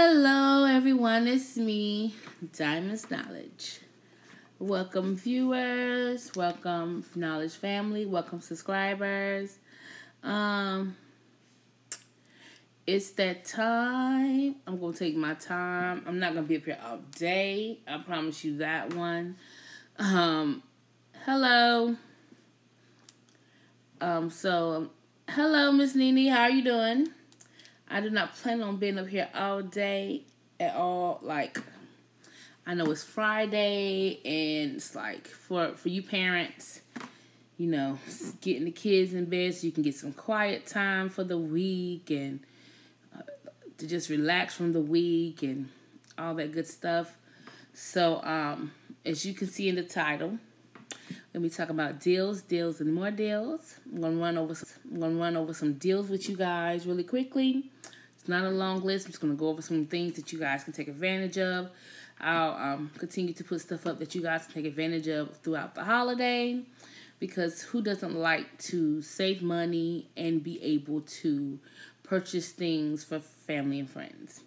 Hello, everyone. It's me, Dymon's Knowledge. Welcome, viewers. Welcome, Knowledge family. Welcome, subscribers. Um, it's that time. I'm gonna take my time. I'm not gonna be up here all day. I promise you that one. Um, hello. Um, so hello, Miss Nene. How are you doing? I do not plan on being up here all day at all. Like, I know it's Friday, and it's like for for you parents, you know, getting the kids in bed so you can get some quiet time for the week and uh, to just relax from the week and all that good stuff. So, um, as you can see in the title, let me talk about deals, deals, and more deals. I'm gonna run over. Some, I'm gonna run over some deals with you guys really quickly. Not a long list. I'm just gonna go over some things that you guys can take advantage of. I'll um, continue to put stuff up that you guys can take advantage of throughout the holiday, because who doesn't like to save money and be able to purchase things for family and friends?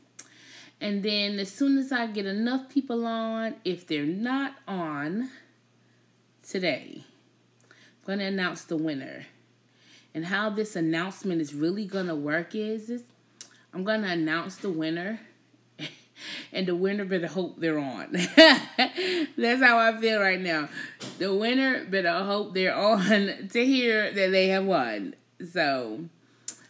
And then as soon as I get enough people on, if they're not on today, I'm going to announce the winner. And how this announcement is really going to work is, is I'm going to announce the winner. and the winner better hope they're on. That's how I feel right now. The winner better hope they're on to hear that they have won. So,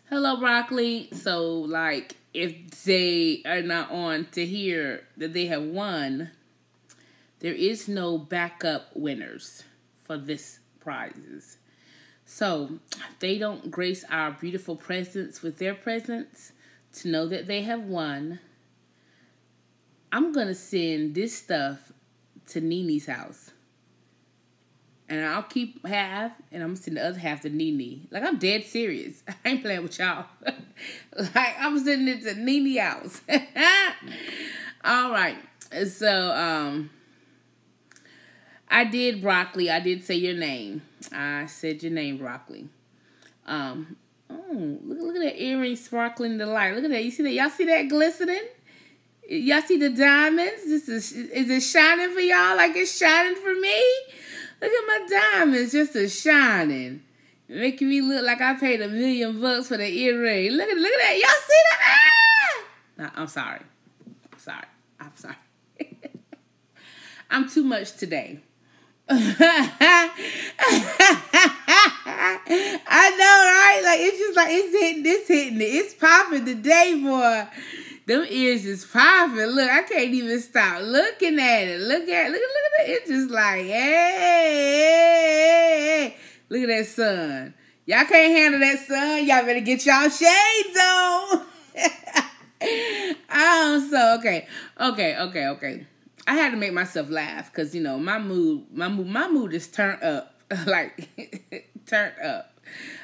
hello, broccoli. So, like, if they are not on to hear that they have won, there is no backup winners for this prizes. So they don't grace our beautiful presence with their presence to know that they have won. I'm gonna send this stuff to Nene's house. And I'll keep half and I'm gonna send the other half to Nini. Like I'm dead serious. I ain't playing with y'all. like I'm sending it to Nene house. All right. So um I did broccoli. I did say your name. I said your name, broccoli. Um, oh, look, look at that earring sparkling in the light. Look at that. You see that? Y'all see that glistening? Y'all see the diamonds? This is is it shining for y'all like it's shining for me? Look at my diamonds, just a shining, making me look like I paid a million bucks for the earring. Look at look at that. Y'all see that? Ah! I'm sorry. I'm sorry. I'm sorry. I'm too much today. I know, right? Like it's just like it's hitting, it's hitting it. It's popping today, boy. Them ears is popping. Look, I can't even stop looking at it. Look at, look look at it. It's just like, hey, hey, hey. look at that sun. Y'all can't handle that sun. Y'all better get y'all shades on. um, so okay, okay, okay, okay. I had to make myself laugh because you know my mood, my mood, my mood is turned up, like turned up.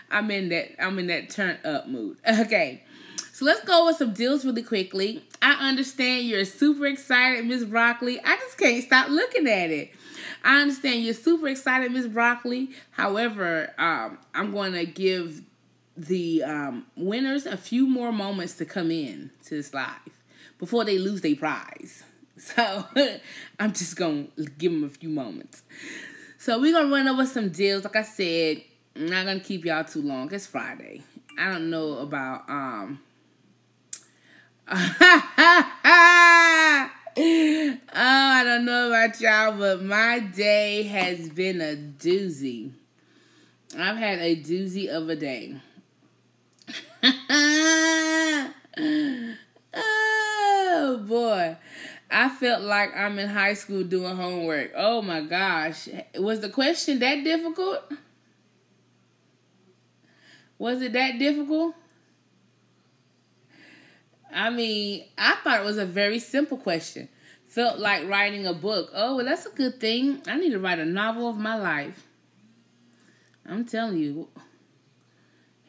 I'm in that. I'm in that turned up mood. Okay, so let's go with some deals really quickly. I understand you're super excited, Miss Broccoli. I just can't stop looking at it. I understand you're super excited, Miss Broccoli. However, um, I'm going to give the um, winners a few more moments to come in to this live before they lose their prize. So I'm just going to give them a few moments. So we're going to run over some deals. Like I said, I'm not going to keep y'all too long. It's Friday. I don't know about um oh, I don't know about y'all, but my day has been a doozy. I've had a doozy of a day. oh boy. I felt like I'm in high school doing homework. Oh my gosh. Was the question that difficult? Was it that difficult? I mean, I thought it was a very simple question. Felt like writing a book. Oh, well, that's a good thing. I need to write a novel of my life. I'm telling you.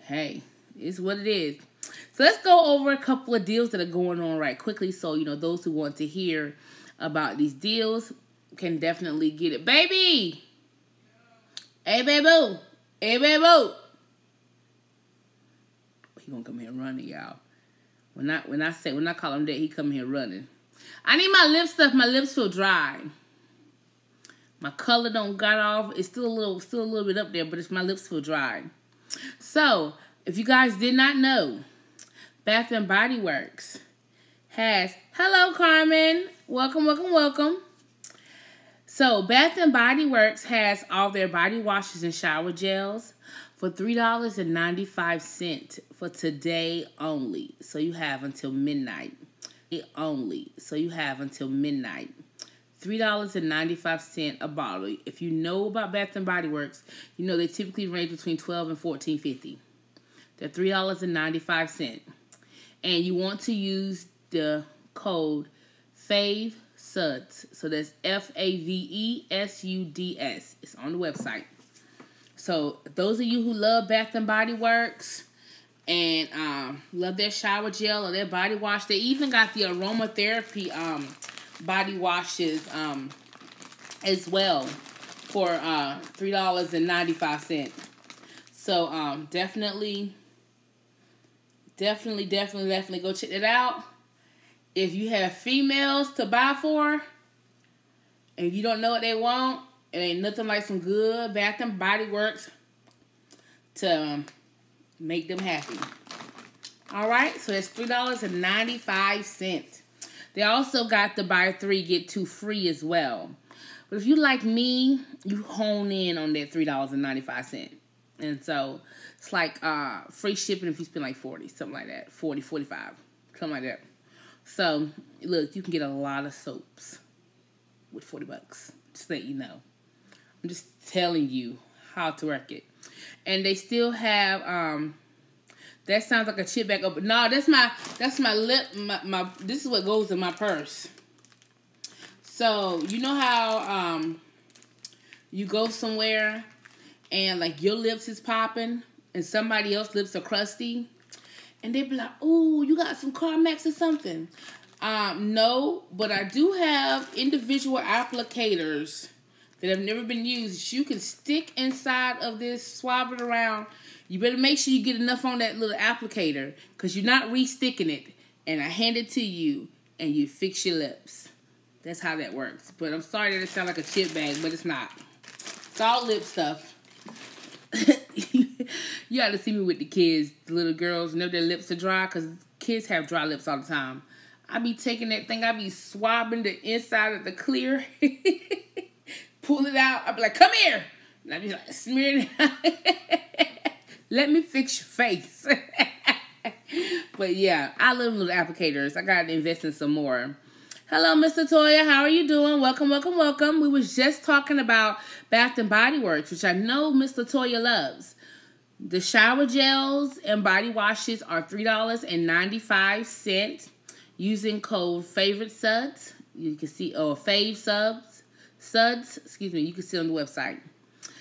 Hey, it's what it is. So let's go over a couple of deals that are going on right quickly. So, you know, those who want to hear about these deals can definitely get it. Baby! Hey, baby! Hey, baby! He gonna come here running, y'all. When I when I say when I call him that, he come here running. I need my lip stuff. My lips feel dry. My color don't got off. It's still a little still a little bit up there, but it's my lips feel dry. So if you guys did not know, Bath and Body Works has hello Carmen. Welcome, welcome, welcome. So Bath and Body Works has all their body washes and shower gels for $3.95 for today only. So you have until midnight. It only. So you have until midnight. $3.95 a bottle. If you know about Bath and Body Works, you know they typically range between 12 and 14.50. They're $3.95. And you want to use the code FAVE SUDS. So that's F A V E S U D S. It's on the website. So those of you who love Bath and Body Works and um, love their shower gel or their body wash, they even got the aromatherapy um, body washes um, as well for uh, three dollars and ninety five cent. So um, definitely, definitely, definitely, definitely go check it out. If you have females to buy for, and you don't know what they want, it ain't nothing like some good Bath and Body Works to um, make them happy. All right, so it's three dollars and ninety five cents. They also got the buy three get two free as well. But if you like me, you hone in on that three dollars and ninety five cent. And so it's like uh free shipping if you spend like 40, something like that. 40, 45, something like that. So look, you can get a lot of soaps with 40 bucks. Just let you know. I'm just telling you how to work it. And they still have um that sounds like a chip bag open. No, that's my that's my lip my, my this is what goes in my purse. So you know how um you go somewhere and like your lips is popping and somebody else lips are crusty and they be like, "Oh, you got some Carmex or something." Um, no, but I do have individual applicators that have never been used. You can stick inside of this, swab it around. You better make sure you get enough on that little applicator because you're not re-sticking it. And I hand it to you and you fix your lips. That's how that works. But I'm sorry that it sounds like a chip bag, but it's not. It's all lip stuff. you got to see me with the kids, the little girls, know their lips are dry because kids have dry lips all the time. I be taking that thing, I be swabbing the inside of the clear, pull it out. I be like, come here. And I be like, smearing it Let me fix your face. but yeah, I love little applicators. I got to invest in some more. Hello, Mr. Toya. How are you doing? Welcome, welcome, welcome. We was just talking about Bath and Body Works, which I know Mr. Toya loves. The shower gels and body washes are $3.95 using code favorite suds. You can see or fave subs suds, excuse me, you can see on the website.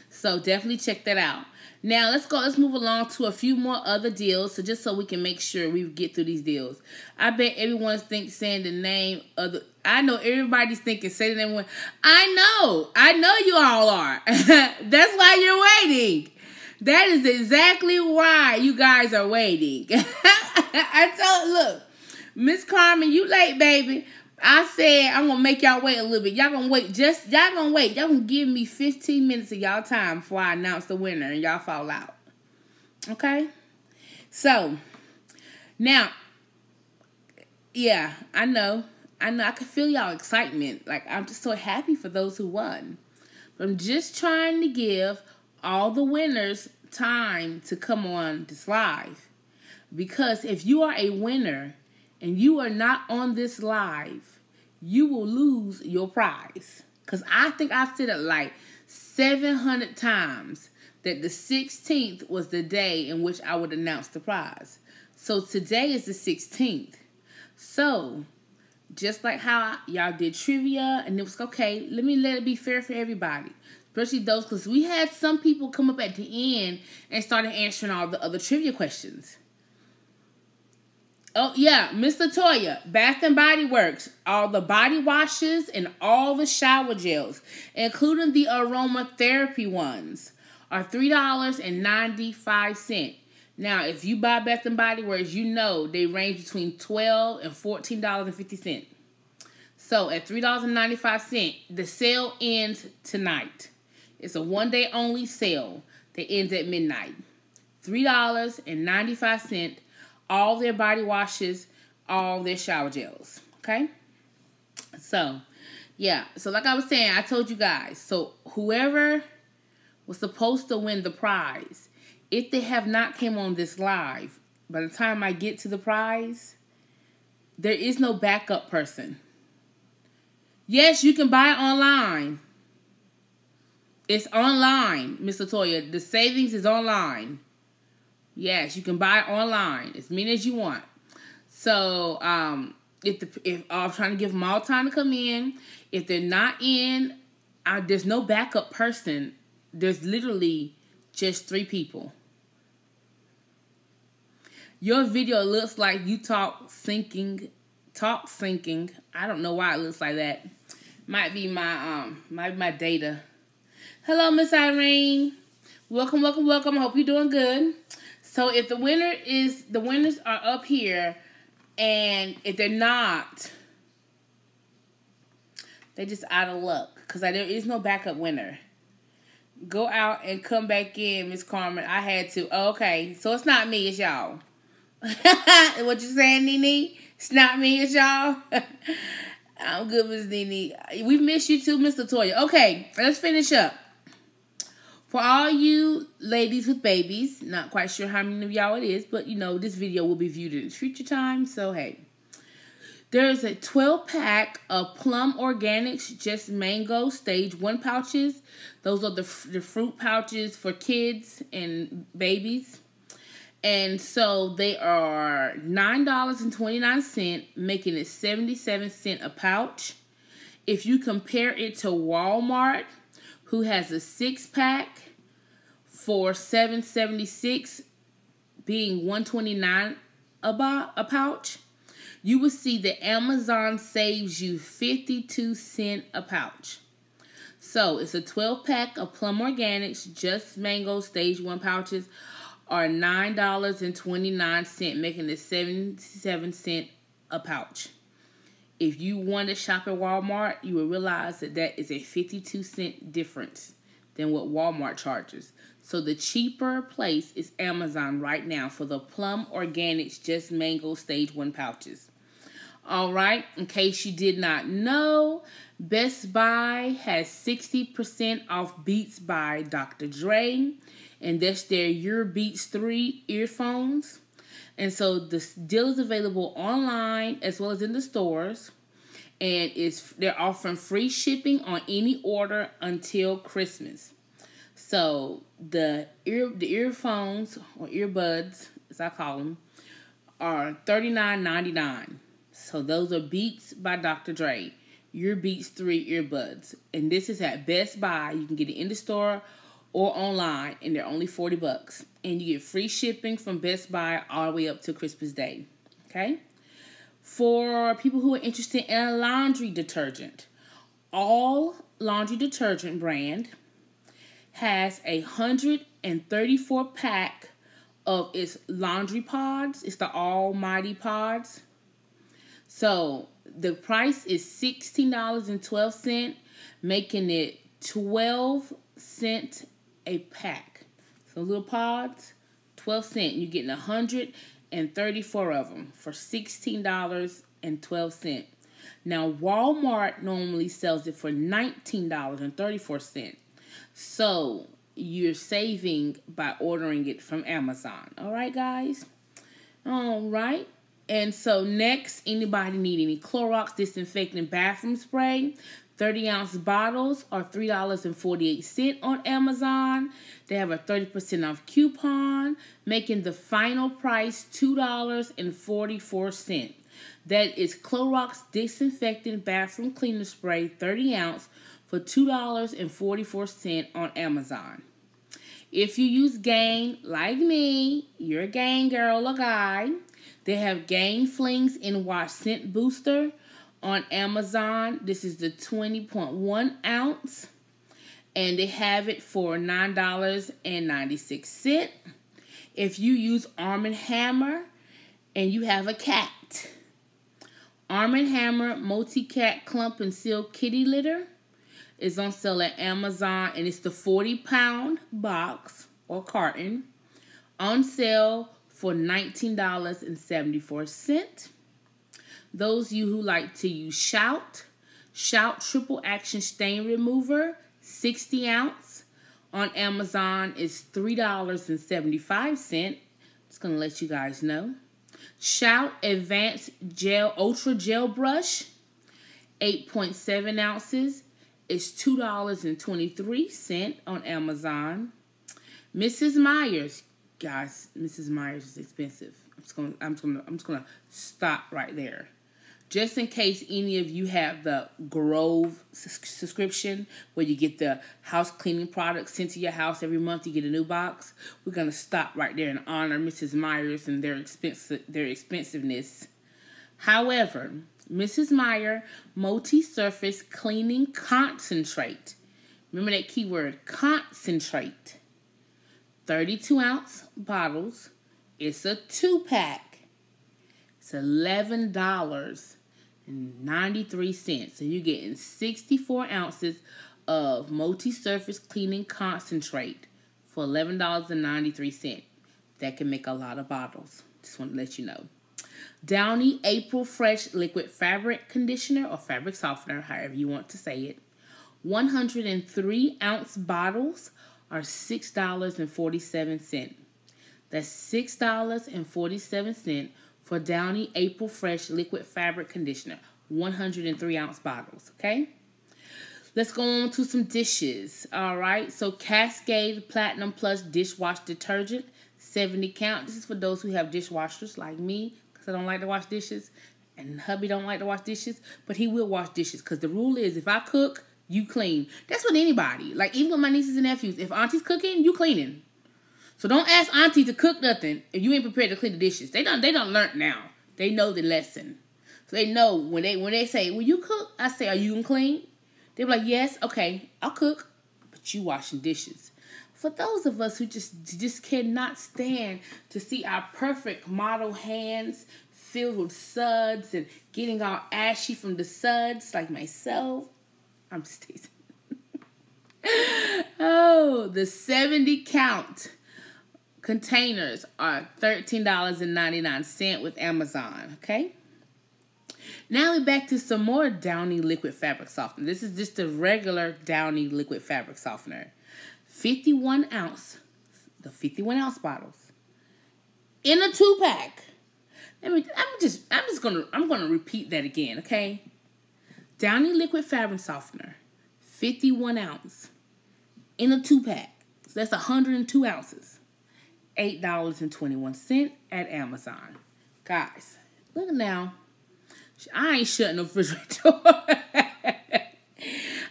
So definitely check that out. Now let's go. Let's move along to a few more other deals. So just so we can make sure we get through these deals. I bet everyone's thinking saying the name of the. I know everybody's thinking say the name. One. I know. I know you all are. That's why you're waiting. That is exactly why you guys are waiting. I told look, Miss Carmen, you late, baby. I said I'm gonna make y'all wait a little bit. Y'all gonna wait just y'all gonna wait. Y'all gonna give me 15 minutes of y'all time before I announce the winner and y'all fall out. Okay? So now yeah, I know. I know I can feel y'all excitement. Like I'm just so happy for those who won. But I'm just trying to give all the winners time to come on this live. Because if you are a winner and you are not on this live, you will lose your prize. Because I think I said it like 700 times that the 16th was the day in which I would announce the prize. So today is the 16th. So, just like how y'all did trivia, and it was okay, let me let it be fair for everybody. Especially those, because we had some people come up at the end and started answering all the other trivia questions. Oh yeah, Mr. Toya, Bath and Body Works, all the body washes and all the shower gels, including the aromatherapy ones, are three dollars and ninety five cent. Now, if you buy Bath and Body Works, you know they range between twelve and fourteen dollars and fifty cent. So at three dollars and ninety five cent, the sale ends tonight. It's a one day only sale that ends at midnight. Three dollars and ninety five cent. All their body washes, all their shower gels. Okay. So, yeah. So like I was saying, I told you guys. So whoever was supposed to win the prize, if they have not came on this live, by the time I get to the prize, there is no backup person. Yes, you can buy online. It's online, Miss Latoya. The savings is online. Yes, you can buy online as many as you want. So, um, if the if I'm trying to give them all time to come in, if they're not in, I, there's no backup person. There's literally just three people. Your video looks like you talk syncing, talk syncing. I don't know why it looks like that. Might be my um, might be my data. Hello, Miss Irene. Welcome, welcome, welcome. I hope you're doing good. So if the winner is the winners are up here, and if they're not, they just out of luck because there is no backup winner. Go out and come back in, Miss Carmen. I had to. Oh, okay, so it's not me, it's y'all. what you saying, Nene? It's not me, it's y'all. I'm good, Miss Nene. We miss you too, Mr. Toya. Okay, let's finish up. For all you ladies with babies, not quite sure how many of y'all it is, but you know, this video will be viewed in future time, so hey. There is a 12 pack of Plum Organics Just Mango Stage 1 pouches. Those are the, the fruit pouches for kids and babies. And so they are $9.29, making it 77 cent a pouch. If you compare it to Walmart, who has a six pack for 776 being 129 about a pouch you will see that amazon saves you 52 cent a pouch. So it's a 12 pack of plum organics just mango stage one pouches are $9.29 making it 77 cent a pouch if you want to shop at Walmart, you will realize that that is a 52 cent difference than what Walmart charges. So the cheaper place is Amazon right now for the Plum Organics Just Mango Stage 1 pouches. All right, in case you did not know, Best Buy has 60% off Beats by Dr. Dre, and that's their urBeats3 earphones. And so the deal is available online as well as in the stores. And it's they're offering free shipping on any order until Christmas. So the ear the earphones or earbuds, as I call them, are thirty nine ninety nine. So those are Beats by Dr. Dre. urBeats3 earbuds. And this is at Best Buy. You can get it in the store or online, and they're only 40 bucks. And you get free shipping from Best Buy all the way up to Christmas Day. Okay? For people who are interested in laundry detergent, all laundry detergent brand has a 134 pack of its laundry pods. It's the almighty pods. So the price is $16.12, making it 12 cent a pack. So little pods, 12 cent. You're getting 134 of them for $16.12. Now Walmart normally sells it for $19.34. So you're saving by ordering it from Amazon. All right, guys? All right. And so next, anybody need any Clorox disinfectant bathroom spray? 30 ounce bottles are $3.48 on Amazon. They have a 30% off coupon, making the final price $2.44. That is Clorox Disinfectant Bathroom Cleaner Spray 30 ounce for $2.44 on Amazon. If you use Gain like me, you're a Gain girl or guy. They have Gain Flings in Wash Scent Booster on Amazon. This is the 20.1 ounce, and they have it for $9.96. if you use Arm & Hammer and you have a cat. Arm & Hammer Multi-Cat Clump and Seal Kitty Litter is on sale at Amazon and it's the 40 pound box or carton on sale for $19.74. Those you who like to use Shout, Shout Triple Action Stain Remover, 60 ounce on Amazon is $3.75. Just gonna let you guys know. Shout Advanced Gel Ultra Gel Brush, 8.7 ounces, is $2.23 on Amazon. Mrs. Meyer's, guys, Mrs. Meyer's is expensive. I'm just gonna I'm just gonna I'm just gonna stop right there just in case any of you have the Grove subscription where you get the house cleaning products sent to your house every month, you get a new box. We're gonna stop right there and honor Mrs. Meyer's and their expensive their expensiveness. However, Mrs. Meyer multi-surface cleaning concentrate. Remember that keyword concentrate. 32 ounce bottles. It's a two pack. It's eleven 93 cents. So you're getting 64 ounces of multi-surface cleaning concentrate for $11.93. That can make a lot of bottles. Just want to let you know. Downy April Fresh Liquid Fabric Conditioner or Fabric Softener, however you want to say it. 103 ounce bottles are $6.47. That's $6.47 for Downy April Fresh Liquid Fabric Conditioner. 103 ounce bottles, okay? Let's go on to some dishes. All right, so Cascade Platinum Plus Dishwash Detergent, 70 count. This is for those who have dishwashers like me, because I don't like to wash dishes. And hubby don't like to wash dishes, but he will wash dishes. Because the rule is if I cook, you clean. That's with anybody. Like even with my nieces and nephews. If auntie's cooking, you cleaning. So don't ask auntie to cook nothing if you ain't prepared to clean the dishes. They don't they don't learn now. They know the lesson. So they know when they when they say, Will you cook? I say, Are you gonna clean? They're like, Yes, okay, I'll cook. But you washing dishes. For those of us who just just cannot stand to see our perfect model hands filled with suds and getting all ashy from the suds, like myself, I'm just teasing. oh, the 70 count containers are $13.99 with Amazon, okay? Now we're back to some more Downy liquid fabric softener. This is just a regular Downy liquid fabric softener. 51 ounce, the 51 ounce bottles in a two pack. Let me, I'm just, I'm just gonna, I'm gonna repeat that again, okay? Downy liquid fabric softener, 51 ounce in a two pack. So that's 102 ounces. $8.21 at Amazon. Guys, look now. I ain't shutting the refrigerator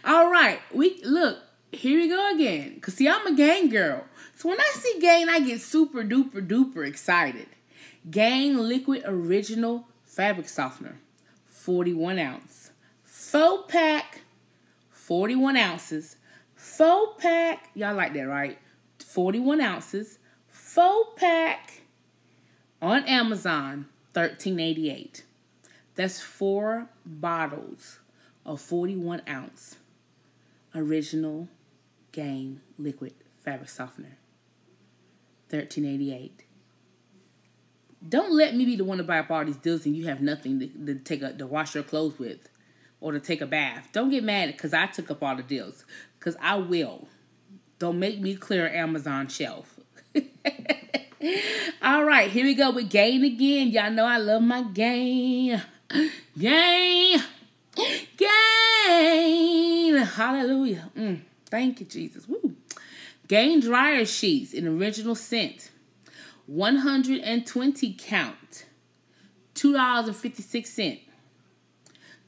All right, we look, here we go again. Cause see, I'm a gang girl. So when I see gang, I get super duper duper excited. Gain Liquid Original Fabric Softener, 41 ounce. Faux pack, 41 ounces. Faux pack, y'all like that, right? 41 ounces four pack on Amazon, thirteen eighty eight. That's four bottles of 41 ounce original Gain liquid fabric softener. Thirteen eighty eight. Don't let me be the one to buy up all these deals and you have nothing to, to take a, to wash your clothes with or to take a bath. Don't get mad because I took up all the deals because I will. Don't make me clear Amazon shelf. All right, here we go with Gain again. Y'all know I love my Gain. Gain. Gain. Hallelujah. Mm, thank you, Jesus. Woo. Gain dryer sheets in original scent. 120 count. $2.56.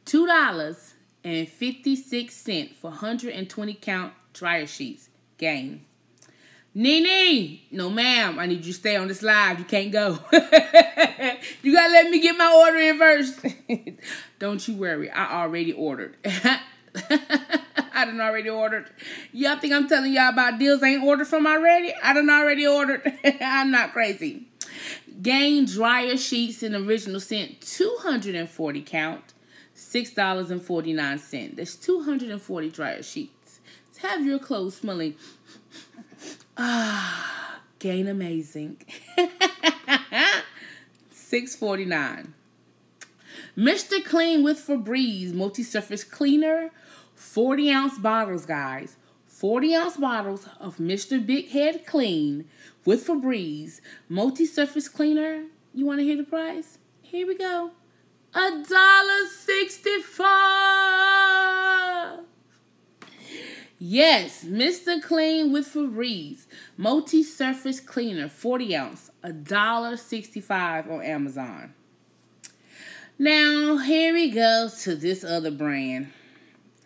$2.56 for 120 count dryer sheets. Gain. Nene, no ma'am, I need you to stay on this live. You can't go. you gotta let me get my order in first. Don't you worry, I already ordered. I done already ordered. Y'all think I'm telling y'all about deals I ain't ordered from already? I done already ordered. I'm not crazy. Gain dryer sheets in original scent, 240 count, $6.49. That's 240 dryer sheets. To have your clothes smelling ah, gain amazing. 649. Mr. Clean with Febreze multi-surface cleaner, 40 ounce bottles, guys. 40 ounce bottles of Mr. Big Head Clean with Febreze multi-surface cleaner. You want to hear the price? Here we go. A dollar sixty-five. Yes, Mr. Clean with Febreze multi-surface cleaner, 40 ounce, a dollar sixty-five on Amazon. Now, here we go to this other brand.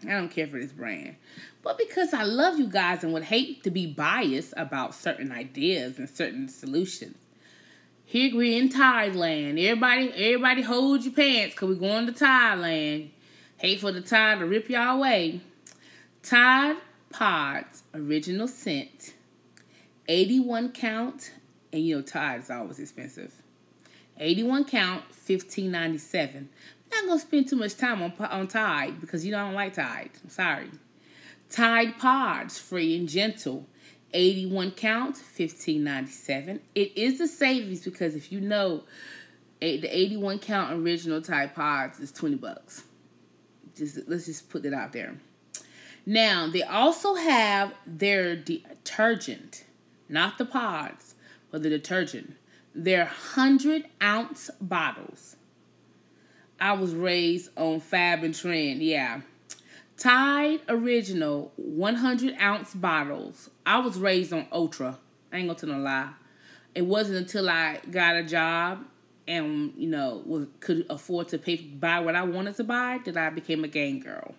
I don't care for this brand. But because I love you guys and would hate to be biased about certain ideas and certain solutions. Here we're in Thailand. Everybody, everybody hold your pants because we're going to Thailand. Hate for the Tide to rip y'all away. Tide Pods Original Scent. 81 count. And you know Tide is always expensive. 81 count, 15.97. I'm not gonna spend too much time on on Tide because you know I don't like Tide. I'm sorry. Tide Pods, free and gentle, 81 count, 15.97. It is a savings because if you know, eh, the 81 count original Tide Pods is 20 bucks. Just let's just put that out there. Now they also have their detergent, not the pods, but the detergent. They're 100 ounce bottles. I was raised on Fab and Trend, yeah. Tide Original 100 ounce bottles. I was raised on Ultra. I ain't gonna tell no lie. It wasn't until I got a job and you know was could afford to pay buy what I wanted to buy that I became a gang girl.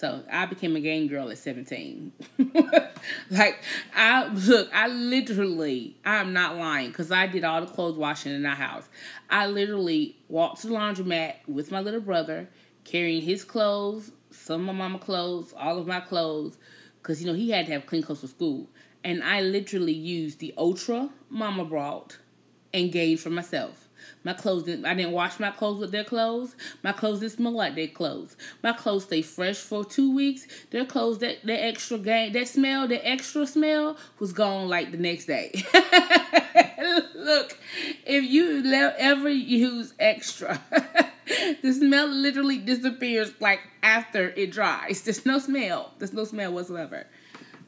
So I became a game girl at 17. like I look, I literally, I'm not lying, because I did all the clothes washing in our house. I literally walked to the laundromat with my little brother, carrying his clothes, some of my mama clothes, all of my clothes, because you know he had to have clean clothes for school. And I literally used the Ultra Mama brought and gained for myself. My clothes didn't, I didn't wash my clothes with their clothes. My clothes didn't smell like their clothes. My clothes stay fresh for two weeks. Their clothes, that, that extra game, that smell, that Xtra smell was gone like the next day. Look, if you ever use extra, the smell literally disappears like after it dries. There's no smell. There's no smell whatsoever.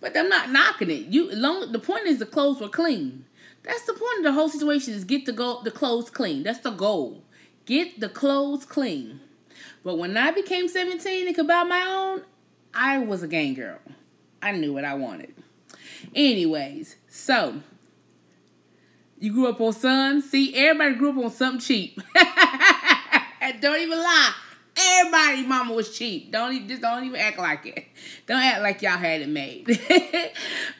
But I'm not knocking it. You long the point is the clothes were clean. That's the point of the whole situation is get the go the clothes clean. That's the goal. Get the clothes clean. But when I became 17 and could buy my own, I was a gang girl. I knew what I wanted. Anyways, so you grew up on Sun. See, everybody grew up on something cheap. Don't even lie. Everybody mama was cheap. Don't even, just don't even act like it. Don't act like y'all had it made.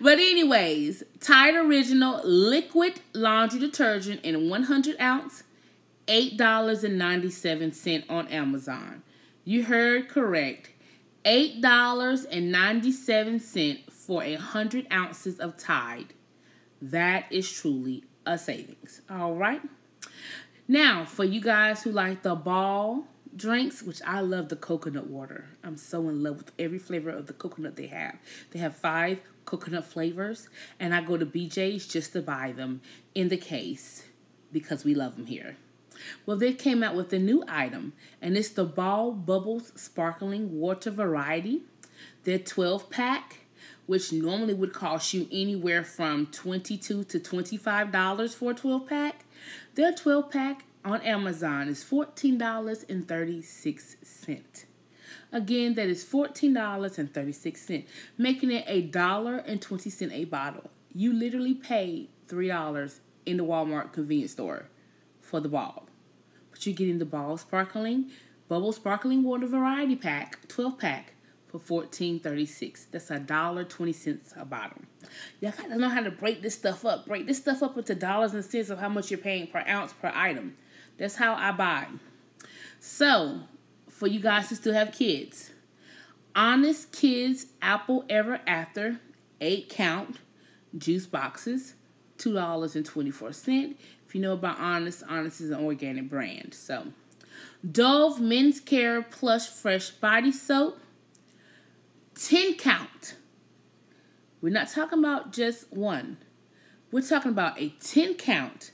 but anyways, Tide Original liquid laundry detergent in 100 ounce, $8.97 on Amazon. You heard correct. $8.97 for a 100 ounces of Tide. That is truly a savings. All right. Now, for you guys who like the ball drinks, which I love the coconut water. I'm so in love with every flavor of the coconut they have. They have five coconut flavors, and I go to BJ's just to buy them in the case because we love them here. Well, they came out with a new item, and it's the Bai Bubbles Sparkling Water Variety. They're 12 pack, which normally would cost you anywhere from 22 to $25 for a 12 pack. Their 12 pack on Amazon is $14.36. Again, that is $14.36, making it a dollar and twenty cent a bottle. You literally pay $3 in the Walmart convenience store for the ball. But you're getting the ball sparkling, bubble sparkling water variety pack, 12 pack for $14.36. That's a dollar twenty cents a bottle. Y'all gotta know how to break this stuff up. Break this stuff up into dollars and cents of how much you're paying per ounce per item. That's how I buy. So, for you guys who still have kids, Honest Kids Apple Ever After, 8 count juice boxes, $2.24. If you know about Honest, Honest is an organic brand. So, Dove Men's Care Plush Fresh Body Soap, 10 count. We're not talking about just one. We're talking about a 10 count.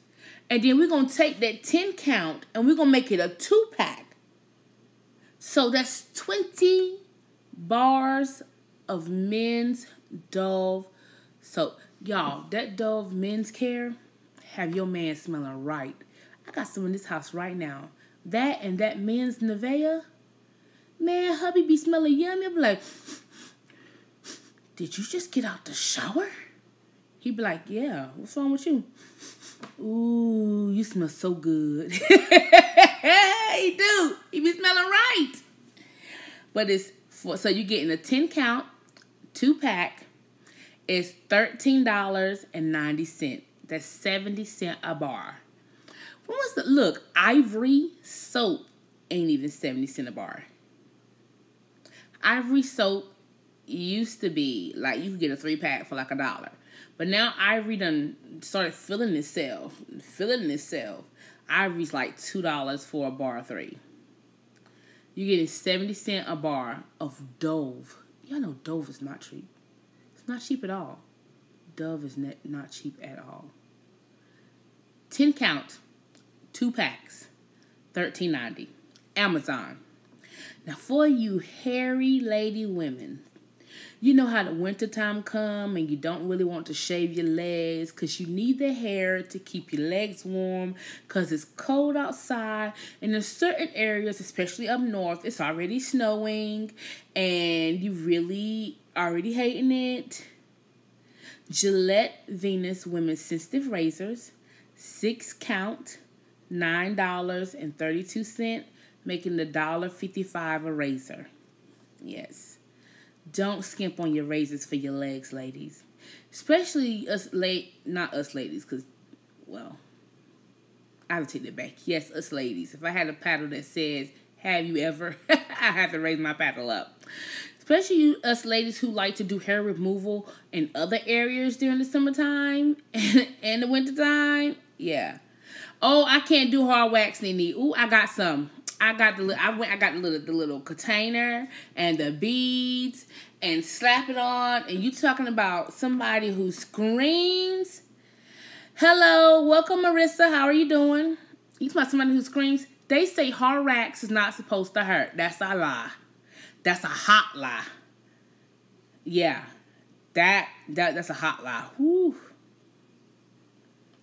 And then we're going to take that 10 count and we're going to make it a two pack. So that's 20 bars of men's Dove soap. Y'all, that Dove men's care have your man smelling right. I got some in this house right now. That and that men's Nivea. Man, hubby be smelling yummy. I'm like, did you just get out the shower? He be like, yeah, what's wrong with you? Ooh, you smell so good. he do. He be smelling right. But it's for so you're getting a 10 count, two pack. It's $13.90. That's 70 cent a bar. When was the look? Ivory soap ain't even 70 cent a bar. Ivory soap used to be like you could get a three pack for like a dollar. But now Ivory done started filling itself, filling itself. Ivory's like two dollars for a bar of three. You're getting seventy cent a bar of Dove. Y'all know Dove is not cheap. It's not cheap at all. Dove is not, not cheap at all. 10 count, two packs, thirteen ninety. Amazon. Now for you hairy lady women, you know how the wintertime come and you don't really want to shave your legs because you need the hair to keep your legs warm because it's cold outside. And in certain areas especially up north it's already snowing and you really already hating it. Gillette venus women's sensitive razors six count nine dollars and 32 cent making the dollar 55 a razor. Yes don't skimp on your razors for your legs, ladies. Especially us late, not us ladies, because, well, I would take that back. Yes, us ladies. If I had a paddle that says, have you ever, I have to raise my paddle up. Especially you, us ladies who like to do hair removal in other areas during the summertime and, and the wintertime. Yeah. Oh, I can't do hard wax, Nene. Ooh, I got some. I got the I went I got the little the little container and the beads and slap it on and you talking about somebody who screams. Hello, welcome Marissa. How are you doing? You talking about somebody who screams. They say hard wax is not supposed to hurt. That's a lie. That's a hot lie. Yeah. That that that's a hot lie. Whew.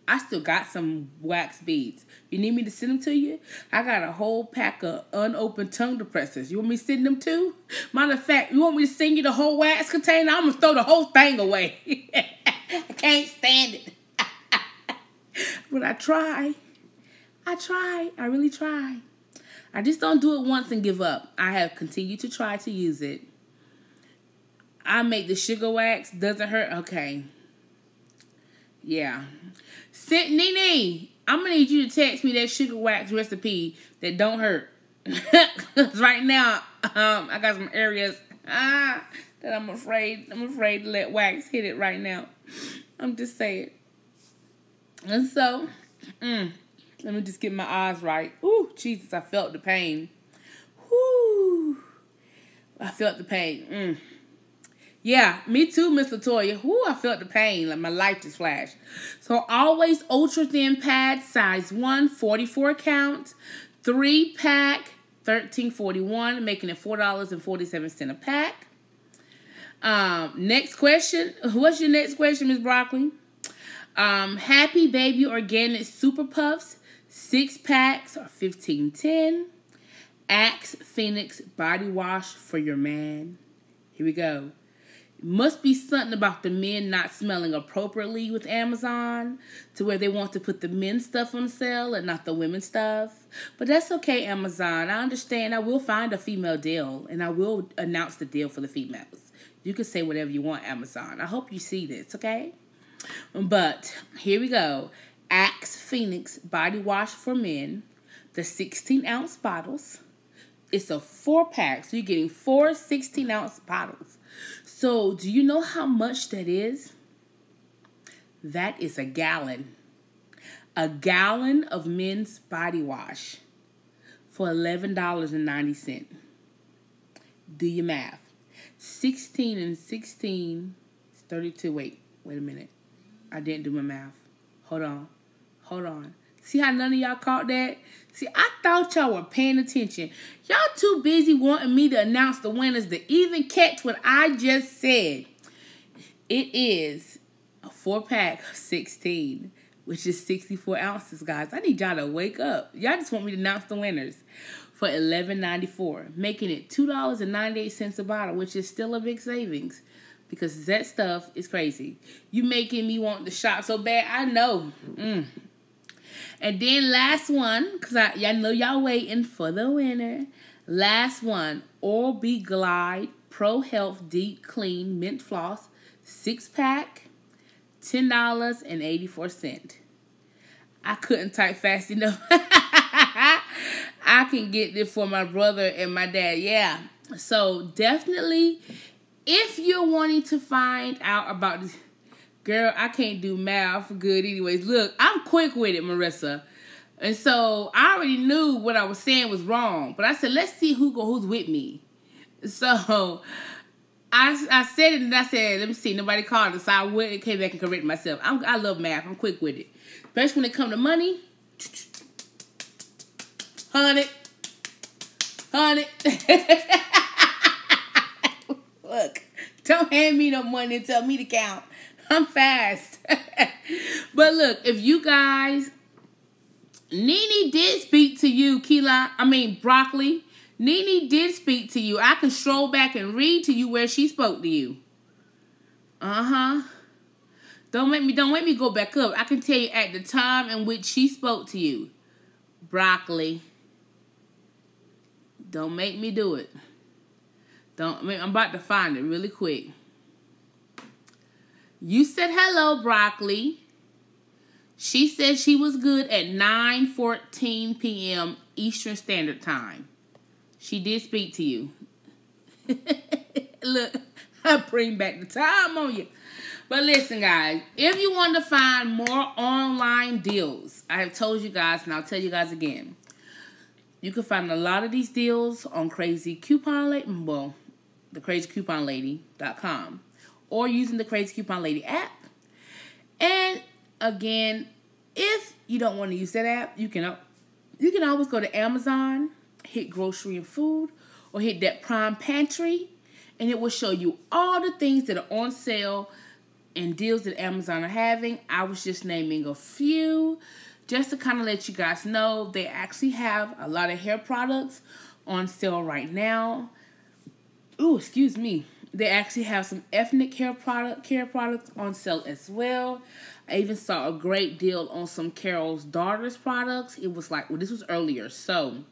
I still got some wax beads. You need me to send them to you? I got a whole pack of unopened tongue depressors. You want me to send them too? Matter of fact, you want me to send you the whole wax container? I'm gonna throw the whole thing away. I can't stand it. but I try. I try. I really try. I just don't do it once and give up. I have continued to try to use it. I make the sugar wax. Doesn't hurt? Okay. Yeah. Sit Nene, I'm gonna need you to text me that sugar wax recipe that don't hurt. Cause right now, um, I got some areas ah, that I'm afraid I'm afraid to let wax hit it right now. I'm just saying. And so, mm, let me just get my eyes right. Ooh, Jesus, I felt the pain. Whoo, I felt the pain. Mm. Yeah, me too, Miss Latoya. Whoo, I felt the pain. Like my life just flashed. So always ultra thin pad, size 1, 44 count, 3 pack, 1341, making it $4.47 a pack. Um, next question. What's your next question, Miss Broccoli? Um, Happy Baby Organic Super Puffs, six packs are fifteen ten. Axe Phoenix Body Wash for your man. Here we go. Must be something about the men not smelling appropriately with Amazon to where they want to put the men stuff on sale and not the women stuff. But that's okay, Amazon. I understand. I will find a female deal and I will announce the deal for the females. You can say whatever you want, Amazon. I hope you see this, okay? But here we go. Axe Phoenix body wash for men, the 16 ounce bottles It's a four pack. So you're getting four 16 ounce bottles. So do you know how much that is? That is a gallon. A gallon of men's body wash for $11.90. Do your math. 16 and 16 is 32. Wait, wait a minute. I didn't do my math. Hold on. Hold on. See how none of y'all caught that? See, I thought y'all were paying attention. Y'all too busy wanting me to announce the winners to even catch what I just said. It is a four pack of 16, which is 64 ounces, guys. I need y'all to wake up. Y'all just want me to announce the winners for $11.94, making it $2.98 a bottle, which is still a big savings because that stuff is crazy. You making me want the shop so bad. I know. Mm. And then last one, because I y'all know y'all waiting for the winner. Last one, Oral B Glide Pro Health Deep Clean Mint Floss, six pack, ten dollars and eighty four cent. I couldn't type fast enough. I can get this for my brother and my dad. Yeah. So definitely, if you're wanting to find out about this, girl, I can't do math good anyways. Look, I'm quick with it, Marissa. And so I already knew what I was saying was wrong. But I said, let's see who who's with me. So I, I said it and I said, let me see, nobody called us. So I went and came back and corrected myself. I'm, I love math. I'm quick with it. Especially when it come to money. Hundred. Hundred. Look, don't hand me no money and tell me to count. I'm fast. but look, if you guys, Nene did speak to you, Keela, I mean, Broccoli. Nene did speak to you. I can stroll back and read to you where she spoke to you. Uh-huh. Don't make me don't make me go back up. I can tell you at the time in which she spoke to you. Broccoli. Don't make me do it. Don't I'm about to find it really quick. You said hello, broccoli. She said she was good at 9:14 p.m. Eastern Standard Time. She did speak to you. Look, I bring back the time on you. But listen, guys, if you want to find more online deals, I have told you guys, and I'll tell you guys again. You can find a lot of these deals on Crazy Coupon Lady, well, the crazycouponlady.com or using the Crazy Coupon Lady app. And again, if you don't want to use that app, you can uh, you can always go to Amazon, hit grocery and food, or hit that Prime Pantry, and it will show you all the things that are on sale and deals that Amazon are having. I was just naming a few just to kind of let you guys know they actually have a lot of hair products on sale right now. Oh, excuse me. They actually have some ethnic hair product care products on sale as well. I even saw a great deal on some Carol's Daughters products. It was like, well, this was earlier. So,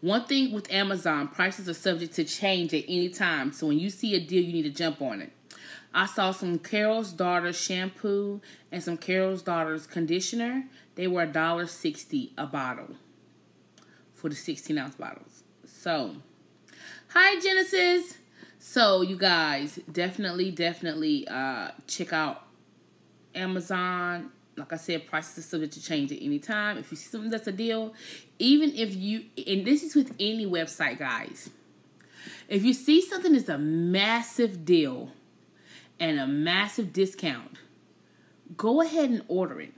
one thing with Amazon, prices are subject to change at any time. So, when you see a deal, you need to jump on it. I saw some Carol's Daughters shampoo and some Carol's Daughters conditioner. They were $1.60 a bottle for the 16 ounce bottles. So, hi Genesis. So, you guys, definitely, definitely uh, check out Amazon. Like I said, prices are subject to change at any time. If you see something that's a deal, even if you, and this is with any website, guys. If you see something that's a massive deal, and a massive discount, go ahead and order it.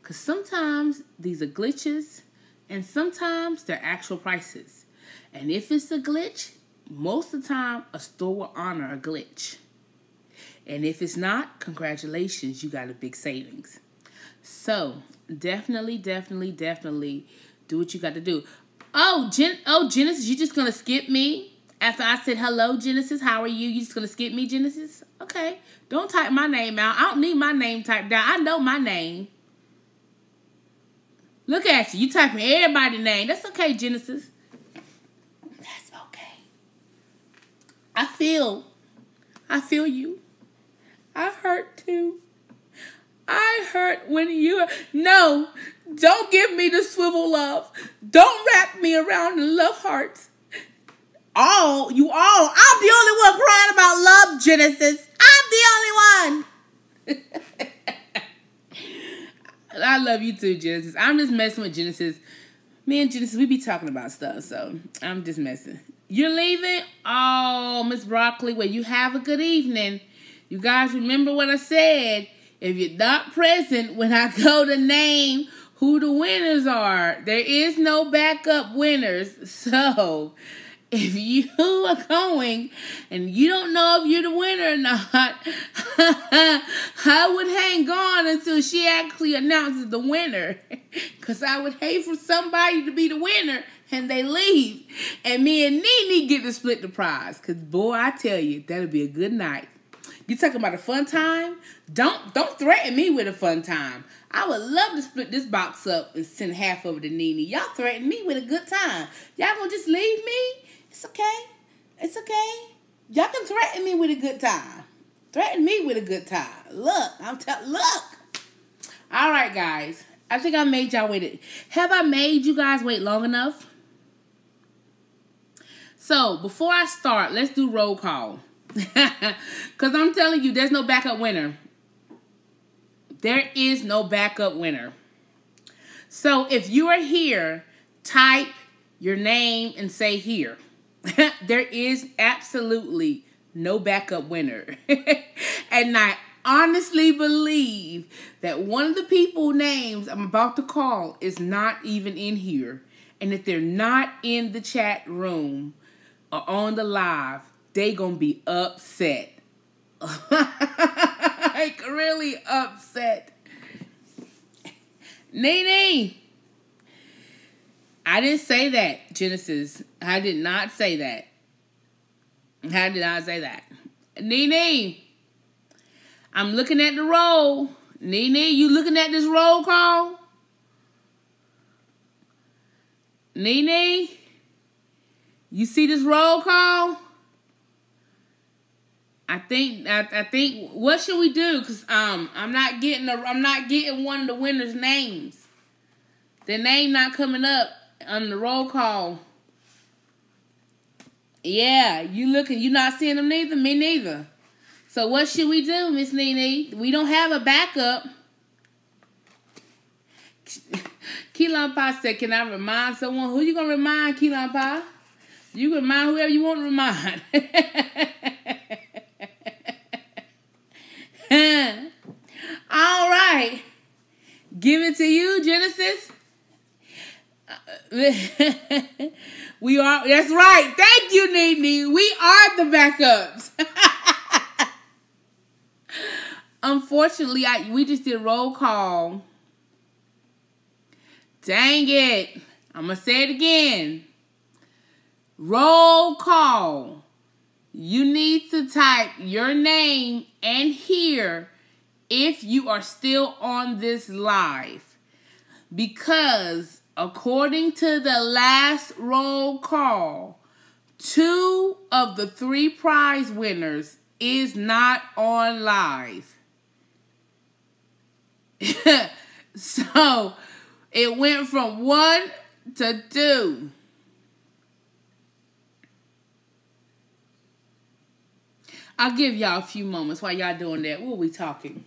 Because sometimes these are glitches and sometimes they're actual prices. And if it's a glitch, most of the time a store will honor a glitch. And if it's not, congratulations, you got a big savings. So definitely, definitely, definitely do what you got to do. Oh, Gen- oh, Genesis, you just gonna skip me? After I said hello, Genesis, how are you? You just gonna skip me, Genesis? Okay. Don't type my name out. I don't need my name typed down. I know my name. Look at you. You typing everybody's name. That's okay, Genesis. That's okay. I feel. I feel you. I hurt too. I hurt when you. No, don't give me the swivel love. Don't wrap me around the love hearts. all, you all, I'm the only one crying about love, Genesis. I'm the only one. I love you too, Genesis. I'm just messing with Genesis. Me and Genesis, we be talking about stuff, so I'm just messing. You're leaving? Oh, Miss Broccoli, well, you have a good evening. You guys remember what I said. If you're not present when I go to name who the winners are, there is no backup winners. So if you are going and you don't know if you're the winner or not, I would hang on until she actually announces the winner. Because I would hate for somebody to be the winner and they leave. And me and Nene get to split the prize. Because, boy, I tell you, that'll be a good night. You talking about a fun time? Don't don't threaten me with a fun time. I would love to split this box up and send half over to Nene. Y'all threaten me with a good time. Y'all gonna just leave me? It's okay. It's okay. Y'all can threaten me with a good time. Threaten me with a good time. Look, I'm telling. Look. All right, guys. I think I made y'all wait. Have I made you guys wait long enough? So before I start, let's do roll call. Because I'm telling you, there's no backup winner. There is no backup winner. So if you are here, type your name and say here. there is absolutely no backup winner. and I honestly believe that one of the people names I'm about to call is not even in here. And if they're not in the chat room or on the live, they gonna be upset. like really upset. Nene. I didn't say that, Genesis. I did not say that. How did I say that? Nene, I'm looking at the roll. Nene, you looking at this roll call? Nene, you see this roll call? I think I, I think what should we do? Cause um I'm not getting the I'm not getting one of the winners' names. Their name not coming up on the roll call. Yeah, you looking, you not seeing them neither? Me neither. So what should we do, Miss Nene? We don't have a backup. Keelan Pa said, can I remind someone? Who you going to remind, Keelan Pa? You can remind whoever you want to remind. All right. Give it to you, Genesis. we are, that's right. Thank you, Nene. We are the backups. Unfortunately, I we just did roll call. Dang it. I'm going to say it again. Roll call. You need to type your name and here if you are still on this live. Because according to the last roll call, two of the three prize winners is not on live. so it went from one to two. I'll give y'all a few moments while y'all doing that. What we talking?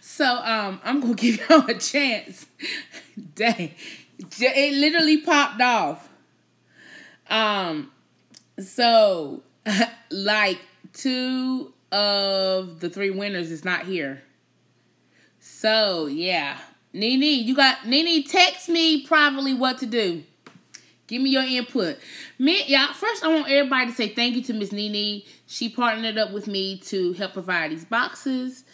So um, I'm gonna give y'all a chance. Dang, it literally popped off. Um, so like two of the three winners is not here. So yeah, Nene, you got Nene. Text me privately what to do. Give me your input. Me, y'all. First, I want everybody to say thank you to Miss Nene. She partnered up with me to help provide these boxes.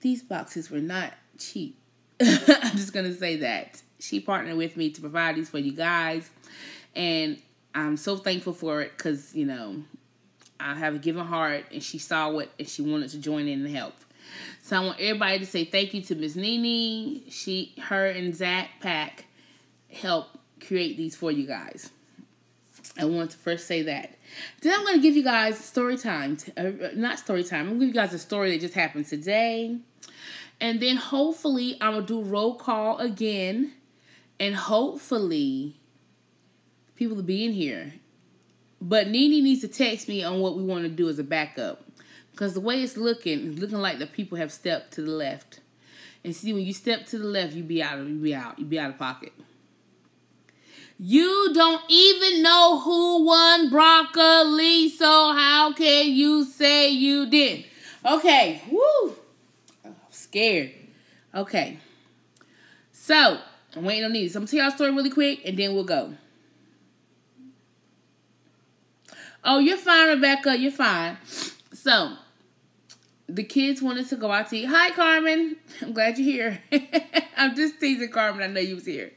These boxes were not cheap. I'm just gonna say that she partnered with me to provide these for you guys, and I'm so thankful for it because you know I have a giving heart, and she saw it and she wanted to join in and help. So I want everybody to say thank you to Miss Nene. She, her, and Zach Pack help create these for you guys. I want to first say that. Then I'm going to give you guys story time. Uh, not story time. I'm going to give you guys a story that just happened today. And then hopefully I'm going to do roll call again. And hopefully people will be in here. but Nene needs to text me on what we want to do as a backup. Because the way it's looking, it's looking like the people have stepped to the left. And see, when you step to the left, you be out of you be out. You be out of pocket. You don't even know who won broccoli, so how can you say you did? Okay, woo. I'm scared. Okay. So, I'm waiting on these. I'm gonna tell y'all a story really quick and then we'll go. Oh, you're fine, Rebecca. You're fine. So, the kids wanted to go out to eat. Hi, Carmen. I'm glad you're here. I'm just teasing Carmen. I know you was here.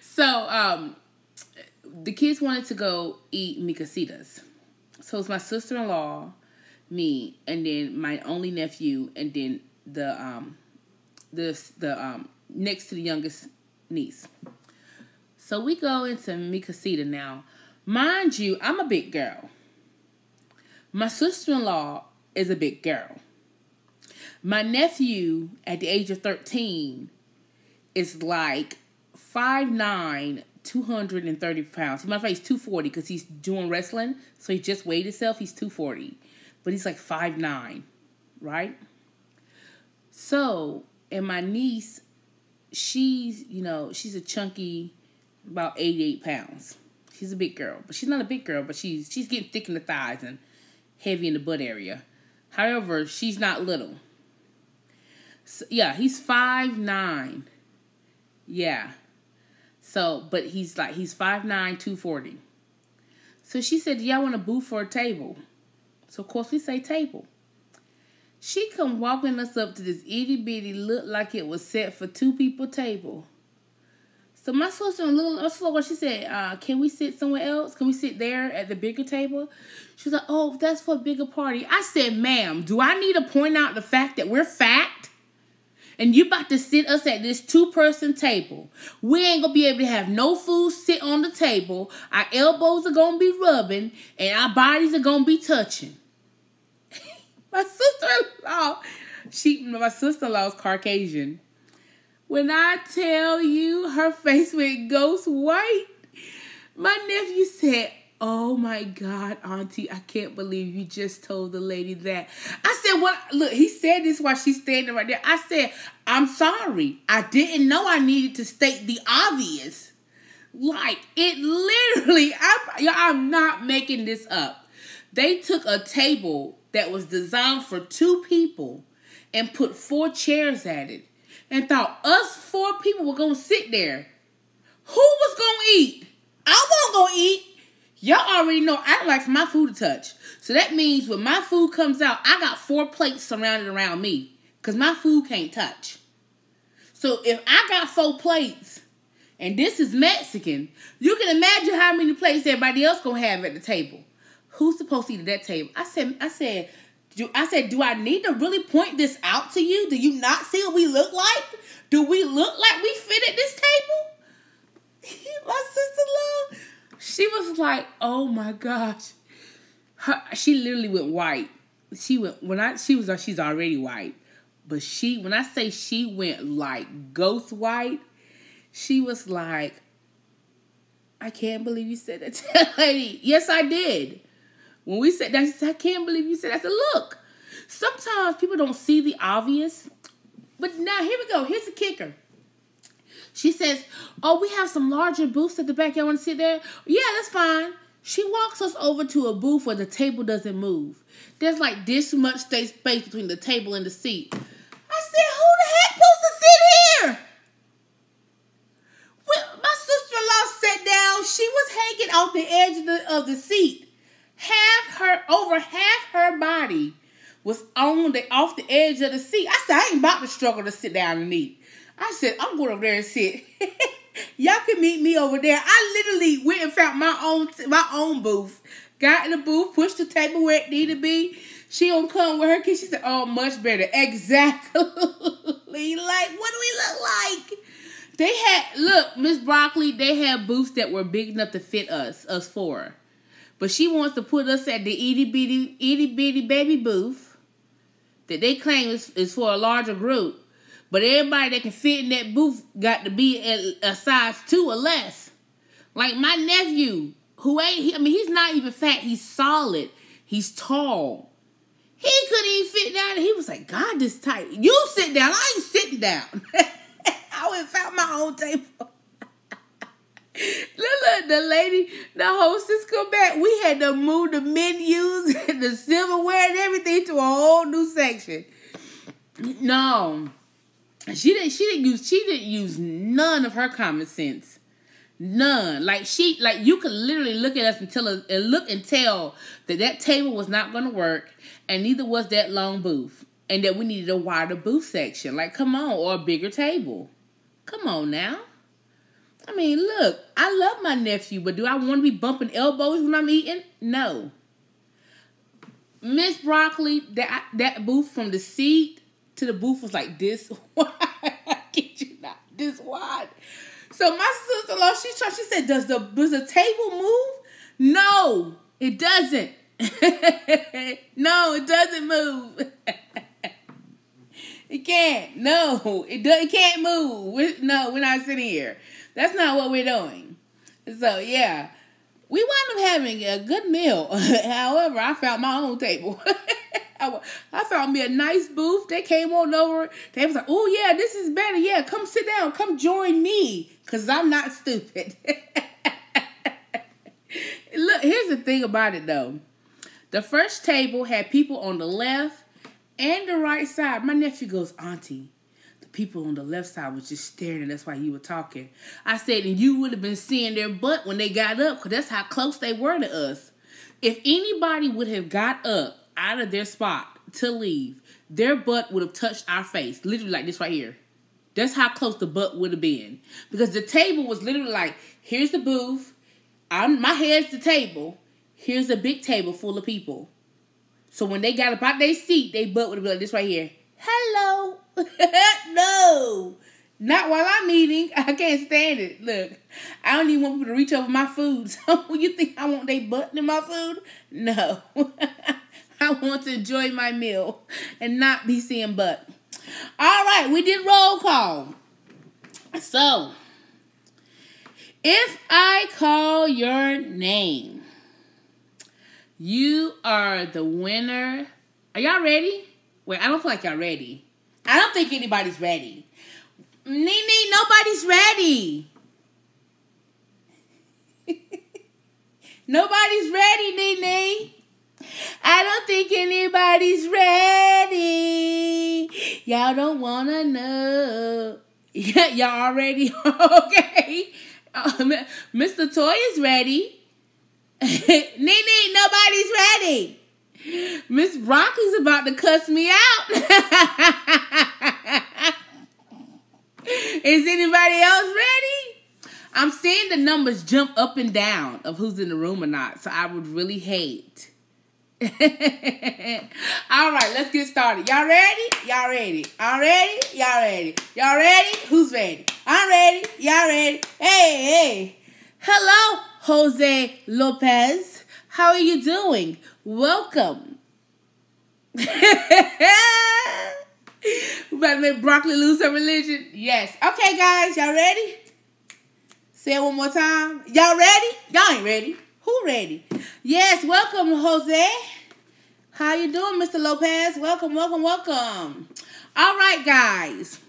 So, um, the kids wanted to go eat micasitas. So it's my sister in law, me, and then my only nephew, and then the um, the the um next to the youngest niece. So we go into mi casita now. Mind you, I'm a big girl. My sister in law is a big girl. My nephew, at the age of 13, is like 5'9, 230 pounds. He might My face 240 because he's doing wrestling. So he just weighed himself. He's 240. But he's like 5'9, right? So, and my niece, she's, you know, she's a chunky, about 88 pounds. She's a big girl. But she's not a big girl, but she's she's getting thick in the thighs and heavy in the butt area. However, she's not little. So, yeah, he's five nine. Yeah. So, but he's like he's 5'9", 240. So she said, "Y'all want a booth for a table?" So of course we say table. She come walking us up to this itty bitty look like it was set for two people table. So my sister a little slower, she said, uh, can we sit somewhere else? Can we sit there at the bigger table? She's like, oh, that's for a bigger party. I said, ma'am, do I need to point out the fact that we're fat? And you about to sit us at this two-person table. We ain't gonna be able to have no food sit on the table. Our elbows are gonna be rubbing, and our bodies are gonna be touching. my sister-in-law, she, my sister-in-law is Caucasian. When I tell you, her face went ghost white. My nephew said, Oh my God, Auntie, I can't believe you just told the lady that. I said, What? Look, he said this while she's standing right there. I said, I'm sorry. I didn't know I needed to state the obvious. Like, it literally, I'm, I'm not making this up. They took a table that was designed for two people and put four chairs at it and thought us four people were going to sit there. Who was going to eat? I wasn't going to eat. Y'all already know I like for my food to touch. So that means when my food comes out, I got four plates surrounded around me. Because my food can't touch. So if I got four plates and this is Mexican, you can imagine how many plates everybody else gonna have at the table. Who's supposed to eat at that table? I said, I said, do I said, do I need to really point this out to you? Do you not see what we look like? Do we look like we fit at this table? my sister-in-law she was like, "Oh my gosh." Her, she literally went white. She went when I she was she's already white, but she when I say she went like ghost white, she was like, "I can't believe you said that to that lady." Yes, I did. When we said that, said, "I can't believe you said that." I said, "Look, sometimes people don't see the obvious." But now here we go. Here's the kicker. She says, Oh, we have some larger booths at the back. Y'all want to sit there? Yeah, that's fine. She walks us over to a booth where the table doesn't move. There's like this much space between the table and the seat. I said, Who the heck supposed to sit here? Well, my sister-in-law sat down. She was hanging off the edge of the, of the seat. Half her, over half her body was on the off the edge of the seat. I said, I ain't about to struggle to sit down and eat. I said, I'm going over there and sit. Y'all can meet me over there. I literally went and found my own my own booth. Got in the booth, pushed the table where it needed to be. She don't come with her kids. She said, "Oh, much better." Exactly. like, what do we look like? They had look, Miss Broccoli. They had booths that were big enough to fit us, us four. But she wants to put us at the itty bitty itty bitty baby booth that they claim is, is for a larger group. But everybody that can fit in that booth got to be a, size two or less. Like my nephew, who ain't, he, I mean, he's not even fat. He's solid. He's tall. He couldn't even fit down. He was like, God, this tight. You sit down. I ain't sitting down. I went found my own table. look, the lady, the hostess come back. We had to move the menus and the silverware and everything to a whole new section. No. She didn't she didn't use she didn't use none of her common sense. None. Like she, like you could literally look at us and tell us, and look and tell that that table was not going to work, and neither was that long booth, and that we needed a wider booth section. Like, come on, or a bigger table. Come on now. I mean, look, I love my nephew, but do I want to be bumping elbows when I'm eating? No. Miss Broccoli, that that booth from the seat to the booth was like this wide. I kid you not, this wide. So my sister-in-law, she tried, she said, Does the does the table move? No, it doesn't. no, it doesn't move. it can't. No, it do, it can't move. we no, we're not sitting here. That's not what we're doing. So yeah, we wound up having a good meal. However, I found my own table. I, found me a nice booth. They came on over. They was like, "Oh yeah, this is better. Yeah, come sit down. Come join me, cause I'm not stupid." Look, here's the thing about it though. The first table had people on the left and the right side. My nephew goes, Auntie, the people on the left side was just staring, that's why you were talking. I said, and you would have been seeing their butt when they got up, because that's how close they were to us. If anybody would have got up out of their spot to leave, their butt would have touched our face, literally like this right here. That's how close the butt would have been. Because the table was literally like, here's the booth, I'm my head's the table, here's a big table full of people. So when they got about their seat, they butt would have been like this right here. Hello. no. Not while I'm eating. I can't stand it. Look, I don't even want people to reach over my food. So you think I want they butt in my food? No. I want to enjoy my meal and not be seeing butt. All right, we did roll call. So, if I call your name, you are the winner. Are y'all ready? Wait, I don't feel like y'all ready. I don't think anybody's ready. Nene, nobody's ready. nobody's ready, Nene. I don't think anybody's ready. Y'all don't wanna know. Y'all already okay? Um, Mr. Toy is ready. Nene, nobody's ready. Miss Broccoli's about to cuss me out. is anybody else ready? I'm seeing the numbers jump up and down of who's in the room or not, so I would really hate All right, let's get started. Y'all ready? Y'all ready? Y'all ready? Y'all ready? Y'all ready? Who's ready? I'm ready. Y'all ready? Hey, hey. Hello, Jose Lopez. How are you doing? Welcome. we about to make broccoli lose her religion. Yes. Okay, guys, y'all ready? Say it one more time. Y'all ready? Y'all ain't ready. Who ready? Yes, welcome, Jose. How you doing, Mr. Lopez? Welcome, welcome, welcome. All right, guys.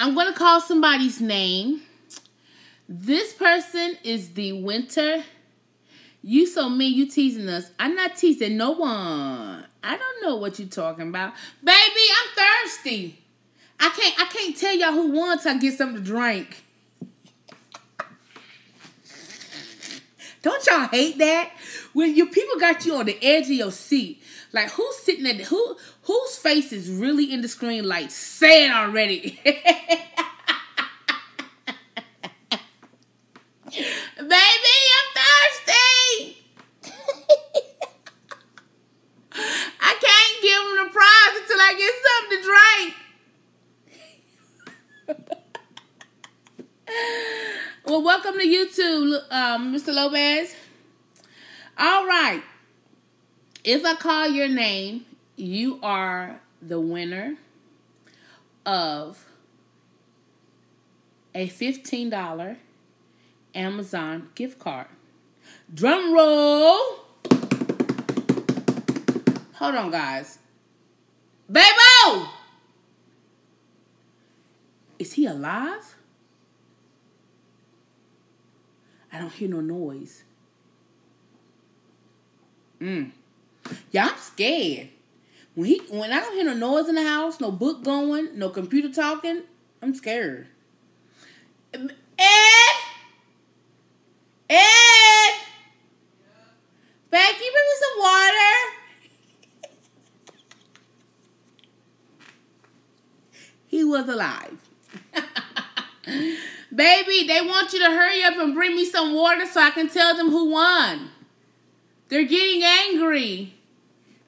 I'm going to call somebody's name. This person is the winter. You so mean, you teasing us. I'm not teasing no one. I don't know what you're talking about. Baby, I'm thirsty. I can't I can't tell y'all who wants I get something to drink. Don't y'all hate that? When your people got you on the edge of your seat, like who's sitting at the, who whose face is really in the screen? Like say it already. Baby, I'm thirsty. I can't give him the prize until I get something to drink. Well, welcome to YouTube, um, Mr. Lopez. All right. If I call your name, you are the winner of a $15 Amazon gift card. Drum roll. Hold on, guys. Babo! Is he alive? I don't hear no noise. Mm. Yeah, I'm scared. When he when I don't hear no noise in the house, no book going, no computer talking, I'm scared. Ed! Ed! Becky, bring me some water. he was alive. Baby, they want you to hurry up and bring me some water so I can tell them who won. They're getting angry.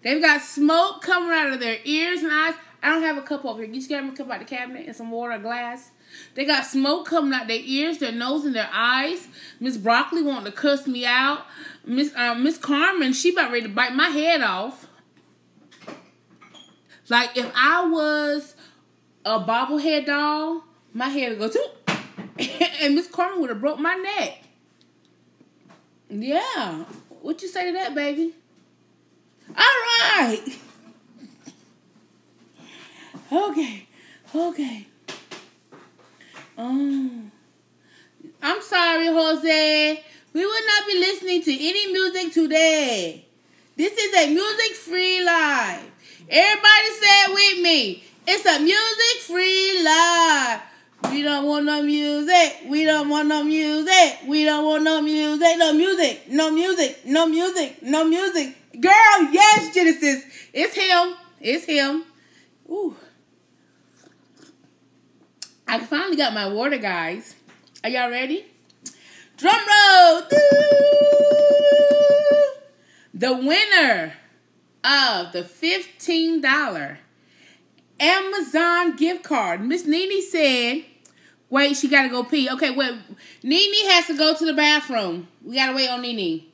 They've got smoke coming out of their ears and eyes. I don't have a cup over here. You just get me a cup out of the cabinet and some water, glass. They got smoke coming out their ears, their nose, and their eyes. Miss Broccoli wanting to cuss me out. Miss uh, Miss Carmen, she about ready to bite my head off. Like if I was a bobblehead doll, my head would go too, and Miss Carmen would have broke my neck. Yeah, what you say to that, baby? All right. Okay, okay. Oh. I'm sorry, Jose. We will not be listening to any music today. This is a music free live. Everybody say it with me. It's a music free live. We don't want no music. We don't want no music. We don't want no music. No music. No music. No music. No music. Girl, yes, Genesis. It's him. It's him. Ooh. I finally got my water, guys. Are y'all ready? Drum roll! The winner of the $15 Amazon gift card. Miss Nene said, wait, she got to go pee. Okay, wait. Nene has to go to the bathroom. We got to wait on Nene.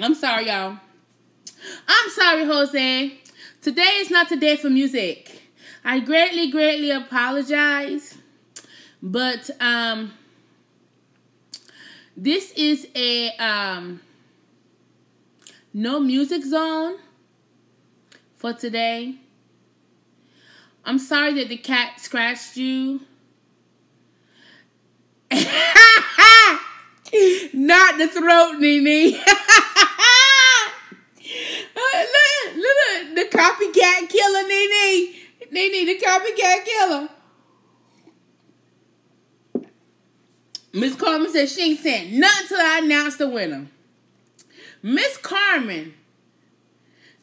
I'm sorry, y'all. I'm sorry, Jose. Today is not the day for music. I greatly, greatly apologize. But um this is a um no music zone for today. I'm sorry that the cat scratched you. Not the throat, Nene. Uh, look, look, the copycat killer, Nene. They the copycat killer. Miss Carmen said she ain't saying nothing till I announce the winner. Miss Carmen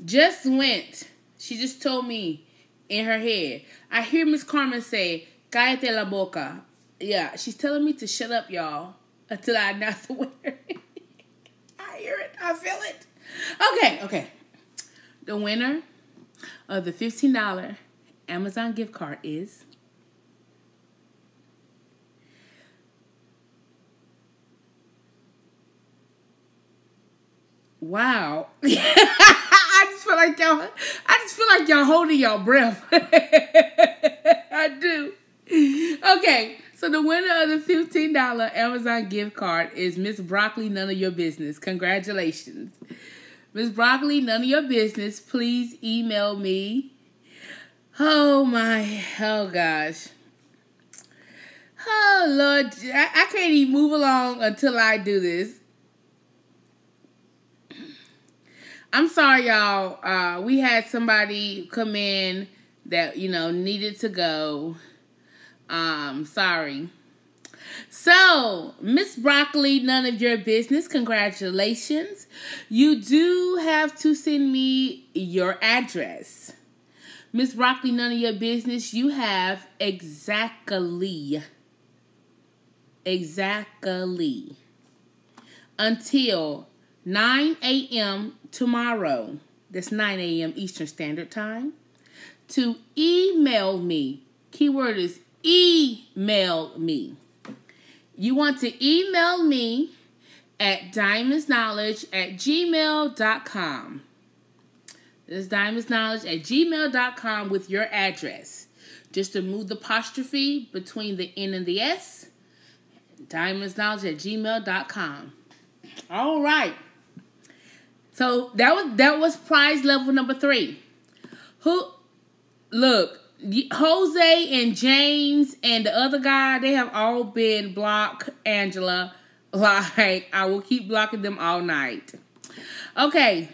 just went. She just told me in her head. I hear Miss Carmen say, Cállate la boca. Yeah, she's telling me to shut up, y'all, until I announce the winner. I hear it. I feel it. Okay, okay. The winner of the $15 Amazon gift card is Wow. I just feel like y'all I just feel like y'all holding y'all breath. I do. Okay, so the winner of the $15 Amazon gift card is Miss Broccoli, none of your business. Congratulations. Miss Broccoli, none of your business. Please email me Oh my, oh gosh. Oh Lord, I, I can't even move along until I do this. I'm sorry, y'all. Uh, we had somebody come in that you know needed to go. Um, sorry. So, Miss Broccoli, none of your business. Congratulations. You do have to send me your address. Miss Broccoli, none of your business. You have exactly, exactly until 9 a.m. tomorrow. That's 9 a.m. Eastern Standard Time. To email me. Keyword is email me. You want to email me at dymonsknowledge at gmail.com. This dymonsknowledge at gmail.com with your address. Just to move the apostrophe between the N and the S dymonsknowledge at gmail.com. All right. So that was that was prize level number three. Who look, Jose and James and the other guy, they have all been block Angela. Like I will keep blocking them all night. Okay.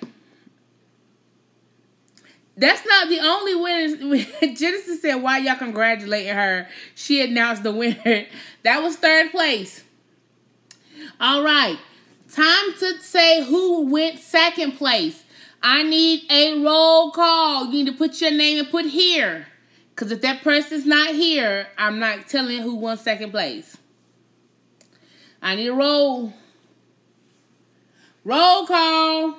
That's not the only winner. Genesis said, "Why y'all congratulating her? She announced the winner. That was third place." All right, time to say who went second place. I need a roll call. You need to put your name and put here. Because if that person's not here, I'm not telling who won second place. I need a roll. Roll call.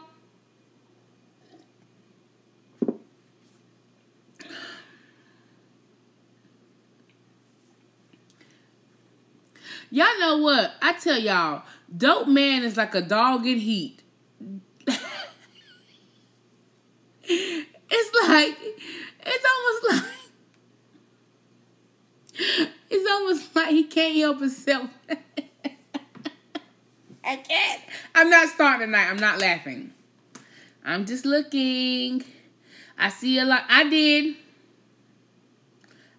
Y'all know what? I tell y'all, dope man is like a dog in heat. it's like, it's almost like, it's almost like he can't help himself. I can't. I'm not starting tonight. I'm not laughing. I'm just looking. I see a lot. I did.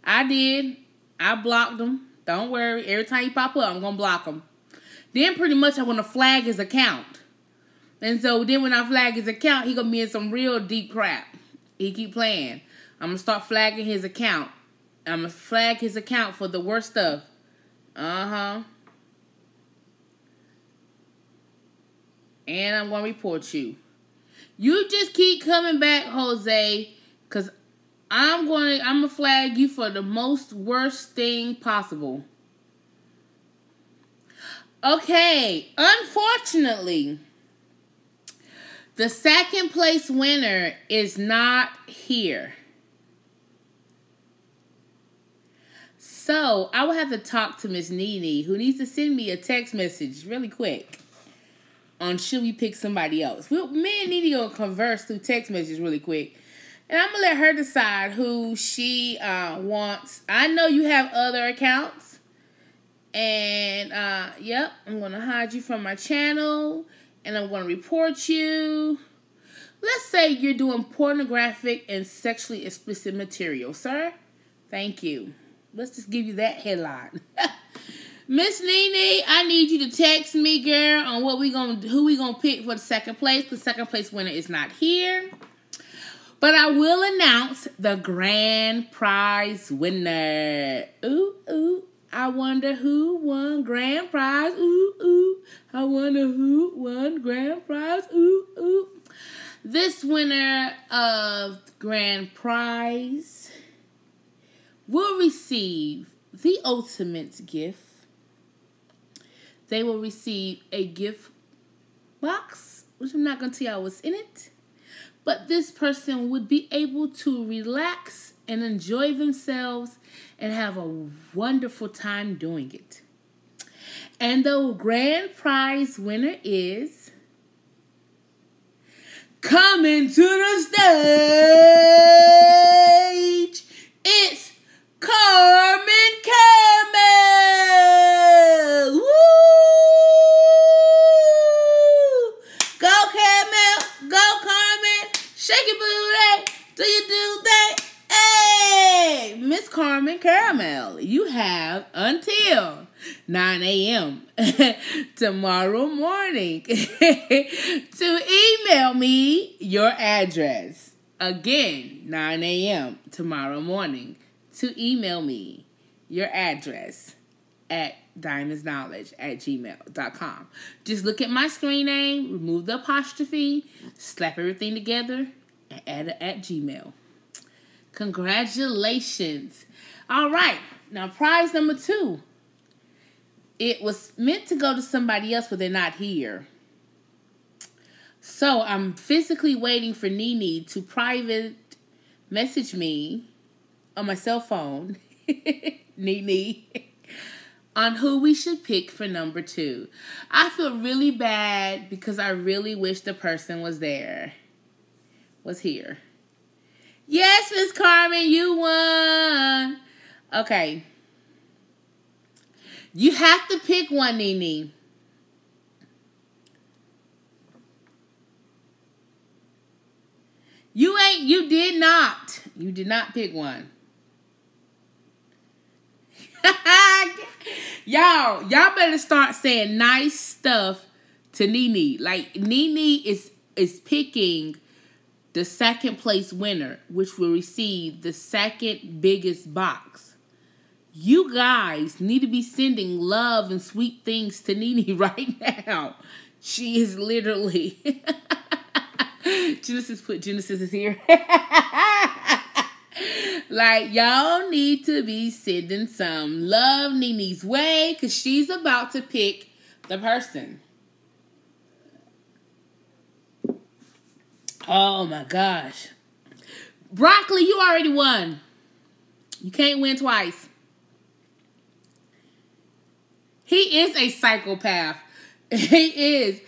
I did. I blocked him. Don't worry. Every time he pop up, I'm going to block him. Then pretty much I'm going to flag his account. And so then when I flag his account, he going to be in some real deep crap. He keep playing. I'm going to start flagging his account. I'm going to flag his account for the worst stuff. Uh-huh. And I'm going to report you. You just keep coming back, Jose, because I'm going to I'm going to flag you for the most worst thing possible. Okay, unfortunately, the second place winner is not here. So I will have to talk to Miss Nene, who needs to send me a text message really quick on should we pick somebody else. We'll, me and Nene will converse through text messages really quick. And I'm gonna let her decide who she uh, wants. I know you have other accounts, and uh, yep, I'm gonna hide you from my channel, and I'm gonna report you. Let's say you're doing pornographic and sexually explicit material, sir. Thank you. Let's just give you that headline. Miss Nene, I need you to text me, girl, on what we gonna who we gonna pick for the second place. The second place winner is not here. But I will announce the grand prize winner. Ooh, ooh. I wonder who won grand prize. Ooh, ooh. I wonder who won grand prize. Ooh, ooh. This winner of grand prize will receive the ultimate gift. They will receive a gift box, which I'm not going to tell y'all what's in it but this person would be able to relax and enjoy themselves and have a wonderful time doing it. And the grand prize winner is coming to the stage. It's Carmen Caramel. Woo! Go Camel, go Carmen. Shake your booty. Do you do that? Miss Carmen Caramel, you have until 9 a.m. tomorrow morning to email me your address. Again, 9 a.m. tomorrow morning to email me your address at dymonsknowledge at gmail.com. Just look at my screen name, remove the apostrophe, slap everything together, and add it at Gmail. Congratulations. All right, now prize number two. It was meant to go to somebody else, but they're not here. So I'm physically waiting for Nene to private message me on my cell phone. Nene on who we should pick for number two. I feel really bad because I really wish the person was there, was here. Yes, Miss Carmen, you won. Okay. You have to pick one, Nene. You ain't, you did not. You did not pick one. y'all, y'all better start saying nice stuff to Nene. Like Nene is is picking the second place winner, which will receive the second biggest box. You guys need to be sending love and sweet things to Nene right now. She is literally Genesis put Genesis is here. like y'all need to be sending some love Nene's way because she's about to pick the person. Oh my gosh. Broccoli, you already won. You can't win twice. He is a psychopath. He is.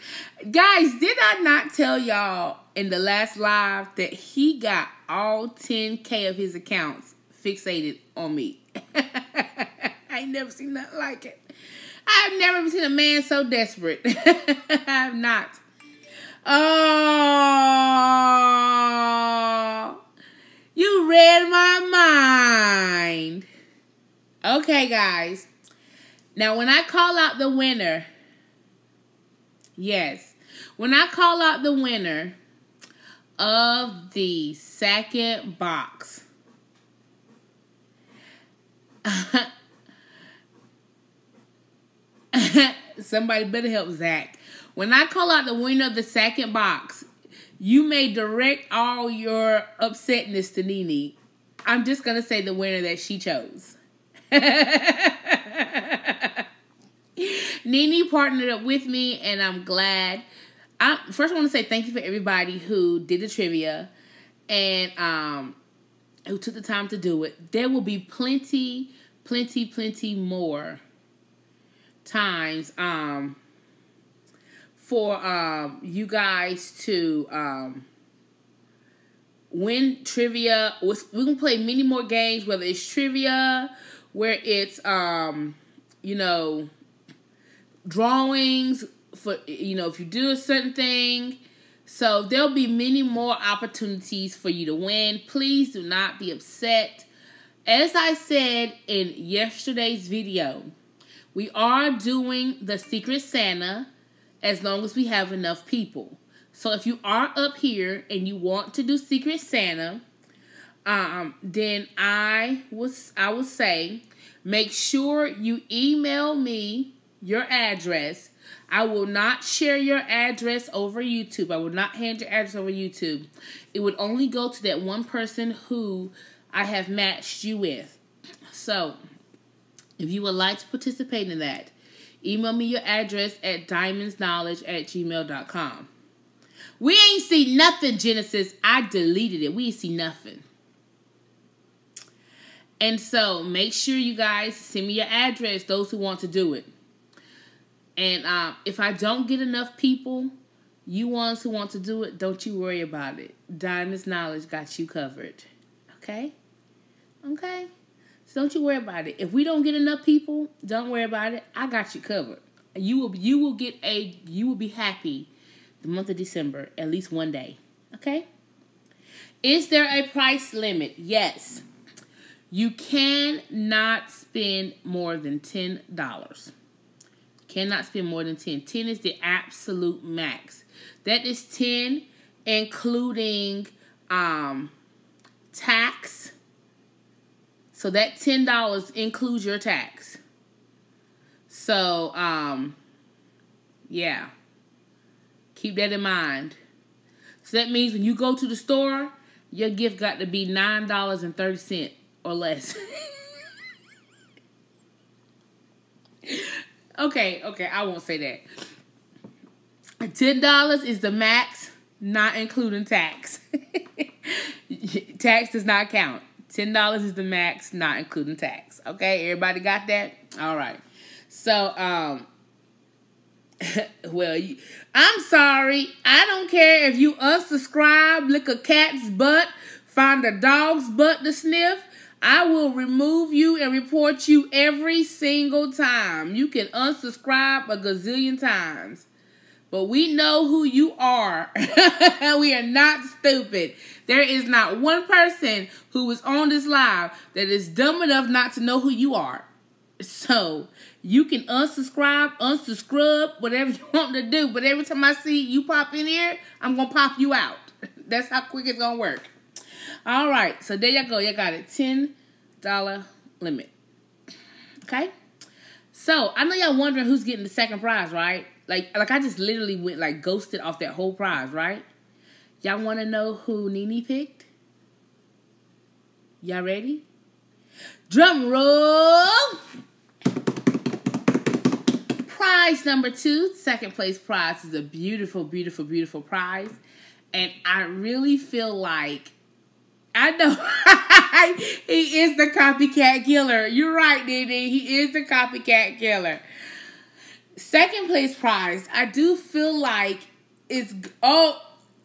Guys, did I not tell y'all in the last live that he got all 10K of his accounts fixated on me? I ain't never seen nothing like it. I've never seen a man so desperate. I have not. Oh, you read my mind. Okay, guys. Now, when I call out the winner, yes, when I call out the winner of the second box, somebody better help Zach. When I call out the winner of the second box, you may direct all your upsetness to Nene. I'm just going to say the winner that she chose. Nene partnered up with me, and I'm glad. I, first, I want to say thank you for everybody who did the trivia and um, who took the time to do it. There will be plenty, plenty, plenty more times um, for um, you guys to um, win trivia. We can play many more games, whether it's trivia, where it's um, you know drawings for you know if you do a certain thing. So there'll be many more opportunities for you to win. Please do not be upset. As I said in yesterday's video, we are doing the Secret Santa as long as we have enough people. So if you are up here and you want to do Secret Santa, um, then I was I will say make sure you email me your address. I will not share your address over YouTube. I will not hand your address over YouTube. It would only go to that one person who I have matched you with. So, if you would like to participate in that, Email me your address at dymonsknowledge at gmail.com. We ain't see nothing, Genesis. I deleted it. We ain't see nothing. And so make sure you guys send me your address, those who want to do it. And um, if I don't get enough people, you ones who want to do it, don't you worry about it. Dymon's Knowledge got you covered. Okay? Okay? Don't you worry about it. If we don't get enough people, don't worry about it. I got you covered. You will you will get a you will be happy the month of December at least one day. Okay? Is there a price limit? Yes. You cannot spend more than ten dollars. Cannot spend more than 10. 10 is the absolute max. That is 10 including um tax so that $10 includes your tax. So, um, yeah. Keep that in mind. So that means when you go to the store, your gift got to be $9.30 or less. okay, okay, I won't say that. $10 is the max, not including tax. tax does not count. Ten dollars is the max, not including tax. Okay, everybody got that? All right. So, um, well, you, I'm sorry. I don't care if you unsubscribe, lick a cat's butt, find a dog's butt to sniff. I will remove you and report you every single time. You can unsubscribe a gazillion times. But we know who you are. we are not stupid. There is not one person who is on this live that is dumb enough not to know who you are. So you can unsubscribe, unsubscribe, whatever you want to do. But every time I see you pop in here, I'm going to pop you out. That's how quick it's going to work. All right. So there you go. You got it. $10 limit. Okay. So I know y'all wondering who's getting the second prize, right? Like, like I just literally went like ghosted off that whole prize, right? Y'all want to know who Nene picked? Y'all ready? Drum roll. Prize number two, second place prize is a beautiful, beautiful, beautiful prize. And I really feel like I know he is the copycat killer. You're right, Nene. He is the copycat killer. Second place prize, I do feel like it's oh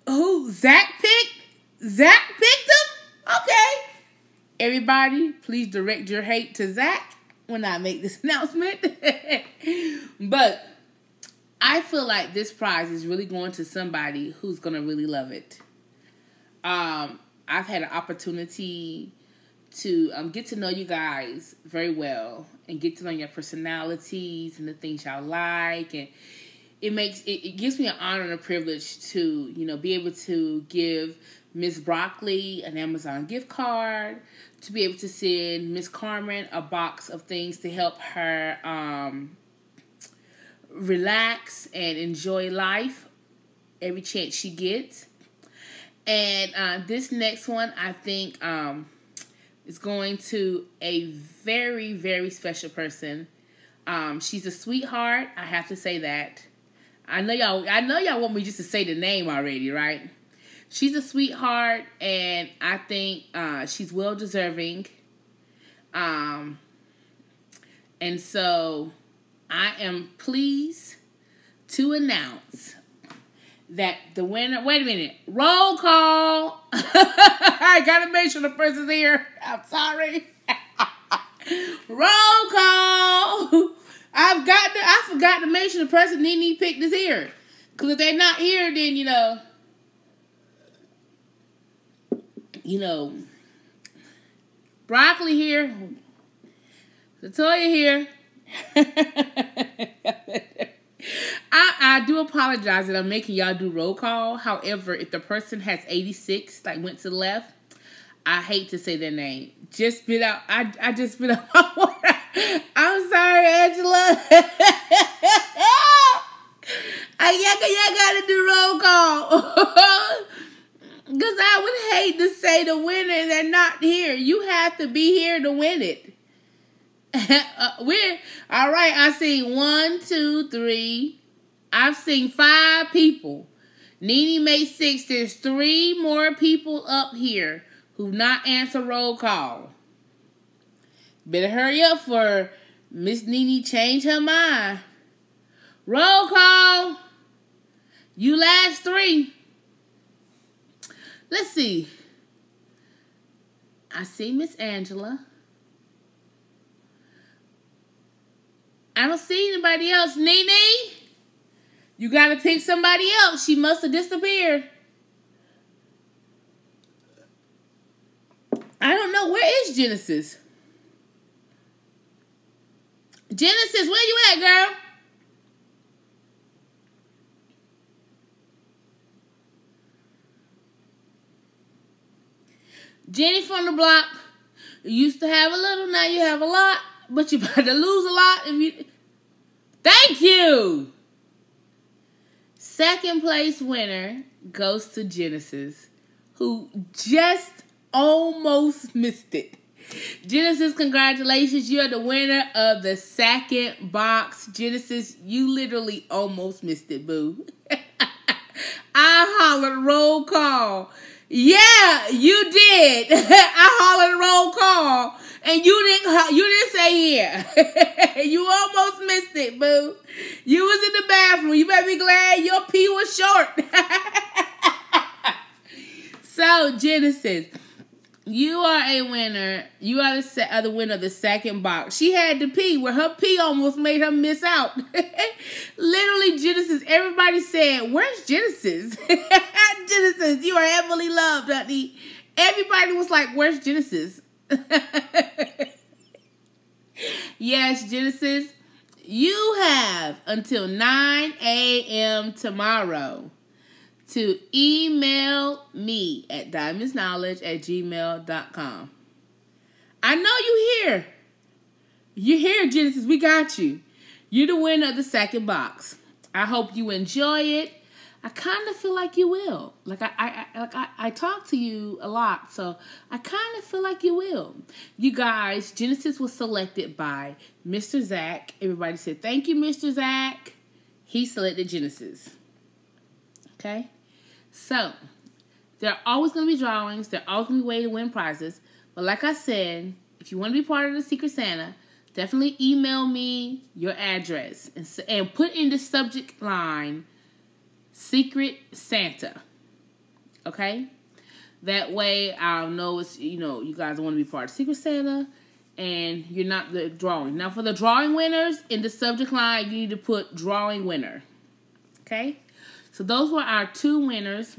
who Zach picked? Zach picked him? Okay. Everybody, please direct your hate to Zach when I make this announcement. but I feel like this prize is really going to somebody who's gonna really love it. Um, I've had an opportunity to um, get to know you guys very well and get to know your personalities and the things y'all like and it makes it, it gives me an honor and a privilege to you know be able to give Miss Broccoli an Amazon gift card to be able to send Miss Carmen a box of things to help her um, relax and enjoy life every chance she gets. And uh, this next one, I think, um, is going to a very, very special person. Um, she's a sweetheart. I have to say that. I know y'all. I know y'all want me just to say the name already, right? She's a sweetheart, and I think uh, she's well deserving. Um, and so I am pleased to announce that the winner. Wait a minute. Roll call. I gotta make sure the person's here. I'm sorry. Roll call. I've got to. I forgot to make sure the person Nene picked is here. Cause if they're not here, then you know. You know. Broccoli here. Latoya here. I, I do apologize that I'm making y'all do roll call. However, if the person has 86, like went to the left, I hate to say their name. Just spit out. I I just spit out. I'm sorry, Angela. I y'all, gotta do roll call. Cause I would hate to say the winner and they're not here. You have to be here to win it. uh, we're all right. I see one, two, three. I've seen five people. Nene made six. There's three more people up here who not answer roll call. Better hurry up for Miss Nene change her mind. Roll call. You last three. Let's see. I see Miss Angela. I don't see anybody else. Nene, you got to pick somebody else. She must have disappeared. I don't know. Where is Genesis? Genesis, where you at, girl? Jenny from the block. You used to have a little, now you have a lot but you about to lose a lot if you. Thank you. Second place winner goes to Genesis, who just almost missed it. Genesis, congratulations. You're the winner of the second box. Genesis, you literally almost missed it, boo. I hollered roll call. Yeah, you did. I hollered roll call. And you didn't you didn't say yeah. you almost missed it, boo. You was in the bathroom. You better be glad your pee was short. so Genesis, You are a winner. You are the, se- are the winner of the second box. She had to pee where her pee almost made her miss out. Literally, Genesis. Everybody said, Where's Genesis? Genesis, you are heavily loved, honey. Everybody was like, Where's Genesis? yes, Genesis. You have until 9 a.m. tomorrow to email me at dymonsknowledge at gmail.com. I know you here. You're here, Genesis. We got you. You're the winner of the second box. I hope you enjoy it. I kind of feel like you will. Like I, I, I like I, I talk to you a lot, so I kind of feel like you will. You guys, Genesis was selected by Mr. Zach. Everybody said thank you, Mr. Zach. He selected Genesis. Okay, so there are always going to be drawings. There are always going to be way to win prizes. But like I said, if you want to be part of the Secret Santa, definitely email me your address and and put in the subject line Secret Santa. Okay? That way I'll know it's, you know, you guys want to be part of Secret Santa and you're not the drawing. Now, for the drawing winners, in the subject line, you need to put drawing winner. Okay? So those were our two winners.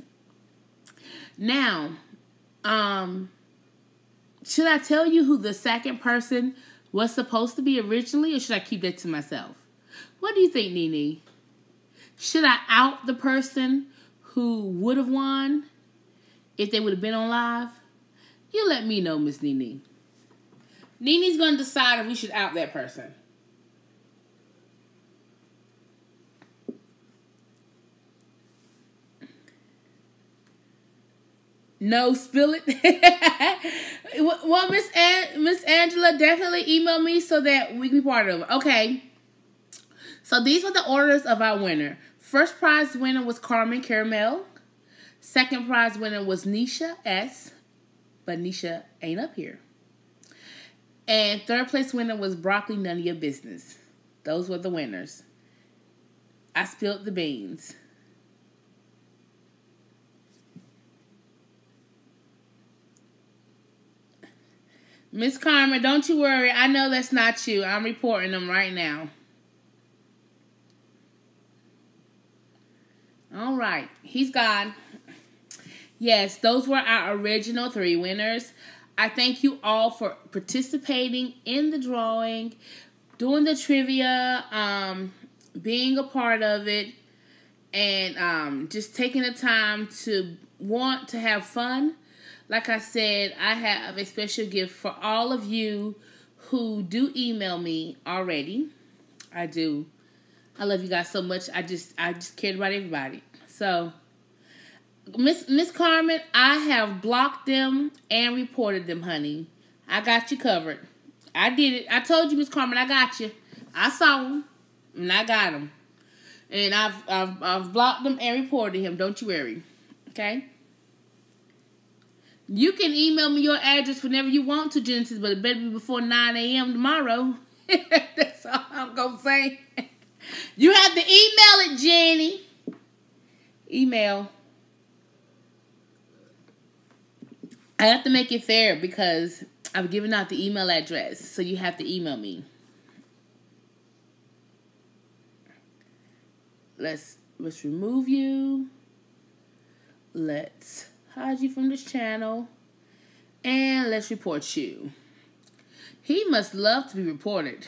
Now, um, should I tell you who the second person was supposed to be originally, or should I keep that to myself? What do you think, Nene? Should I out the person who would have won if they would have been on live? You let me know, Miss Nene. Nene's to decide if we should out that person. No, spill it. well, Miss An- Miss Angela, definitely email me so that we can be part of it. Okay. So these were the orders of our winner. First prize winner was Carmen Caramel. Second prize winner was Nisha S. But Nisha ain't up here. And third place winner was Broccoli None of Your Business. Those were the winners. I spilled the beans. Miss Carmen, don't you worry. I know that's not you. I'm reporting them right now. All right. He's gone. Yes, those were our original three winners. I thank you all for participating in the drawing, doing the trivia, um, being a part of it, and um, just taking the time to want to have fun like I said, I have a special gift for all of you who do email me already. I do. I love you guys so much. I just I just cared about everybody. So Miss Miss Carmen, I have blocked them and reported them, honey. I got you covered. I did it. I told you, Miss Carmen, I got you. I saw them and I got them. And I've I've I've blocked them and reported him. Don't you worry. Okay? You can email me your address whenever you want to, Genesis, but it better be before 9 a.m. tomorrow. That's all I'm going to say. You have to email it, Jenny. Email. I have to make it fair because I've given out the email address, so you have to email me. Let's let's remove you. Let's hide you from this channel, and let's report you. He must love to be reported.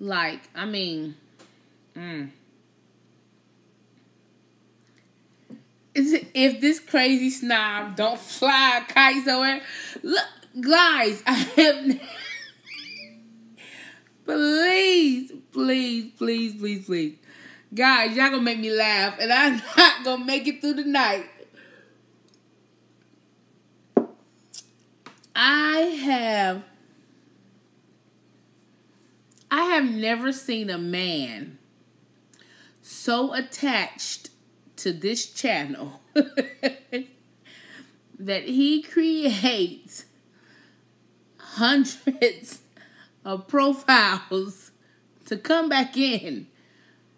Like, I mean, mm. If this crazy snob don't fly a kite somewhere, look, guys, I have. please, please, please, please, please. Guys, y'all gonna make me laugh, and I'm not gonna make it through the night. I have I have never seen a man so attached to this channel that he creates hundreds of profiles to come back in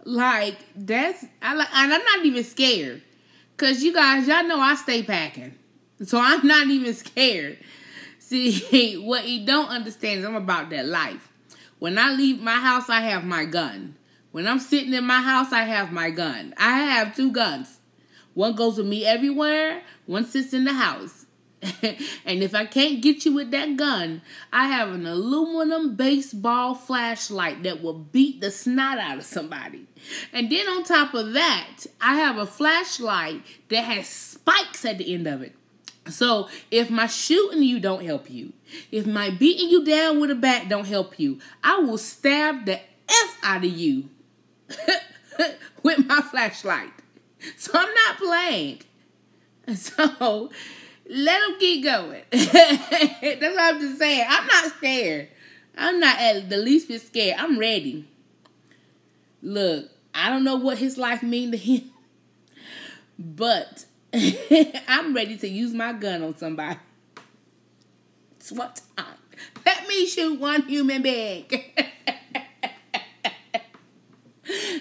like that's I like, and I'm not even scared Cause you guys, y'all know I stay packing. So I'm not even scared. See, what he don't understand is I'm about that life. When I leave my house, I have my gun. When I'm sitting in my house, I have my gun. I have two guns. One goes with me everywhere, one sits in the house. and if I can't get you with that gun, I have an aluminum baseball flashlight that will beat the snot out of somebody. And then on top of that, I have a flashlight that has spikes at the end of it. So if my shooting you don't help you, if my beating you down with a bat don't help you, I will stab the F out of you with my flashlight. So I'm not playing. So let them keep going. That's what I'm just saying. I'm not scared. I'm not at the least bit scared. I'm ready. Look, I don't know what his life mean to him, but I'm ready to use my gun on somebody. It's what time. Let me shoot one human being.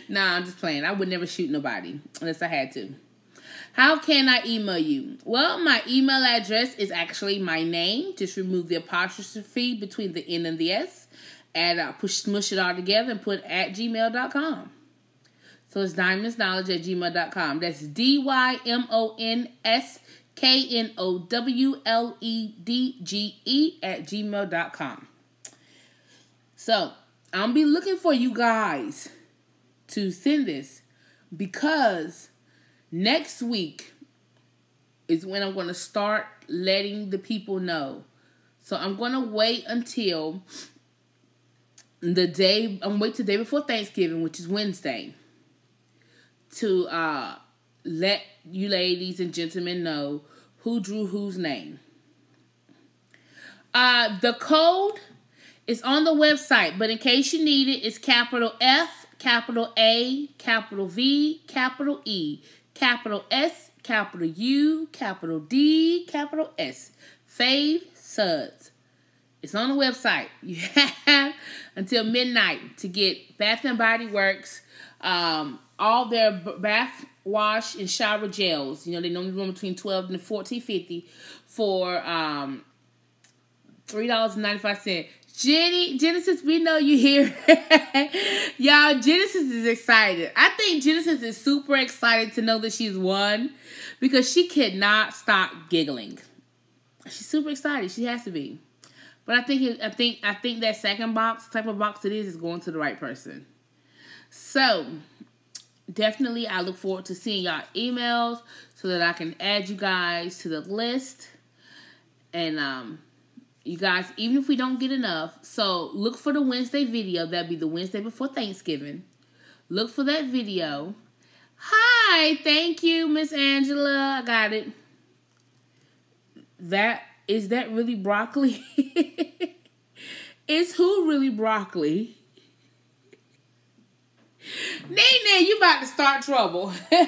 nah, I'm just playing. I would never shoot nobody unless I had to. How can I email you? Well, my email address is actually my name. Just remove the apostrophe between the N and the S. And uh, push smush it all together and put at gmail.com. So it's dymonsknowledge at gmail.com. That's D Y M O N S K N O W L E D G E at gmail.com. So I'll be looking for you guys to send this because next week is when I'm going to start letting the people know. So I'm going to wait until the day, I'm wait till the day before Thanksgiving, which is Wednesday to uh, let you ladies and gentlemen know who drew whose name. Uh, the code is on the website, but in case you need it, it's capital F, capital A, capital V, capital E, capital S, capital U, capital D, capital S. Fave Suds. It's on the website. You have until midnight to get Bath and Body Works, um, all their bath wash and shower gels. You know, they normally run between 12 and 14.50 for um, $3.95. Jenny Genesis, we know you here. Y'all, Genesis is excited. I think Genesis is super excited to know that she's won because she cannot stop giggling. She's super excited. She has to be. But I think I think I think that second box, type of box it is, is going to the right person. So definitely I look forward to seeing y'all emails so that I can add you guys to the list. And um you guys, even if we don't get enough, so look for the Wednesday video. That'll be the Wednesday before Thanksgiving. Look for that video. Hi, thank you, Miss Angela. I got it. That is that really broccoli? is who really broccoli? Nene, you about to start trouble.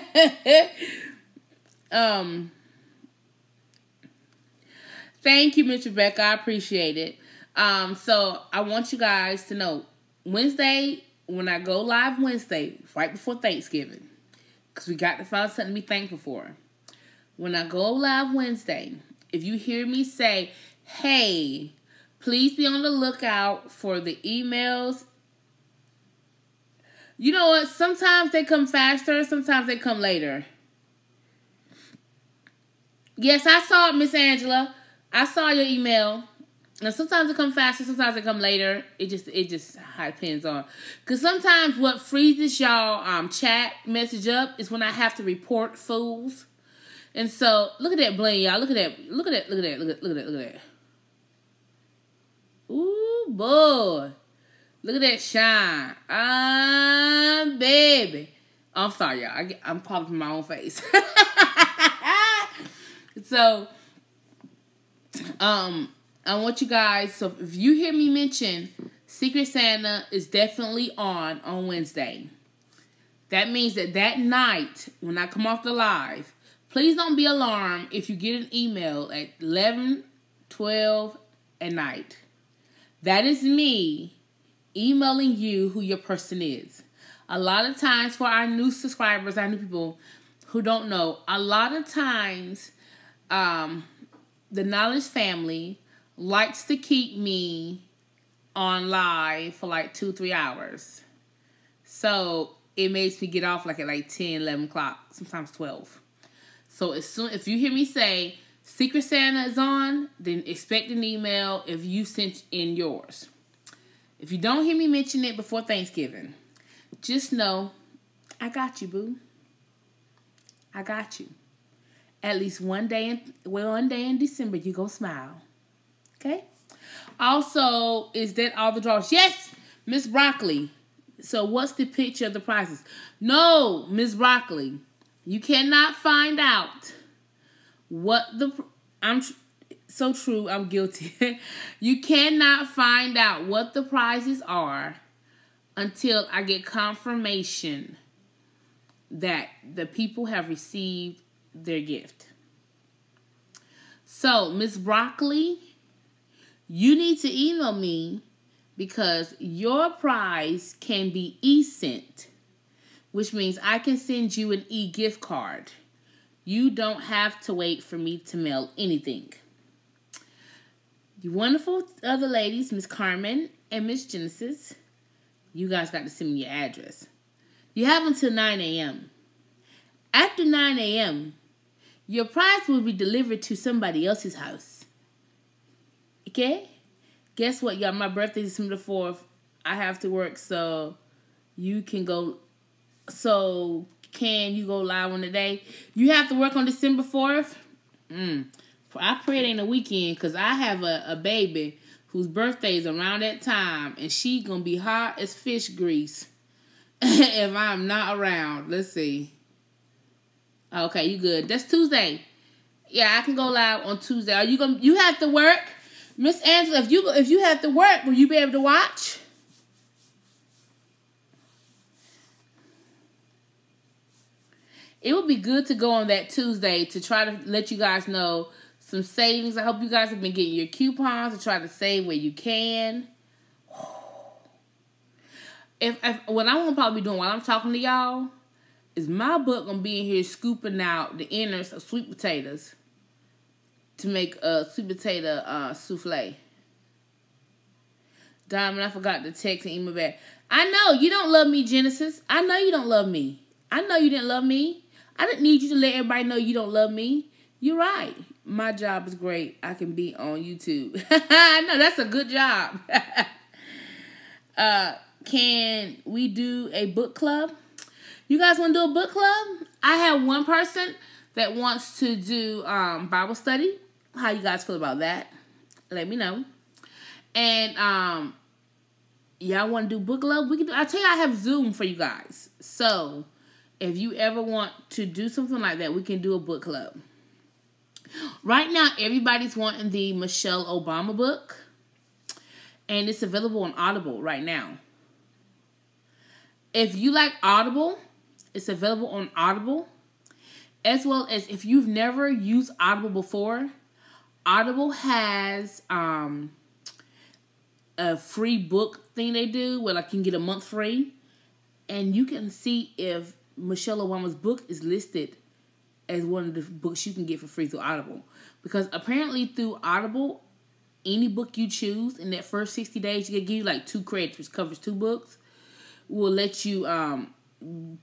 um Thank you, Miss Rebecca. I appreciate it. Um, so I want you guys to know Wednesday, when I go live Wednesday, right before Thanksgiving, because we got to find something to be thankful for. When I go live Wednesday, if you hear me say, hey, please be on the lookout for the emails you know what? Sometimes they come faster, sometimes they come later. Yes, I saw it, Miss Angela. I saw your email. Now sometimes it come faster, sometimes it come later. It just it just depends on. Cause sometimes what freezes y'all um chat message up is when I have to report fools. And so look at that bling, y'all. Look at that. Look at that. Look at that. Look at look at that. Look at that. Ooh boy. Look at that shine. Ah, baby. I'm sorry, y'all. I, am popping my own face. so, um, I want you guys. So, if you hear me mention Secret Santa is definitely on on Wednesday, that means that that night when I come off the live, please don't be alarmed if you get an email at 11, 12 at night. That is me emailing you who your person is. A lot of times for our new subscribers, our new people, who don't know, a lot of times um, the knowledge family likes to keep me on live for like two, three hours. So it makes me get off like at like 10, 11 o'clock, sometimes 12. So as soon if you hear me say Secret Santa is on, then expect an email if you sent in yours. If you don't hear me mention it before Thanksgiving, just know I got you, boo. I got you. At least one day in well, one day in December, you go smile. Okay? Also, is that all the draws? Yes, Miss Broccoli. So what's the picture of the prizes? No, Miss Broccoli. You cannot find out what the I'm so true, I'm guilty. you cannot find out what the prizes are until I get confirmation that the people have received their gift. So, Miss Broccoli, you need to email me because your prize can be e-sent, which means I can send you an e-gift card. You don't have to wait for me to mail anything. You wonderful other ladies, Miss Carmen and Miss Genesis, you guys got to send me your address. You have until 9 a.m. After 9 a.m., your prize will be delivered to somebody else's house. Okay? Guess what, y'all? My birthday is December 4th. I have to work, so you can go. So, can you go live on the day? You have to work on December 4th? Mm. I pray it ain't a weekend because I have a, a baby whose birthday is around that time, and she gonna be hot as fish grease if I'm not around. Let's see. Okay, you good. That's Tuesday. Yeah, I can go live on Tuesday. Are you gonna you have to work? Miss Angela, if you if you have to work, will you be able to watch? It would be good to go on that Tuesday to try to let you guys know some savings. I hope you guys have been getting your coupons to try to save where you can. If, if what I'm gonna probably be doing while I'm talking to y'all is my book gonna be in here scooping out the innards of sweet potatoes to make a sweet potato uh, souffle. Dymon, I forgot to text and email back. I know you don't love me, Genesis. I know you don't love me. I know you didn't love me. I didn't need you to let everybody know you don't love me. You're right. My job is great. I can be on YouTube. I know that's a good job. uh, can we do a book club? You guys want to do a book club? I have one person that wants to do um, Bible study. How you guys feel about that? Let me know. And um, y'all want to do book club? We can. Do, I tell you, I have Zoom for you guys. So if you ever want to do something like that, we can do a book club. Right now, everybody's wanting the Michelle Obama book, and it's available on Audible right now. If you like Audible, it's available on Audible, as well as if you've never used Audible before, Audible has um, a free book thing they do where you can get a month free, and you can see if Michelle Obama's book is listed as one of the books you can get for free through Audible. Because apparently through Audible, any book you choose in that first 60 days, you can give you like two credits, which covers two books, will let you um,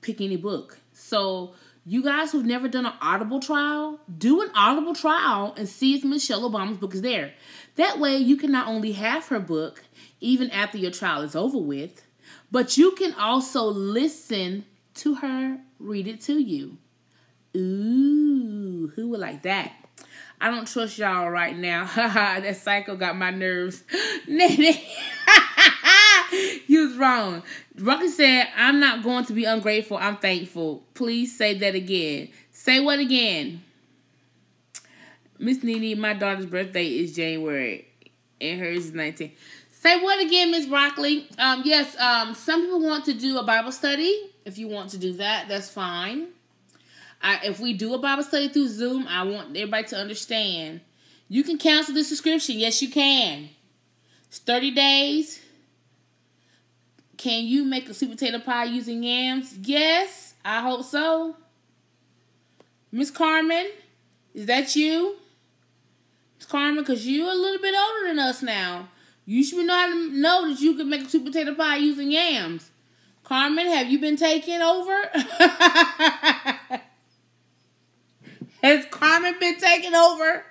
pick any book. So you guys who've never done an Audible trial, do an Audible trial and see if Michelle Obama's book is there. That way, you can not only have her book even after your trial is over with, but you can also listen to her read it to you. Ooh, who would like that? I don't trust y'all right now. that psycho got my nerves. you was wrong. Rocky said, I'm not going to be ungrateful. I'm thankful. Please say that again. Say what again? Miss Nene, my daughter's birthday is January and hers is 19. Say what again, Miss Broccoli? Um, yes, um, some people want to do a Bible study. If you want to do that, that's fine. I, if we do a Bible study through Zoom, I want everybody to understand. You can cancel the subscription. Yes, you can. It's 30 days. Can you make a sweet potato pie using yams? Yes, I hope so. Miss Carmen, is that you? Miss Carmen, because you're a little bit older than us now. You should know how to know that you can make a sweet potato pie using yams. Carmen, have you been taken over? Has Carmen been taken over?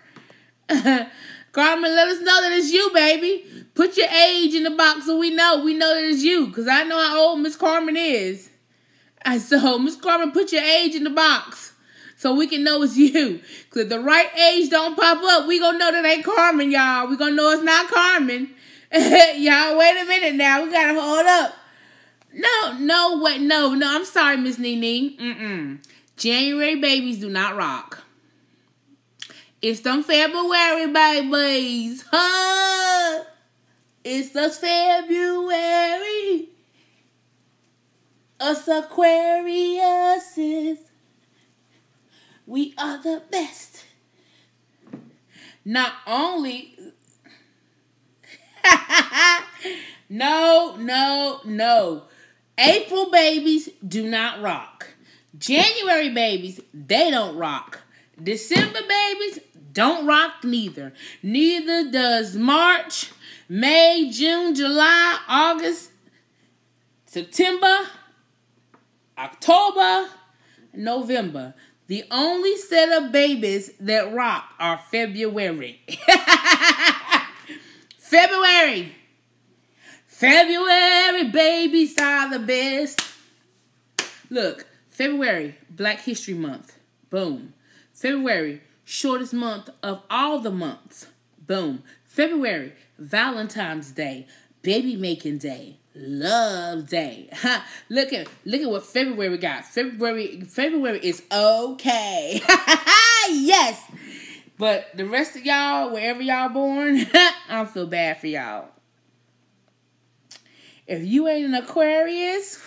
Carmen, let us know that it's you, baby. Put your age in the box so we know. We know that it's you. Because I know how old Miss Carmen is. And so, Miss Carmen, put your age in the box so we can know it's you. Because if the right age don't pop up, we to know that ain't Carmen, y'all. we to know it's not Carmen. y'all, wait a minute now. We got to hold up. No, no, wait, no, no. I'm sorry, Miss Nene. Mm-mm. January babies do not rock. It's them February babies. Huh? It's the February. Us Aquariuses. We are the best. Not only. no, no, no. April babies do not rock. January babies, they don't rock. December babies don't rock neither. Neither does March, May, June, July, August, September, October, November. The only set of babies that rock are February. February. February babies are the best. Look, February, Black History Month. Boom. February, shortest month of all the months. Boom. February, Valentine's Day, baby making day, love day. look at look at what February got. February February is okay. yes. But the rest of y'all, wherever y'all born, I feel bad for y'all. If you ain't an Aquarius,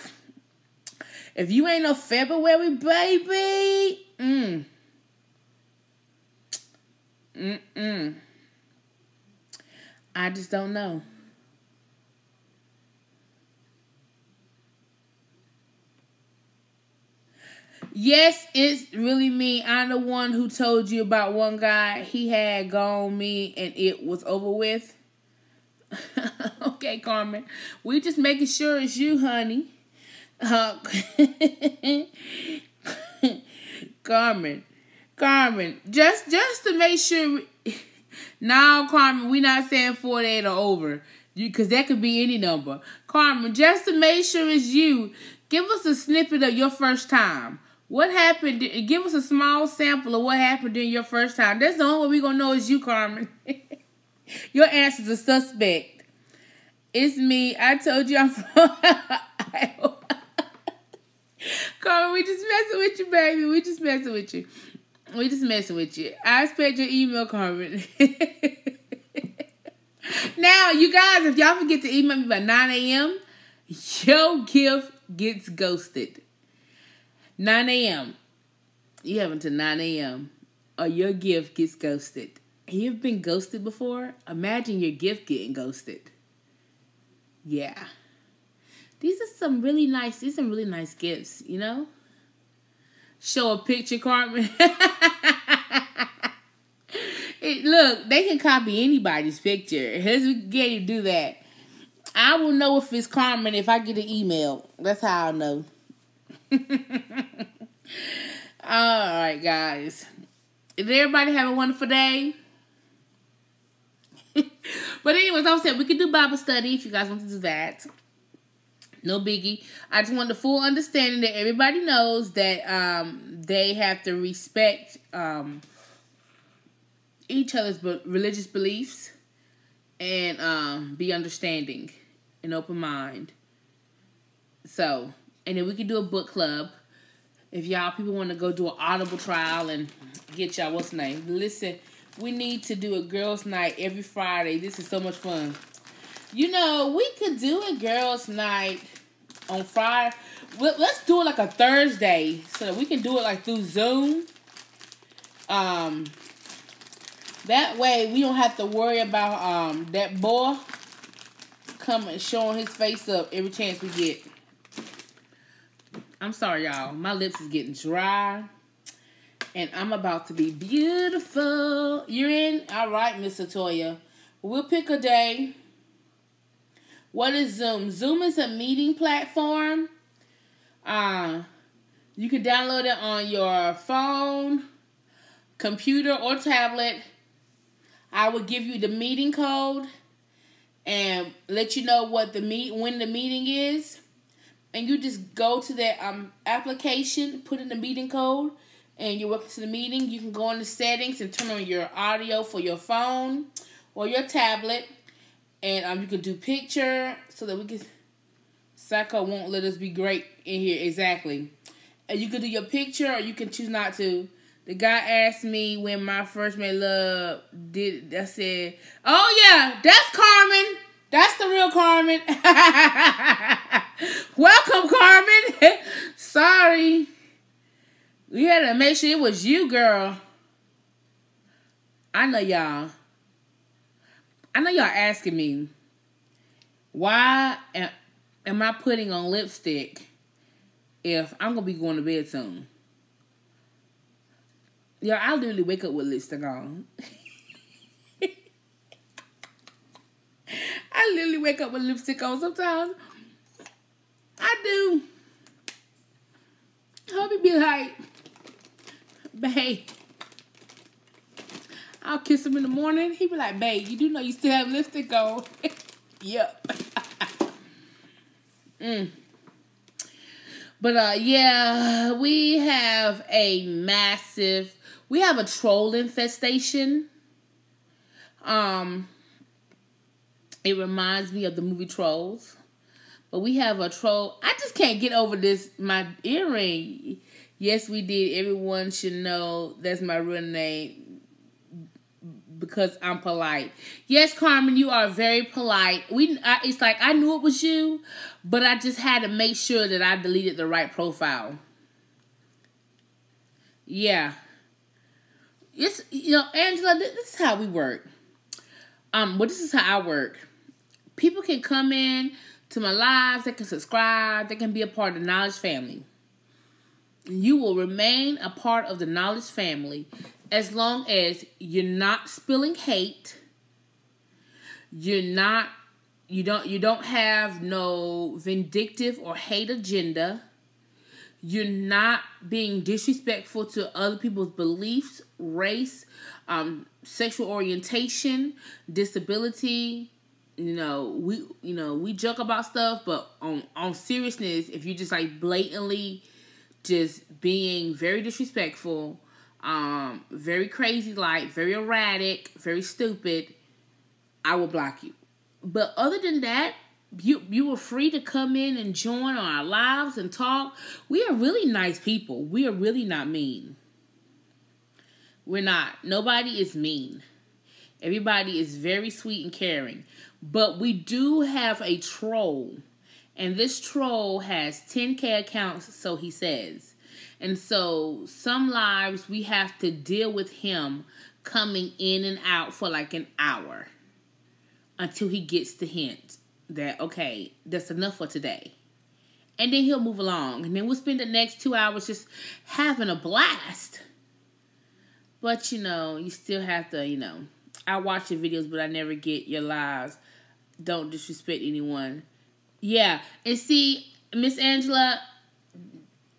if you ain't no February baby, mm. Mm-mm. I just don't know. Yes, it's really me. I'm the one who told you about one guy. He had gone me and it was over with. okay, Carmen. We just making sure it's you, honey. Uh, Carmen. Carmen, just just to make sure. now, Carmen, we're not saying 48 or over. Because that could be any number. Carmen, just to make sure it's you, give us a snippet of your first time. What happened? Give us a small sample of what happened during your first time. That's the only way we're going to know is you, Carmen. your answer's a suspect. It's me. I told you I'm from Carmen, we just messing with you, baby. We just messing with you. We just messing with you. I expect your email, Carmen. now, you guys, if y'all forget to email me by 9 a.m., your gift gets ghosted. 9 a.m. You have until 9 a.m. or your gift gets ghosted. You've been ghosted before? Imagine your gift getting ghosted. Yeah. These are some really nice, these are really nice gifts, you know? Show a picture, Carmen. it, look, they can copy anybody's picture. Let's get you do that. I will know if it's Carmen if I get an email. That's how I'll know. All right, guys. Did everybody have a wonderful day? but anyways, I said we could do Bible study if you guys want to do that. No biggie. I just want the full understanding that everybody knows that um, they have to respect um, each other's religious beliefs and um, be understanding and open mind. So, and then we can do a book club. If y'all people want to go do an audible trial and get y'all what's name. Listen, we need to do a girls' night every Friday. This is so much fun. You know, we could do a girls' night on Friday. Let's do it like a Thursday so that we can do it like through Zoom. Um, that way we don't have to worry about um that boy coming showing his face up every chance we get. I'm sorry, y'all. My lips is getting dry. And I'm about to be beautiful. You're in? All right, Miss Toya. We'll pick a day. What is Zoom? Zoom is a meeting platform. Uh, you can download it on your phone, computer, or tablet. I will give you the meeting code and let you know what the meet when the meeting is. And you just go to that um application, put in the meeting code, and you're welcome to the meeting. You can go into settings and turn on your audio for your phone or your tablet. And um you can do picture so that we can Psycho won't let us be great in here exactly. And you can do your picture or you can choose not to. The guy asked me when my first made love did I said, Oh yeah, that's Carmen. That's the real Carmen. Welcome, Carmen. Sorry. We had to make sure it was you, girl. I know y'all. I know y'all asking me why am, I putting on lipstick if I'm gonna be going to bed soon? Yeah, I literally wake up with lipstick on. I literally wake up with lipstick on sometimes. I do. Hope Hubby be like, babe. I'll kiss him in the morning. He be like, babe, you do know you still have lipstick on. yep. mm. But uh yeah, we have a massive we have a troll infestation. Um it reminds me of the movie Trolls. But we have a troll. I just can't get over this my earring. Yes, we did. Everyone should know that's my real name because I'm polite. Yes, Carmen, you are very polite. We I, it's like I knew it was you, but I just had to make sure that I deleted the right profile. Yeah. It's you know, Angela, this is how we work. Um, but this is how I work. People can come in to my lives, they can subscribe, they can be a part of the knowledge family. You will remain a part of the knowledge family as long as you're not spilling hate, you're not you don't you don't have no vindictive or hate agenda. You're not being disrespectful to other people's beliefs, race, um, sexual orientation, disability, you know, we you know, we joke about stuff, but on on seriousness, if you're just like blatantly just being very disrespectful, um, very crazy like, very erratic, very stupid, I will block you. But other than that, you you were free to come in and join on our lives and talk. We are really nice people. We are really not mean. We're not. Nobody is mean. Everybody is very sweet and caring. But we do have a troll. And this troll has 10k accounts, so he says. And so some lives we have to deal with him coming in and out for like an hour until he gets the hint that okay, that's enough for today. And then he'll move along. And then we'll spend the next two hours just having a blast. But you know, you still have to, you know, I watch your videos, but I never get your lives. Don't disrespect anyone. Yeah, and see, Miss Angela,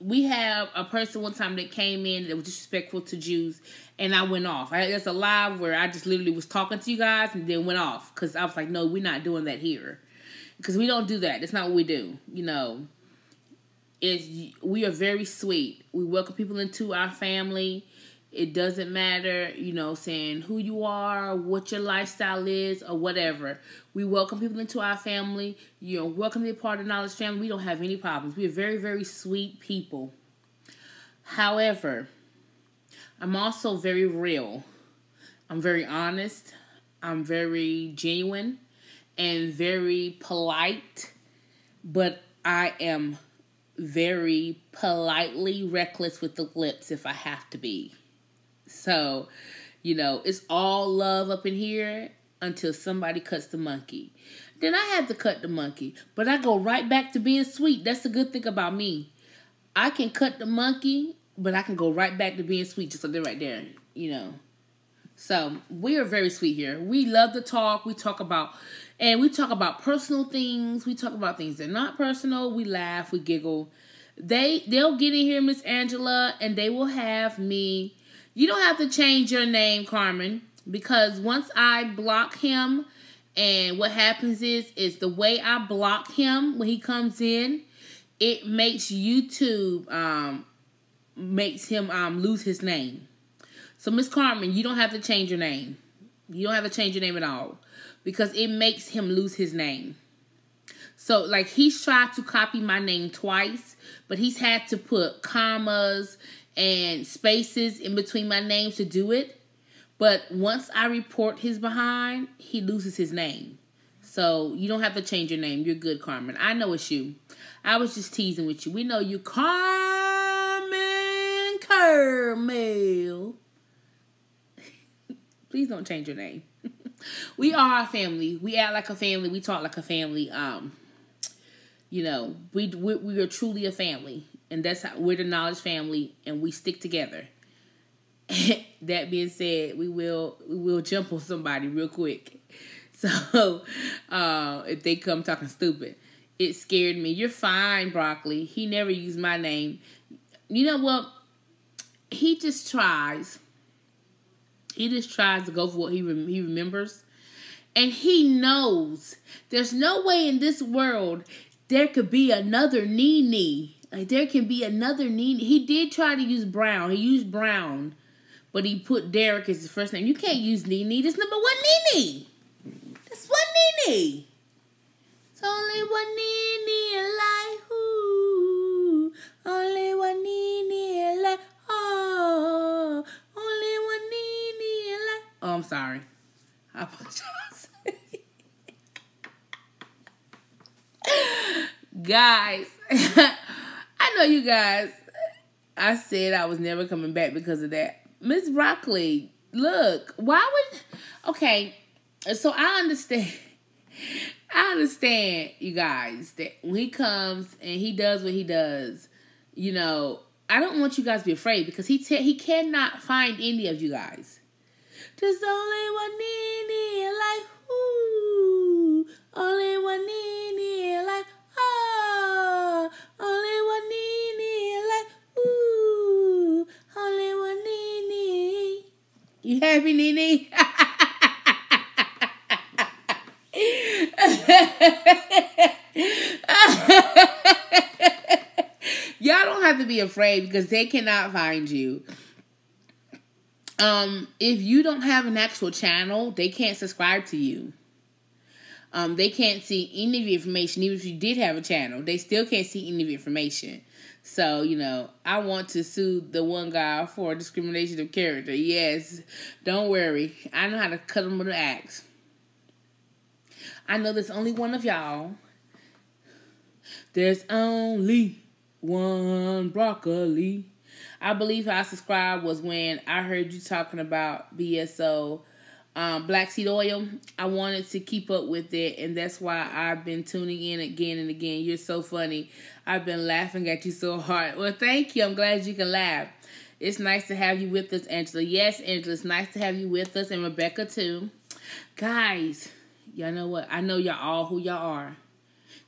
we have a person one time that came in that was disrespectful to Jews, and I went off. I, there's a live where I just literally was talking to you guys and then went off because I was like, no, we're not doing that here because we don't do that. That's not what we do. You know, is we are very sweet. We welcome people into our family. It doesn't matter, you know, saying who you are, what your lifestyle is, or whatever. We welcome people into our family. You're welcome to be part of the Knowledge family. We don't have any problems. We are very, very sweet people. However, I'm also very real. I'm very honest. I'm very genuine and very polite, but I am very politely reckless with the lips if I have to be. So, you know, it's all love up in here until somebody cuts the monkey. Then I have to cut the monkey, but I go right back to being sweet. That's the good thing about me. I can cut the monkey but I can go right back to being sweet just like that right there, you know. So we are very sweet here. We love to talk. We talk about and we talk about personal things. We talk about things that are not personal. We laugh, we giggle. They they'll get in here, Miss Angela, and they will have me. You don't have to change your name, Carmen, because once I block him, and what happens is is the way I block him when he comes in, it makes YouTube um makes him um lose his name. So Miss Carmen, you don't have to change your name. You don't have to change your name at all because it makes him lose his name. So like he's tried to copy my name twice, but he's had to put commas and spaces in between my names to do it. But once I report his behind, he loses his name. So you don't have to change your name. You're good, Carmen. I know it's you. I was just teasing with you. We know you, Carmen Carmel. Please don't change your name. we are a family. We act like a family. We talk like a family. Um, you know, we we, we are truly a family, and that's how we're the knowledge family, and we stick together. that being said, we will we will jump on somebody real quick. So, uh, if they come talking stupid, it scared me. You're fine, broccoli. He never used my name. You know what? He just tries he just tries to go for what he rem- he remembers, and he knows there's no way in this world there could be another Nene. Like there can be another Nene. He did try to use Brown. He used Brown, but he put Derek as his first name. You can't use Nene. That's number one Nene. That's one Nene. It's only one Nene in life. Ooh, only one Nene in life. Oh, only one Nene in life. Oh, I'm sorry. I apologize. guys, I know you guys. I said I was never coming back because of that. Miss Broccoli, look, why would. Okay, so I understand. I understand, you guys, that when he comes and he does what he does, you know, I don't want you guys to be afraid because he te- he cannot find any of you guys. There's only one Nene in life. Ooh, only one Nene in life. Ah, only one life. Ooh, only one. You happy, Nene? Y'all don't have to be afraid because they cannot find you. Um, if you don't have an actual channel, they can't subscribe to you. Um, they can't see any of the information, even if you did have a channel, they still can't see any of the information. So, you know, I want to sue the one guy for discrimination of character. Yes, don't worry. I know how to cut them with an axe. I know there's only one of y'all. There's only one broccoli. I believe I subscribed was when I heard you talking about BSO um, black seed oil. I wanted to keep up with it, and that's why I've been tuning in again and again. You're so funny. I've been laughing at you so hard. Well, thank you. I'm glad you can laugh. It's nice to have you with us, Angela. Yes, Angela, it's nice to have you with us, and Rebecca too. Guys, y'all know what? I know y'all all who y'all are.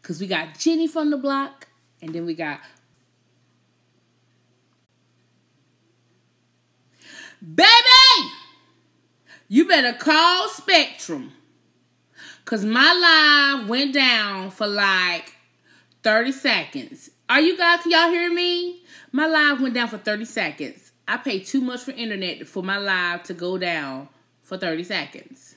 Because we got Jenny from the block, and then we got Baby, you better call Spectrum. Cause my live went down for like 30 seconds. Are you guys, can y'all hear me? My live went down for 30 seconds. I paid too much for internet for my live to go down for 30 seconds.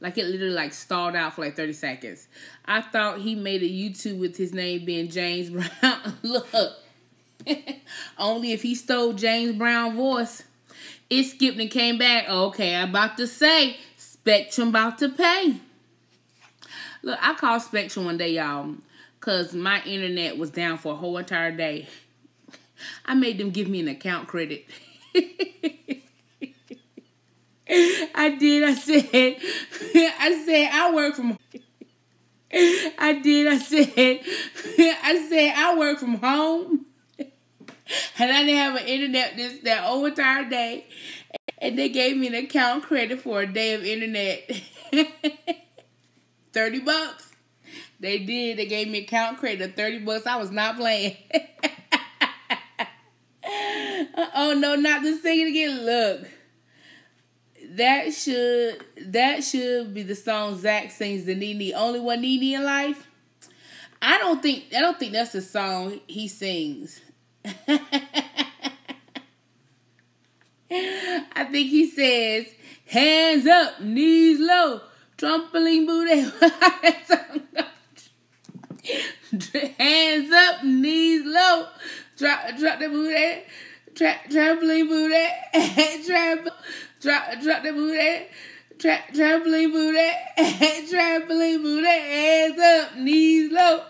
Like it literally like stalled out for like 30 seconds. I thought he made a YouTube with his name being James Brown. Look. Only if he stole James Brown voice. It skipped and came back. Okay, I'm about to say Spectrum about to pay. Look, I called Spectrum one day, y'all, because my internet was down for a whole entire day. I made them give me an account credit. I did. I said, I said, I work from I did. I said, I said, I work from home. And I didn't have an internet this that whole entire day. And they gave me an account credit for a day of internet. 30 bucks. They did. They gave me account credit of 30 bucks. I was not playing. oh no, not the singing again. Look. That should that should be the song Zach sings the Nene. Only one Nene in life. I don't think I don't think that's the song he sings. I think he says, hands up, knees low, trampoline booty. hands up, knees low, drop, drop the booty, tra- trampoline booty, tramp, drop, drop the booty. Tra- trampoline booty, trampoline booty, hands up, knees low.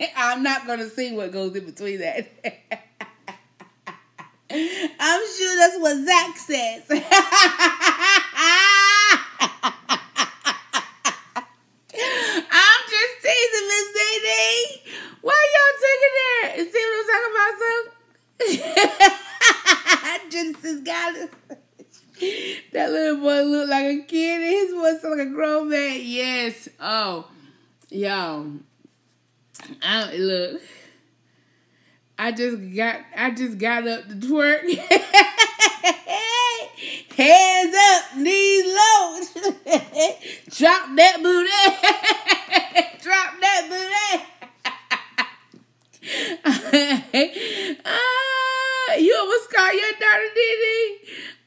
I'm not gonna sing what goes in between that. I'm sure that's what Zach says. I'm just teasing Miss Dee Why y'all taking there? See what I'm talking about? So Genesis it. That little boy looked like a kid his voice sounded like a grown man. Yes. Oh. Yo. I look. I just got I just got up to twerk. Hands up, knees low. Drop that booty. Drop that booty. uh, you almost caught your daughter, Diddy.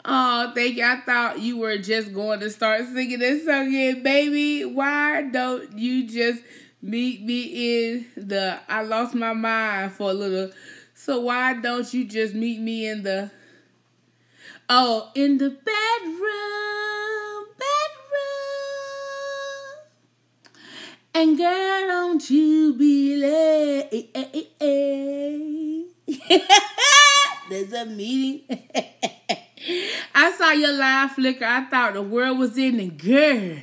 Oh, thank you. I thought you were just going to start singing this song again, baby. Why don't you just meet me in the I lost my mind for a little. So why don't you just meet me in the Oh, in the bedroom, bedroom. And girl, don't you be late. There's a meeting. I saw your live flicker. I thought the world was in the girl.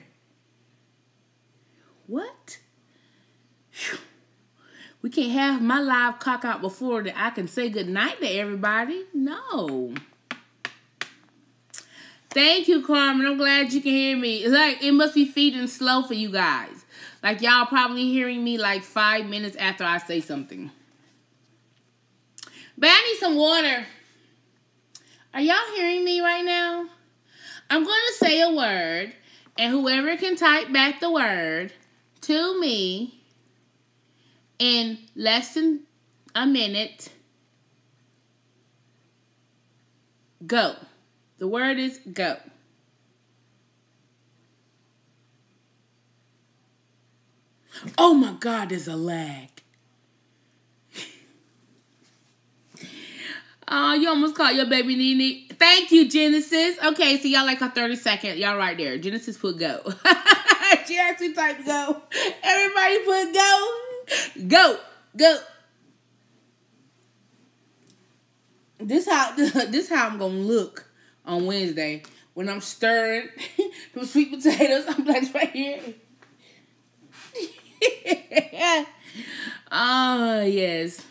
What? We can't have my live cock out before that I can say good night to everybody. No. Thank you, Carmen. I'm glad you can hear me. It's like it must be feeding slow for you guys. Like y'all probably hearing me like five minutes after I say something. But I need some water. Are y'all hearing me right now? I'm going to say a word, and whoever can type back the word to me in less than a minute. Go. The word is go. Oh my God, there's a lag. Oh, you almost caught your baby Nene. Thank you, Genesis. Okay, so y'all like a 30 second. Y'all right there. Genesis put go. she actually typed go. Everybody put go. Go, go. This how this how I'm gonna look on Wednesday when I'm stirring the sweet potatoes. I'm like right here. oh yes,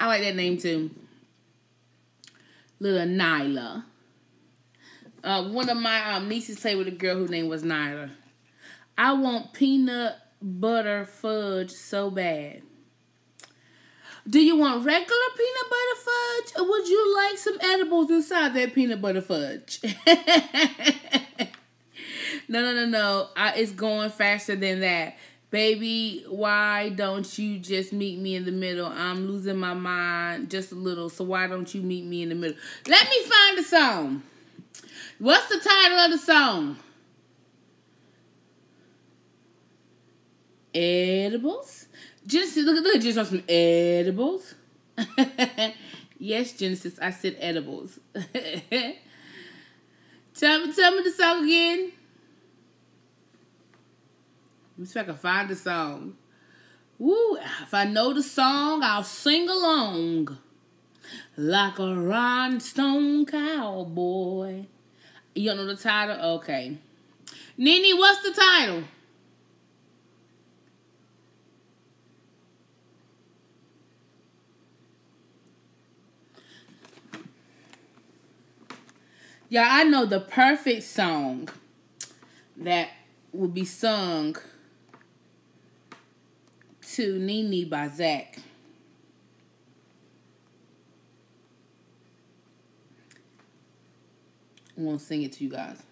I like that name too. Little Nyla. Uh, one of my um, nieces played with a girl whose name was Nyla. I want peanut butter fudge so bad. Do you want regular peanut butter fudge or would you like some edibles inside that peanut butter fudge? no, no, no, no. I, it's going faster than that. Baby, why don't you just meet me in the middle? I'm losing my mind just a little, so why don't you meet me in the middle? Let me find the song. What's the title of the song? Edibles. Genesis, look at look at Genesis some edibles. yes, Genesis, I said edibles. tell me, tell me the song again. Let me see if I can find the song. Woo! If I know the song, I'll sing along like a rhinestone cowboy. You don't know the title? Okay. Nene, what's the title? Yeah, I know the perfect song that would be sung to Nene by Zach. I want to sing it to you guys.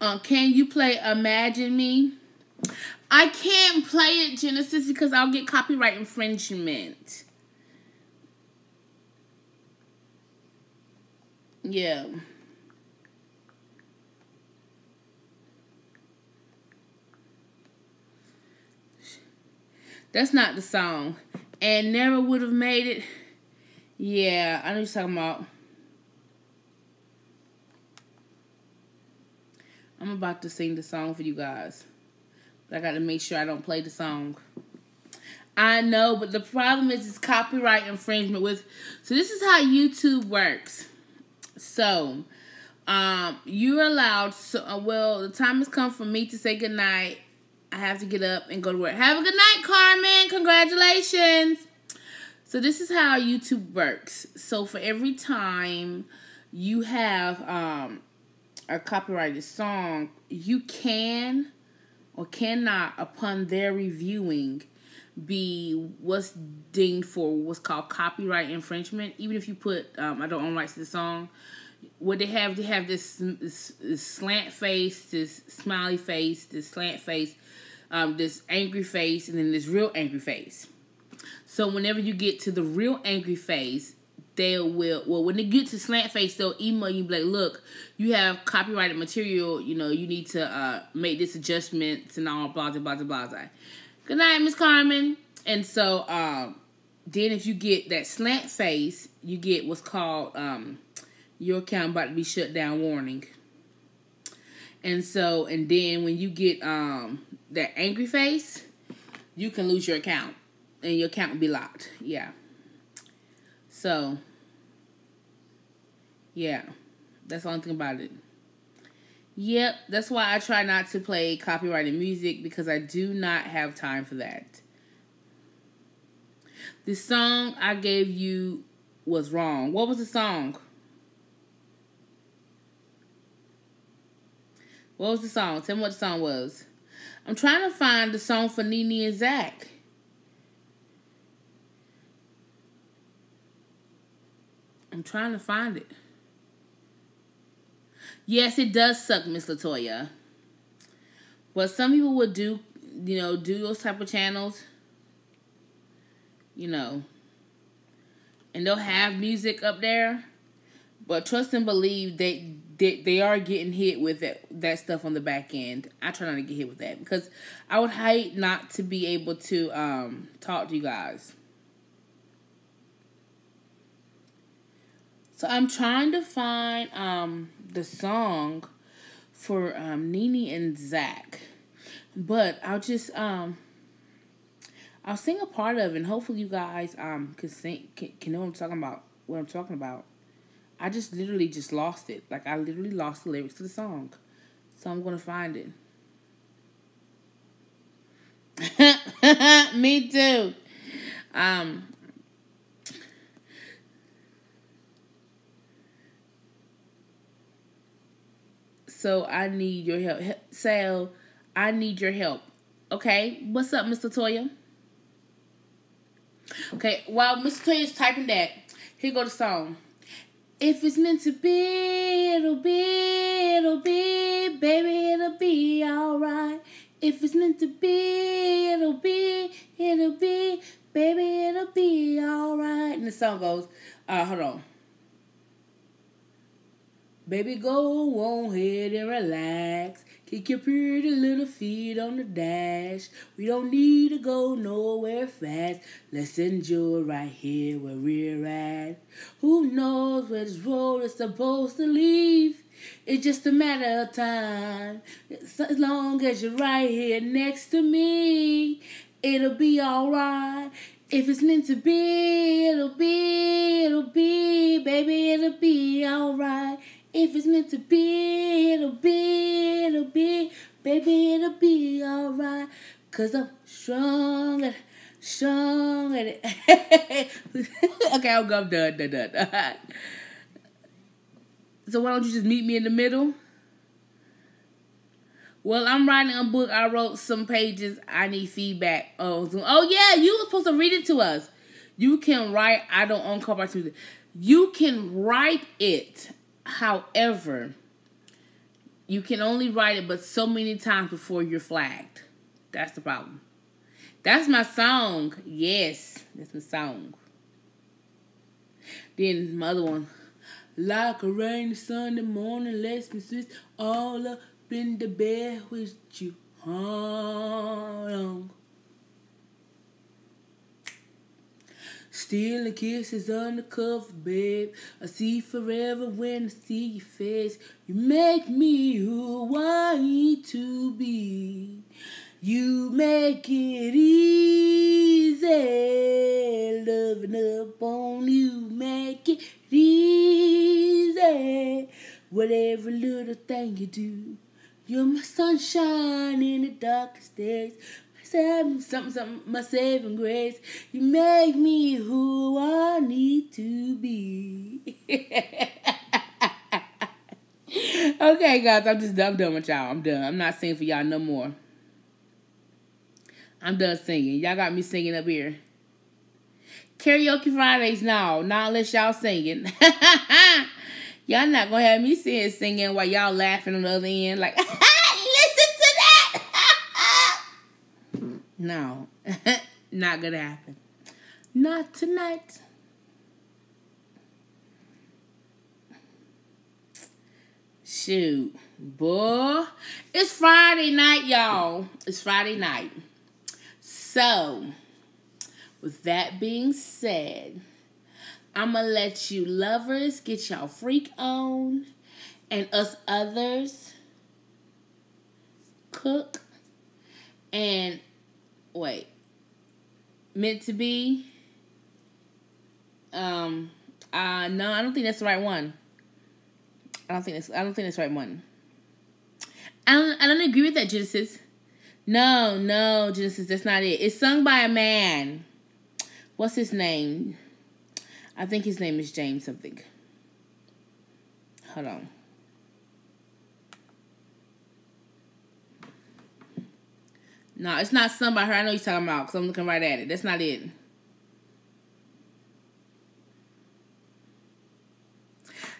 Uh, can you play Imagine Me? I can't play it, Genesis, because I'll get copyright infringement. Yeah. That's not the song. And never would have made it. Yeah, I know you're talking about. I'm about to sing the song for you guys. I got to make sure I don't play the song. I know, but the problem is it's copyright infringement with so this is how YouTube works. So, um, you're allowed so uh, well, the time has come for me to say goodnight I have to get up and go to work. Have a good night, Carmen. Congratulations. So this is how YouTube works. So for every time you have um, a copyrighted song, you can or cannot, upon their reviewing, be what's deemed for what's called copyright infringement. Even if you put um, I don't own rights to the song, what they have they have this, this, this slant face, this smiley face, this slant face um, this angry face, and then this real angry face. So whenever you get to the real angry face, they will well when they get to slant face they'll email you like look you have copyrighted material you know you need to uh, make this adjustment and all blah blah blah blah blah good night miss carmen and so um, then if you get that slant face you get what's called um, your account about to be shut down warning and so and then when you get um that angry face, you can lose your account and your account will be locked. Yeah. So, yeah, that's the only thing about it. Yep, that's why I try not to play copyrighted music because I do not have time for that. The song I gave you was wrong. What was the song? What was the song? Tell me what the song was. I'm trying to find the song for Nene and Zach. I'm trying to find it. Yes, it does suck, Miss Latoya. But some people would do, you know, do those type of channels. You know. And they'll have music up there. But trust and believe they they, they are getting hit with that, that stuff on the back end. I try not to get hit with that because I would hate not to be able to um, talk to you guys. So I'm trying to find um, the song for um, Nene and Zach, but I'll just um, I'll sing a part of it. and Hopefully, you guys um can sing can, can know what I'm talking about. What I'm talking about. I just literally just lost it. Like I literally lost the lyrics to the song. So I'm gonna find it. Me too. Um So I need your help. Sal, I need your help. Okay, what's up, Mr. Toya? Okay, while Mr. Toya is typing that, here go the song. If it's meant to be, it'll be, it'll be, baby, it'll be alright. If it's meant to be, it'll be, it'll be, baby, it'll be alright. And the song goes, uh, hold on. Baby, go on ahead and relax. Kick your pretty little feet on the dash. We don't need to go nowhere fast. Let's enjoy right here where we're at. Who knows where this road is supposed to lead? It's just a matter of time. As long as you're right here next to me, it'll be alright. If it's meant to be, it'll be, it'll be, baby, it'll be alright. If it's meant to be, it'll be, it'll be, baby, it'll be alright. Cause I'm strong, and Strong and okay, I'll go. I'm done, done, done. so why don't you just meet me in the middle? Well, I'm writing a book. I wrote some pages. I need feedback. Oh, oh yeah, you were supposed to read it to us. You can write. I don't copyright music. You can write it. However, you can only write it, but so many times before you're flagged. That's the problem. That's my song. Yes, that's my song. Then my other one. Like a rainy Sunday morning, let's me switch all up in the bed with you. Long. Stealing kisses under cover, babe. I see forever when I see your face. You make me who I need to be. You make it easy. Loving up on you, make it easy. Whatever little thing you do, you're my sunshine in the darkest days. Something, something, my saving grace. You make me who I need to be. okay, guys, I'm just I'm done with y'all. I'm done. I'm not singing for y'all no more. I'm done singing. Y'all got me singing up here. Karaoke Fridays now, not unless y'all singing. y'all not gonna have me singing singing while y'all laughing on the other end like listen to that. No. not gonna happen. Not tonight. Shoot. Boy. It's Friday night, y'all. It's Friday night. So, with that being said, I'm to let you lovers get y'all freak on and us others cook and wait meant to be um uh no i don't think that's the right one i don't think that's i don't think that's the right one i don't i don't agree with that genesis no, no, Genesis, that's not it. It's sung by a man. What's his name? I think his name is James something. Hold on. No, it's not sung by her. I know you're talking about because I'm looking right at it. That's not it.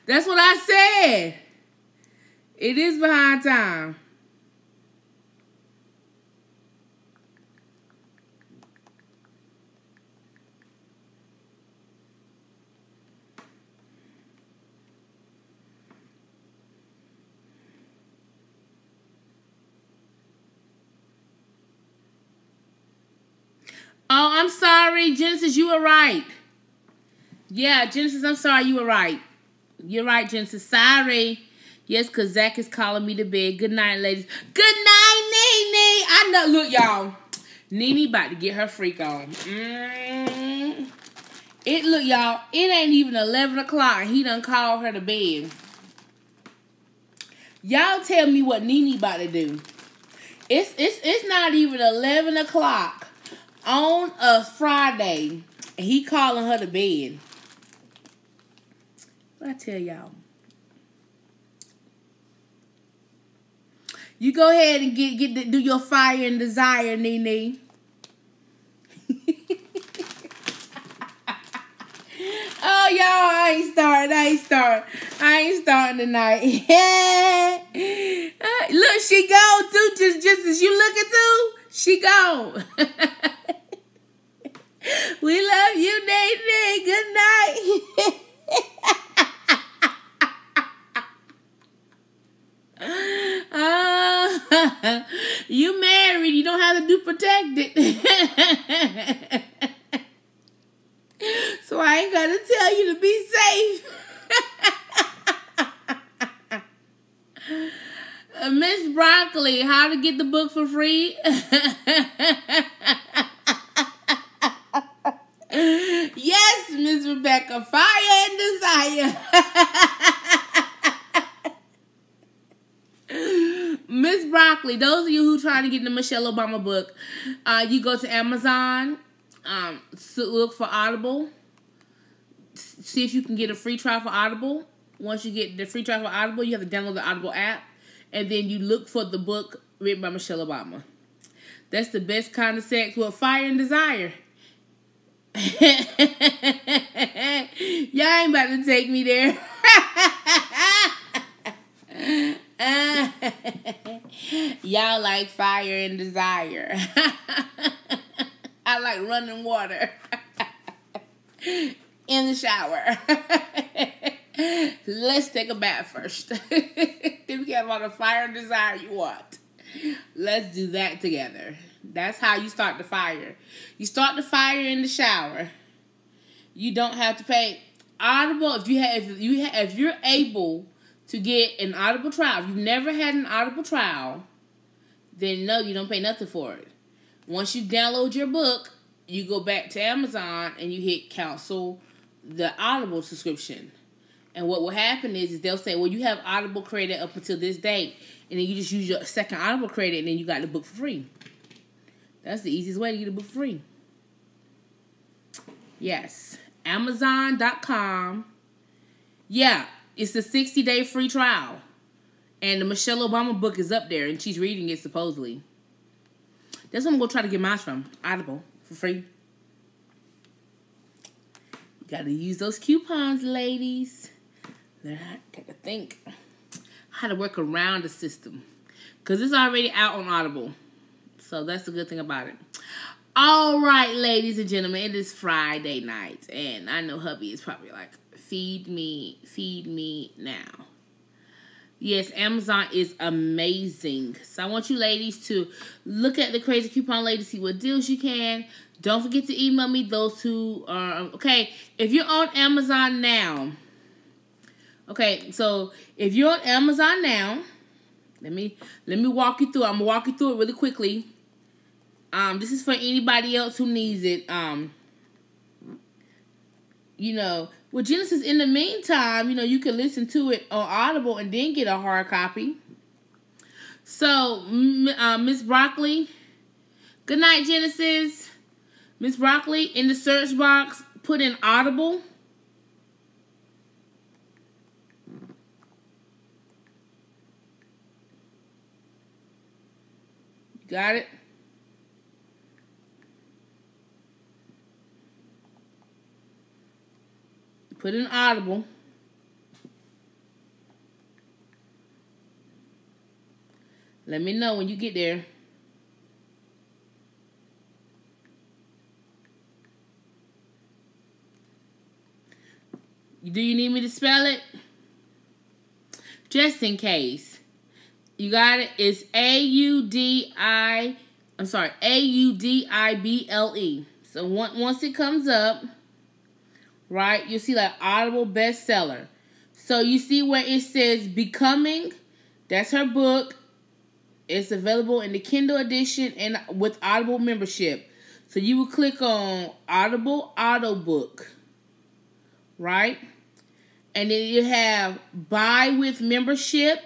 That's what I said. It is behind time. Oh, I'm sorry, Genesis, you were right. Yeah, Genesis, I'm sorry, you were right. You're right, Genesis. Sorry. Yes, because Zach is calling me to bed. Good night, ladies. Good night, Nene. I know. Look, y'all. Nene about to get her freak on. Mm. It look, y'all. It ain't even 11 o'clock. He done called her to bed. Y'all tell me what Nene about to do. It's it's it's not even 11 o'clock on a Friday, he calling her to bed. What I tell y'all? You go ahead and get get do your fire and desire, Nene. oh, y'all, I ain't starting. I ain't starting. I ain't starting tonight. Yeah. Look, she gone too. Just just as you looking too, she gone. We love you, Nate. Good night. uh, you married. You don't have to do protected. so I ain't gonna tell you to be safe. Uh, Miss Broccoli, how to get the book for free? Yes, Miss Rebecca, fire and desire. Miss Broccoli, those of you who trying to get the Michelle Obama book, uh, you go to Amazon um, look for Audible. See if you can get a free trial for Audible. Once you get the free trial for Audible, you have to download the Audible app, and then you look for the book written by Michelle Obama. That's the best kind of sex with fire and desire. Y'all ain't about to take me there. Y'all like fire and desire. I like running water in the shower. Let's take a bath first. then we get all the fire and desire you want. Let's do that together. That's how you start the fire. You start the fire in the shower. You don't have to pay Audible if you have if you have, if you're able to get an Audible trial. If you've never had an Audible trial, then no, you don't pay nothing for it. Once you download your book, you go back to Amazon and you hit cancel the Audible subscription. And what will happen is, is they'll say, well, you have Audible credit up until this date, and then you just use your second Audible credit, and then you got the book for free. That's the easiest way to get a book free. Yes, Amazon.com. Yeah, it's a 60 day free trial. And the Michelle Obama book is up there, and she's reading it supposedly. That's what I'm going to try to get mine from Audible for free. You got to use those coupons, ladies. How to think how to work around the system. Because it's already out on Audible. So that's the good thing about it. All right, ladies and gentlemen, it is Friday night. And I know hubby is probably like, feed me, feed me now. Yes, Amazon is amazing. So I want you ladies to look at the Crazy Coupon Lady, see what deals you can. Don't forget to email me those who are, okay, if you're on Amazon now, Okay, so if you're on Amazon now, let me let me walk you through. I'm gonna walk you through it really quickly. Um, this is for anybody else who needs it. Um, you know, with Genesis, in the meantime, you know, you can listen to it on Audible and then get a hard copy. So, uh, Miss Broccoli, good night, Genesis. Miss Broccoli, in the search box, put in Audible. Got it? Put in Audible. Let me know when you get there. Do you need me to spell it? Just in case. You got it? It's A U D I, I'm sorry, A U D I B L E. So once it comes up, right, you see that Audible bestseller. So you see where it says Becoming, that's her book. It's available in the Kindle edition and with Audible membership. So you will click on Audible Audiobook, right? And then you have Buy with Membership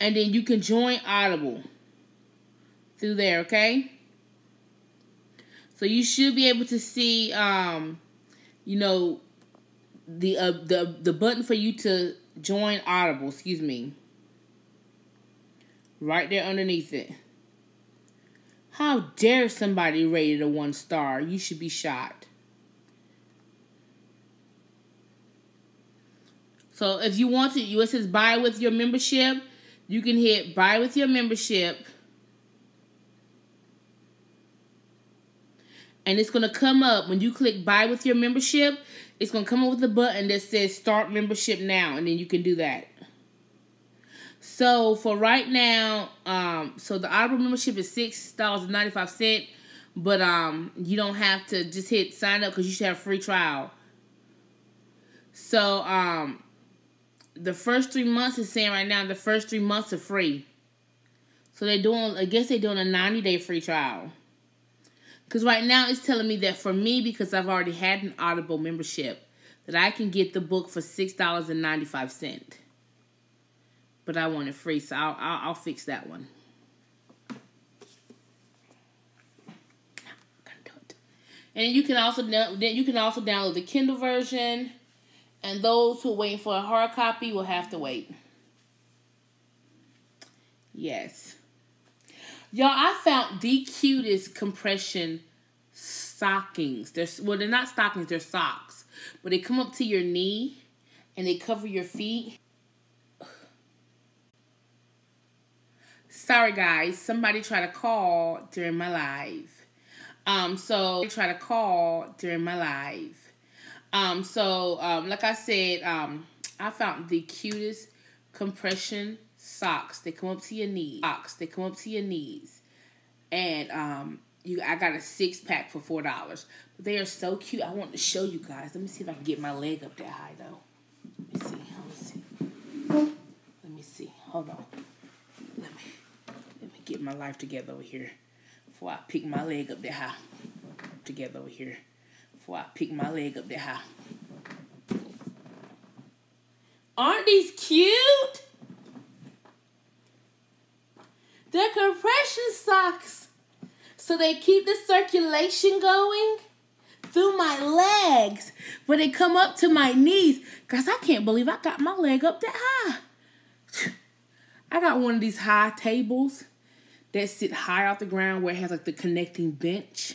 and then you can join Audible through there, okay? So you should be able to see, um, you know, the uh, the the button for you to join Audible. Excuse me. Right there underneath it. How dare somebody rate it a one star? You should be shot. So if you want to, it says buy with your membership you can hit buy with your membership. And it's to come up when you click buy with your membership. It's to come up with a button that says start membership now. And then you can do that. So for right now, um, so the Audible membership is $6.95. But um, you don't have to just hit sign up because you should have free trial. So um, the first three months is saying right now the first three months are free. So they're doing, I guess they're doing a 90 day free trial. Because right now it's telling me that for me, because I've already had an Audible membership, that I can get the book for $6.95. But I want it free, so I'll, I'll, I'll fix that one. And you can also then you can also download the Kindle version, and those who are waiting for a hard copy will have to wait. Yes. Y'all, I found the cutest compression stockings. They're well, they're not stockings, they're socks. But they come up to your knee and they cover your feet. Sorry guys, somebody tried to call during my live. Um, so they try to call during my live. Um, so um, like I said, um, I found the cutest compression socks. They come up to your knees. Socks. They come up to your knees. And um you I got a six pack for four dollars. But they are so cute. I want to show you guys. Let me see if I can get my leg up that high though. Let me see. Let me see. Let me see. Hold on. Let me let me get my life together over here. Before I pick my leg up that high. Together over here. Before I pick my leg up that high. Aren't these cute? They're compression socks. So they keep the circulation going through my legs. But they come up to my knees. Cause I can't believe I got my leg up that high. I got one of these high tables that sit high off the ground where it has like the connecting bench.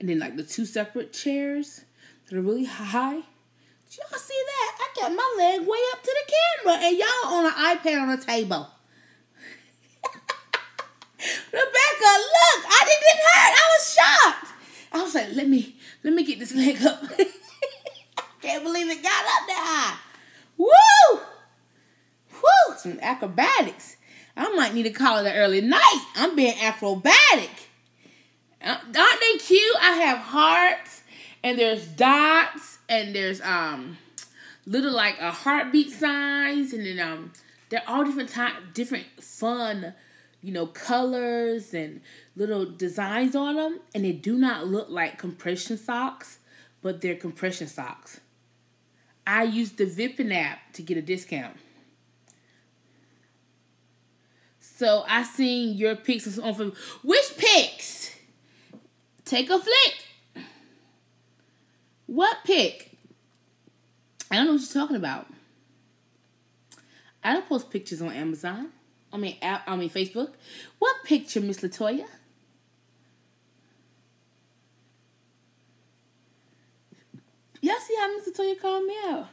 And then like the two separate chairs that are really high. Did y'all see that? I got my leg way up to the camera and y'all on an iPad on a table. Rebecca, look, I didn't hurt. I was shocked. I was like, let me let me get this leg up. I can't believe it got up that high. Woo! Woo! Some acrobatics. I might need to call it an early night. I'm being acrobatic. Uh, aren't they cute? I have hearts and there's dots and there's um little like a heartbeat signs and then um they're all different type different fun you know, colors and little designs on them, and they do not look like compression socks, but they're compression socks. I used the Vipon app to get a discount. So I seen your pics on from which pics? Take a flick. What pic? I don't know what you're talking about. I don't post pictures on Amazon. I mean, I mean Facebook. What picture, Miss Latoya? Y'all see how Miss Latoya called me out?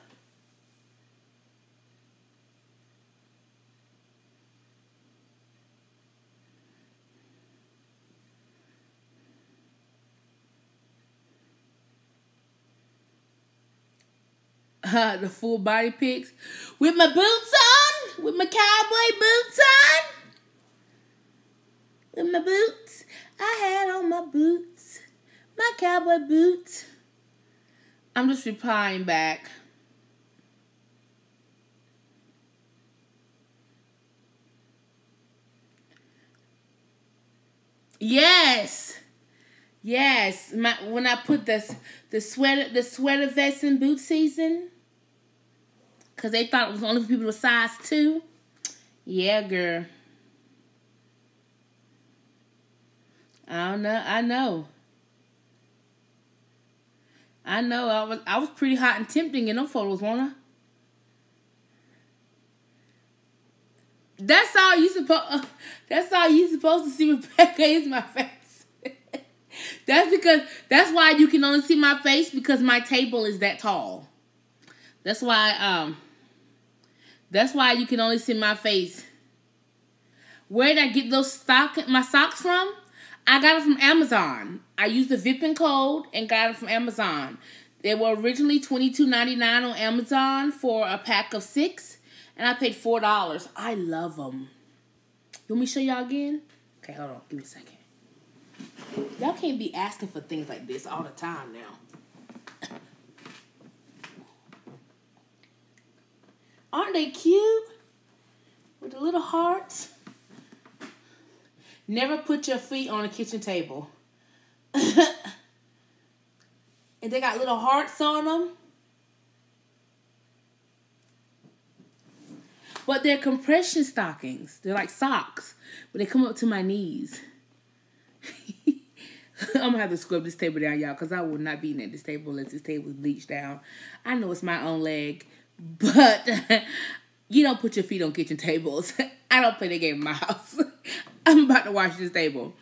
The full body pics with my boots on, with my cowboy boots on, with my boots. I had on my boots, my cowboy boots. I'm just replying back. Yes. Yes, my when I put the the sweater the sweater vest in boot season, cause they thought it was only for people with size two. Yeah, girl. I don't know. I know. I know. I was I was pretty hot and tempting in them photos, wasn't I? That's all you supposed. Uh, that's all you supposed to see. Rebecca is my face. That's because that's why you can only see my face because my table is that tall. That's why um that's why you can only see my face. Where did I get those stock my socks from? I got them from Amazon. I used the Vipon code and got them from Amazon. They were originally twenty two ninety nine on Amazon for a pack of six, and I paid four dollars. I love them. You want me to show y'all again? Okay, hold on. Give me a second. Y'all can't be asking for things like this all the time now. Aren't they cute? With the little hearts. Never put your feet on a kitchen table. and they got little hearts on them. But they're compression stockings. They're like socks, but they come up to my knees. I'm gonna have to scrub this table down, y'all, because I will not be eating at this table unless this table is bleached down. I know it's my own leg, but you don't put your feet on kitchen tables. I don't play the game in my house. I'm about to wash this table.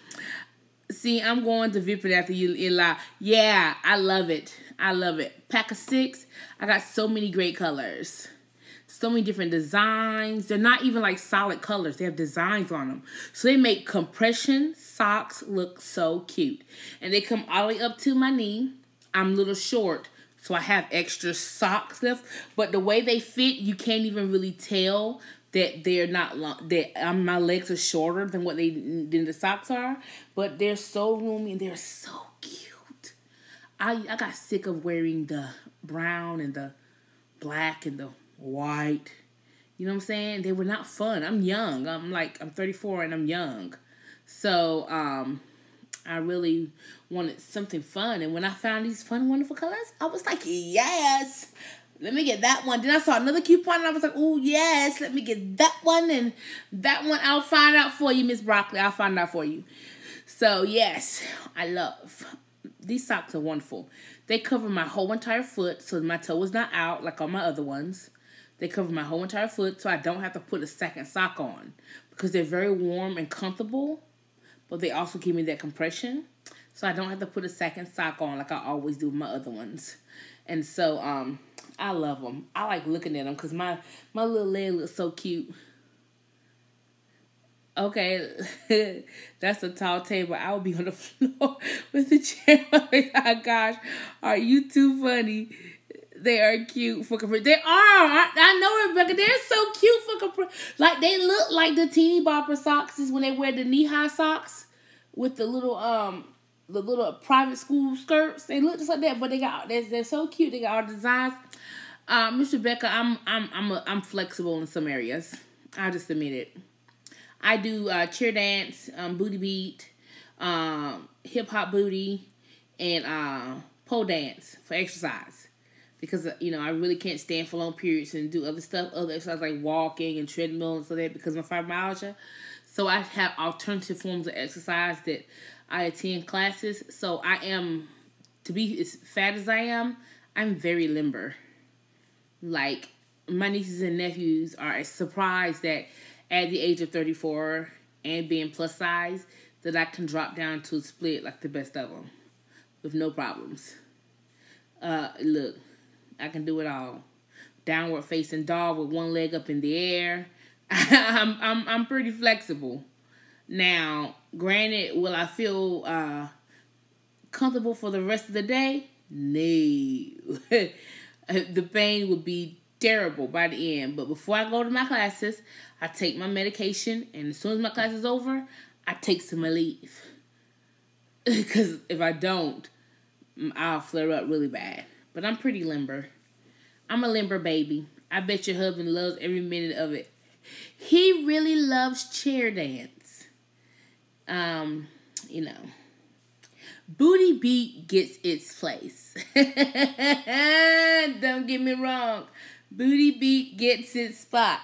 See, I'm going to Vipon after you, Eli. Yeah, I love it. I love it. Pack of six. I got so many great colors so many different designs. They're not even like solid colors. They have designs on them. So they make compression socks look so cute. And they come all the way up to my knee. I'm a little short, so I have extra socks left. But the way they fit, you can't even really tell that they're not long. That um, my legs are shorter than what they than the socks are. But they're so roomy and they're so cute. I I got sick of wearing the brown and the black and the white. You know what I'm saying? They were not fun. I'm young. I'm like I'm 34 and I'm young. So, um I really wanted something fun and when I found these fun wonderful colors, I was like, "Yes. Let me get that one." Then I saw another coupon and I was like, "Oh, yes, let me get that one and that one I'll find out for you, Miss Broccoli. I'll find out for you." So, yes, I love these socks are wonderful. They cover my whole entire foot so my toe is not out like all my other ones. They cover my whole entire foot so I don't have to put a second sock on because they're very warm and comfortable, but they also give me that compression. So I don't have to put a second sock on like I always do my other ones. And so um I love them. I like looking at them because my my little leg looks so cute. Okay, that's a tall table. I will be on the floor with the chair. oh gosh, are you too funny? They are cute for Capri. They are. I, I know Rebecca. They're so cute for Capri. Like they look like the teeny bopper socks is when they wear the knee high socks with the little um the little private school skirts. They look just like that, but they got they're, they're so cute. They got all designs. Um, Miss Rebecca, I'm I'm I'm a, I'm flexible in some areas. I'll just admit it. I do uh, cheer dance, um, booty beat, um, hip hop booty, and uh, pole dance for exercise because you know I really can't stand for long periods and do other stuff, other exercise like walking and treadmill and so that because of my fibromyalgia. So I have alternative forms of exercise that I attend classes. So I am, to be as fat as I am, I'm very limber. Like my nieces and nephews are surprised that at the age of 34 and being plus size that I can drop down to a split like the best of them with no problems. Uh, look, I can do it all. Downward facing dog with one leg up in the air. I'm I'm I'm pretty flexible. Now, granted, will I feel uh comfortable for the rest of the day? No. the pain would be terrible by the end. But before I go to my classes, I take my medication, and as soon as my class is over, I take some relief. Because if I don't, I'll flare up really bad. But I'm pretty limber. I'm a limber baby. I bet your husband loves every minute of it. He really loves chair dance. Um, you know. Booty beat gets its place. Don't get me wrong. Booty beat gets its spot.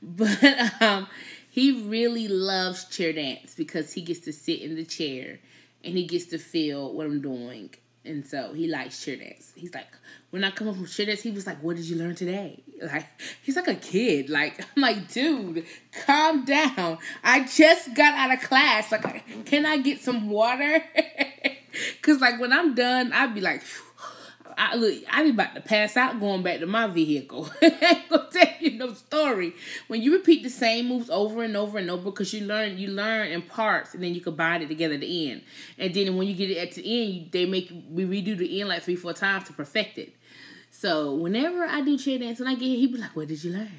But um he really loves chair dance because he gets to sit in the chair and he gets to feel what I'm doing and so he likes chair dance. He's like, when I come up from chair dance, he was like, "What did you learn today?" Like he's like a kid. Like I'm like, dude, calm down. I just got out of class. Like, can I get some water? Cause like when I'm done, I'd be like. Phew I look, I be about to pass out going back to my vehicle. I gonna tell you no story. When you repeat the same moves over and over and over, because you learn, you learn in parts, and then you combine it together at the end. And then when you get it at the end, they make we redo the end like three, four times to perfect it. So whenever I do chair dance and I get here, he be like, "What did you learn?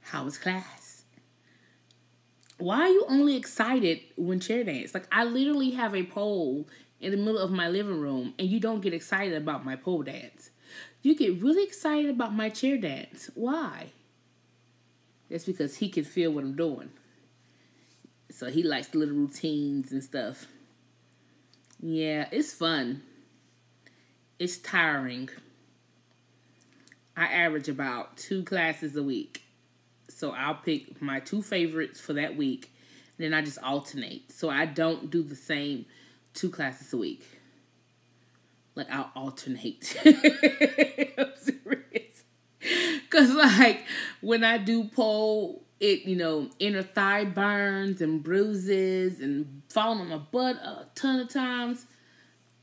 How was class?" Why are you only excited when chair dance? Like I literally have a pole in the middle of my living room and you don't get excited about my pole dance. You get really excited about my chair dance. Why? That's because he can feel what I'm doing. So he likes the little routines and stuff. Yeah, it's fun. It's tiring. I average about two classes a week. So I'll pick my two favorites for that week. And then I just alternate. So I don't do the same two classes a week. Like I'll alternate. I'm serious. Cause like when I do pole, it you know inner thigh burns and bruises and falling on my butt a ton of times.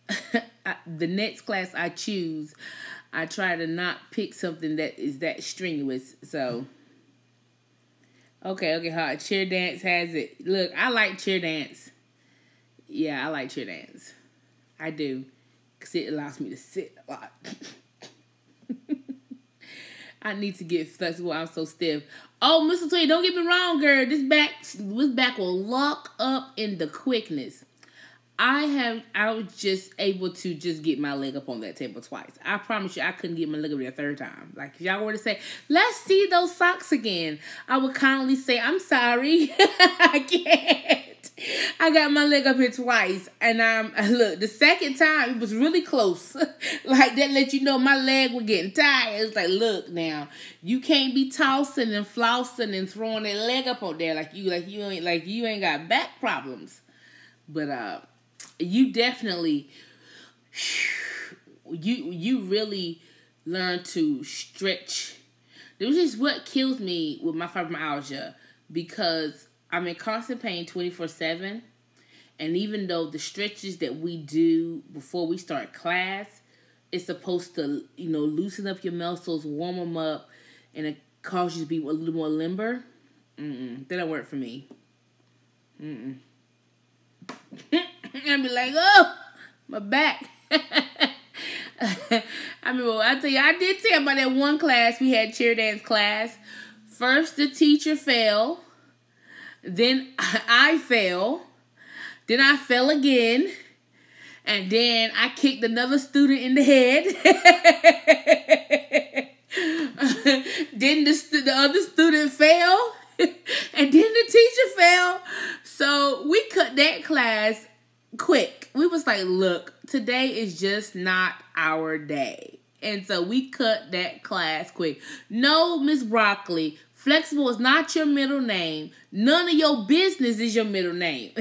I, the next class I choose, I try to not pick something that is that strenuous. So, okay, okay, hard. Cheer dance has it. Look, I like cheer dance. Yeah, I like cheer dance. I do, cause it allows me to sit a lot. I need to get flexible. I'm so stiff. Oh, Mr. Tweet, don't get me wrong, girl. This back, this back will lock up in the quickness. I have I was just able to just get my leg up on that table twice. I promise you I couldn't get my leg up there a third time. Like if y'all were to say, let's see those socks again, I would kindly say, I'm sorry. I can't. I got my leg up here twice. And I'm look, the second time it was really close. like that let you know my leg was getting tired. It was like, look now, you can't be tossing and flossing and throwing that leg up on there like you like you ain't like you ain't got back problems. But uh you definitely you you really learn to stretch. This is what kills me with my fibromyalgia because I'm in constant pain 24 7. And even though the stretches that we do before we start class is supposed to, you know, loosen up your muscles, warm them up, and it causes you to be a little more limber, mm-mm, that don't work for me. Mm-mm. and be like, oh, my back. I mean, I tell you, I did tell about that one class we had cheer dance class. First, the teacher fell. Then I fell. Then I fell again. And then I kicked another student in the head. then the, the other student fell. and then the teacher fell. So we cut that class quick. We was like, look, today is just not our day. And so we cut that class quick. No, Miss Broccoli, flexible is not your middle name. None of your business is your middle name.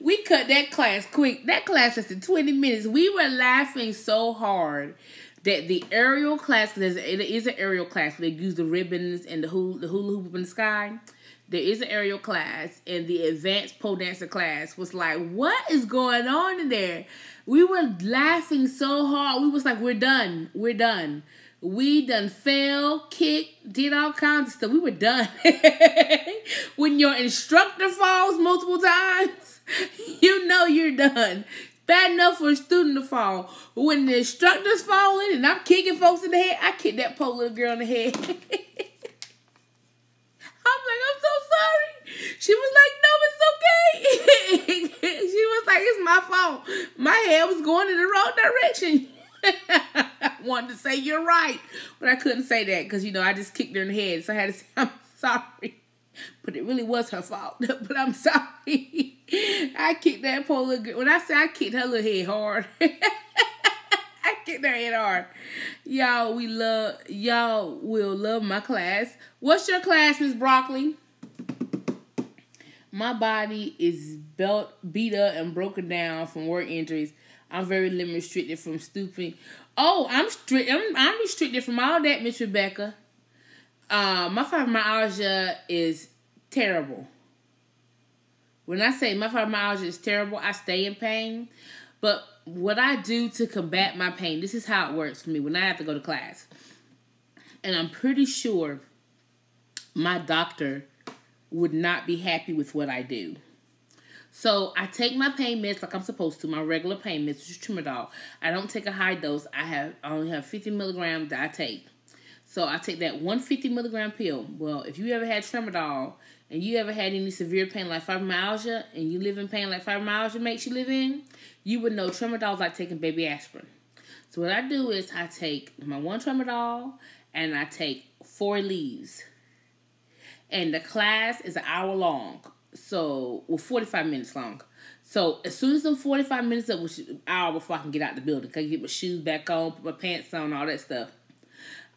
we cut that class quick. That class lasted 20 minutes. We were laughing so hard that the aerial class, because it is an aerial class, they use the ribbons and the hula, the hula hoop in the sky there is an aerial class and the advanced pole dancer class was like what is going on in there we were laughing so hard we was like we're done we're done we done fell kick did all kinds of stuff we were done when your instructor falls multiple times you know you're done bad enough for a student to fall when the instructor's falling and i'm kicking folks in the head i kick that poor little girl in the head I'm like, I'm so sorry. She was like, no, it's okay. she was like, it's my fault. My head was going in the wrong direction. I wanted to say you're right, but I couldn't say that because you know I just kicked her in the head, so I had to say I'm sorry. But it really was her fault. but I'm sorry. I kicked that poor little girl. When I say I kicked her little head hard. I kicked her head hard. Y'all, we love y'all will love my class. What's your class, Miss Broccoli? My body is belt beat up and broken down from work injuries. I'm very limit restricted from stooping. Oh, I'm strict. I'm, I'm restricted from all that, Miss Rebecca. Uh, my fibromyalgia is terrible. When I say my fibromyalgia is terrible, I stay in pain. But what I do to combat my pain, this is how it works for me when I have to go to class. And I'm pretty sure my doctor would not be happy with what I do. So I take my pain meds like I'm supposed to, my regular pain meds, which is Tramadol. I don't take a high dose. I have I only have 50 milligrams that I take. So I take that 150 milligram pill. Well, if you ever had Tramadol and you ever had any severe pain like fibromyalgia and you live in pain like fibromyalgia makes you live in, you would know Tramadol is like taking baby aspirin. So what I do is I take my one Tramadol and I take four leaves and the class is an hour long. So, well, 45 minutes long. So, as soon as I'm 45 minutes up, which is an hour before I can get out the building, can get my shoes back on, put my pants on, all that stuff.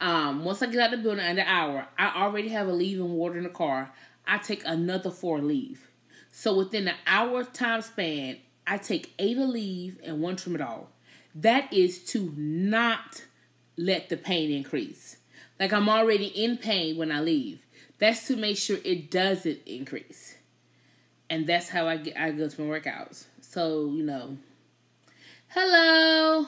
Um, once I get out the building in an hour, I already have Aleve and water in the car. I take another four leave. So within an hour time span, I take eight Aleve and one tramadol. That is to not let the pain increase. Like I'm already in pain when I leave. That's to make sure it doesn't increase. And that's how I get I go to my workouts. So, you know. Hello.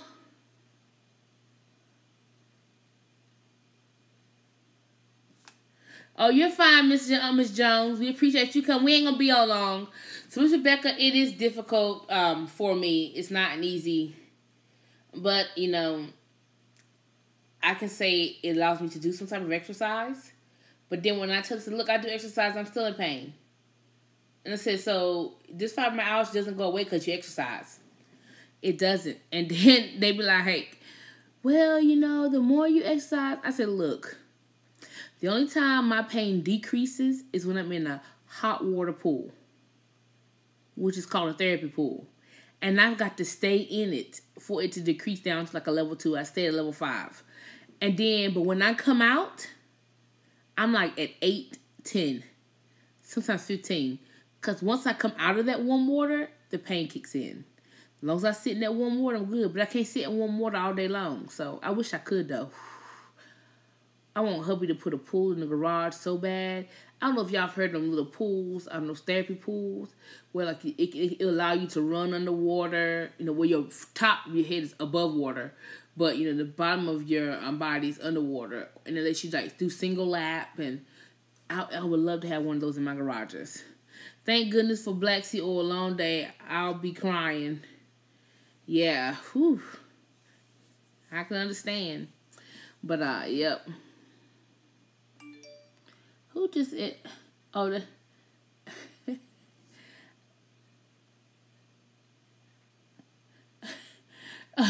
Oh, you're fine, Miss jo- uh, Miss Jones. We appreciate you come. We ain't gonna be all long. So, Miss Rebecca, it is difficult um, for me. It's not an easy, but you know, I can say it allows me to do some type of exercise. But then when I tell them, look, I do exercise, I'm still in pain. And I said, so this fibromyalgia doesn't go away because you exercise. It doesn't. And then they be like, hey, well, you know, the more you exercise, I said, look, the only time my pain decreases is when I'm in a hot water pool, which is called a therapy pool. And I've got to stay in it for it to decrease down to like a level two. I stay at level five. And then, but when I come out, I'm like at 8, 10, sometimes 15. Because once I come out of that warm water, the pain kicks in. As long as I sit in that warm water, I'm good. But I can't sit in warm water all day long. So I wish I could, though. I want hubby to put a pool in the garage so bad. I don't know if y'all have heard of them little pools, I don't know, therapy pools, where like it, it, it allow you to run underwater, you know, where your top your head is above water, but you know the bottom of your um, body is underwater, and it lets you like do single lap, and I, I would love to have one of those in my garages. Thank goodness for Black Sea Oil Long Day. I'll be crying. Yeah, whew. I can understand, but uh, yep. Who just it? Oh, the.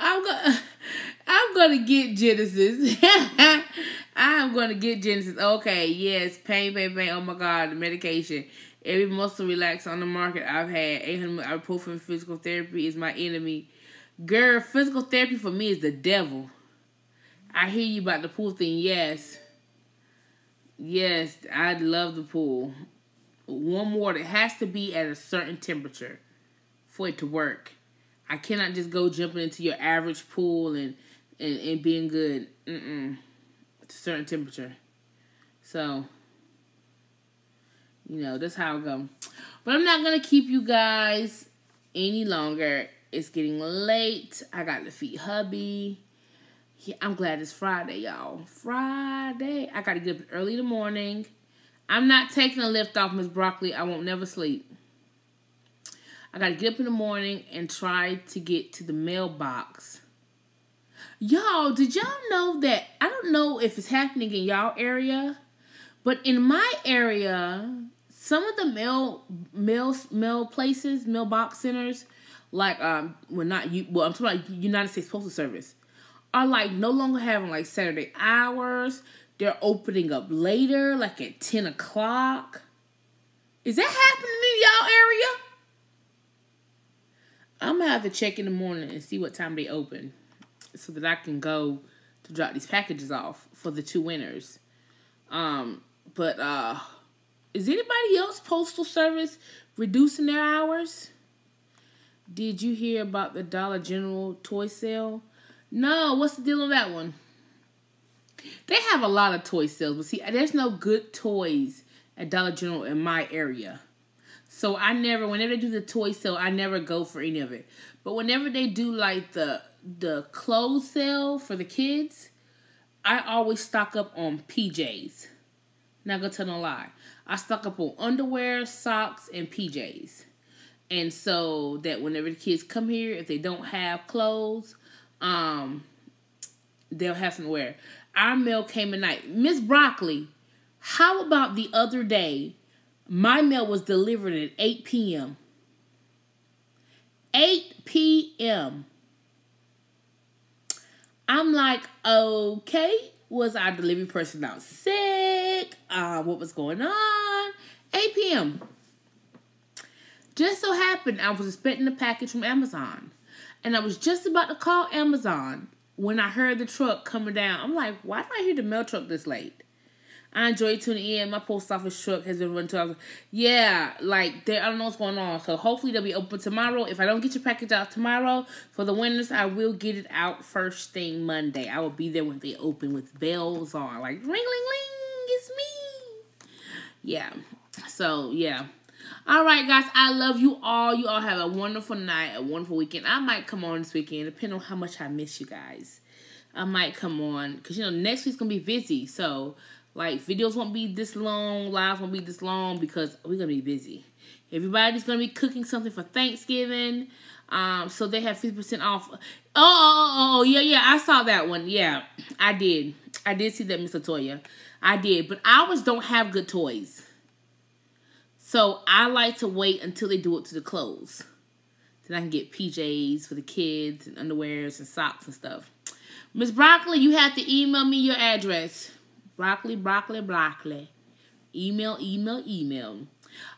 I'm gonna, I'm gonna get Genesis. I'm gonna get Genesis. Okay, yes, pain, pain, pain. Oh my God, the medication. Every muscle relax on the market I've had. 800 ibuprofen physical therapy is my enemy. Girl, physical therapy for me is the devil. I hear you about the pool thing. Yes. Yes, I love the pool. Warm water has to be at a certain temperature for it to work. I cannot just go jumping into your average pool and and, and being good. Mm-mm. It's a certain temperature. So, you know, that's how it go. But I'm not gonna keep you guys any longer. It's getting late. I got to feed hubby. Yeah, I'm glad it's Friday, y'all. Friday. I gotta get up early in the morning. I'm not taking a lift off Miss Broccoli. I won't never sleep. I gotta get up in the morning and try to get to the mailbox. Y'all, did y'all know that? I don't know if it's happening in y'all area, but in my area, some of the mail mail mail places, mailbox centers, like um, well not you, well I'm talking about United States Postal Service are like no longer having like Saturday hours. They're opening up later, like at 10 o'clock. Is that happening in y'all area? I'm gonna have to check in the morning and see what time they open so that I can go to drop these packages off for the two winners. Um, but uh is anybody else postal service reducing their hours? Did you hear about the Dollar General toy sale? No, what's the deal on that one? They have a lot of toy sales, but see, there's no good toys at Dollar General in my area. So I never, whenever they do the toy sale, I never go for any of it. But whenever they do like the the clothes sale for the kids, I always stock up on PJs. Not gonna tell no lie. I stock up on underwear, socks, and PJs. And so that whenever the kids come here, if they don't have clothes, um, they'll have some to wear. Our mail came at night. Miss Broccoli, how about the other day? My mail was delivered at 8 p.m. 8 p.m. I'm like, okay, was our delivery person out sick? Uh, what was going on? 8 p.m. Just so happened I was expecting a package from Amazon. And I was just about to call Amazon when I heard the truck coming down. I'm like, why did I hear the mail truck this late? I enjoy tuning in. My post office truck has been running hours. Yeah, like I don't know what's going on. So hopefully they'll be open tomorrow. If I don't get your package out tomorrow for the winners, I will get it out first thing Monday. I will be there when they open with bells on, like ring, it's me. Yeah. So yeah. All right, guys. I love you all. You all have a wonderful night, a wonderful weekend. I might come on this weekend, depending on how much I miss you guys. I might come on because you know next week's gonna be busy. So like videos won't be this long, lives won't be this long because we're gonna be busy. Everybody's gonna be cooking something for Thanksgiving. Um, so they have fifty percent off. Oh, oh, oh, oh, yeah, yeah. I saw that one. Yeah, I did. I did see that, Miss Latoya. I did, but ours don't have good toys. So I like to wait until they do it to the clothes. Then I can get PJs for the kids and underwears and socks and stuff. Miss Broccoli, you have to email me your address. Broccoli, broccoli, broccoli. Email, email, email.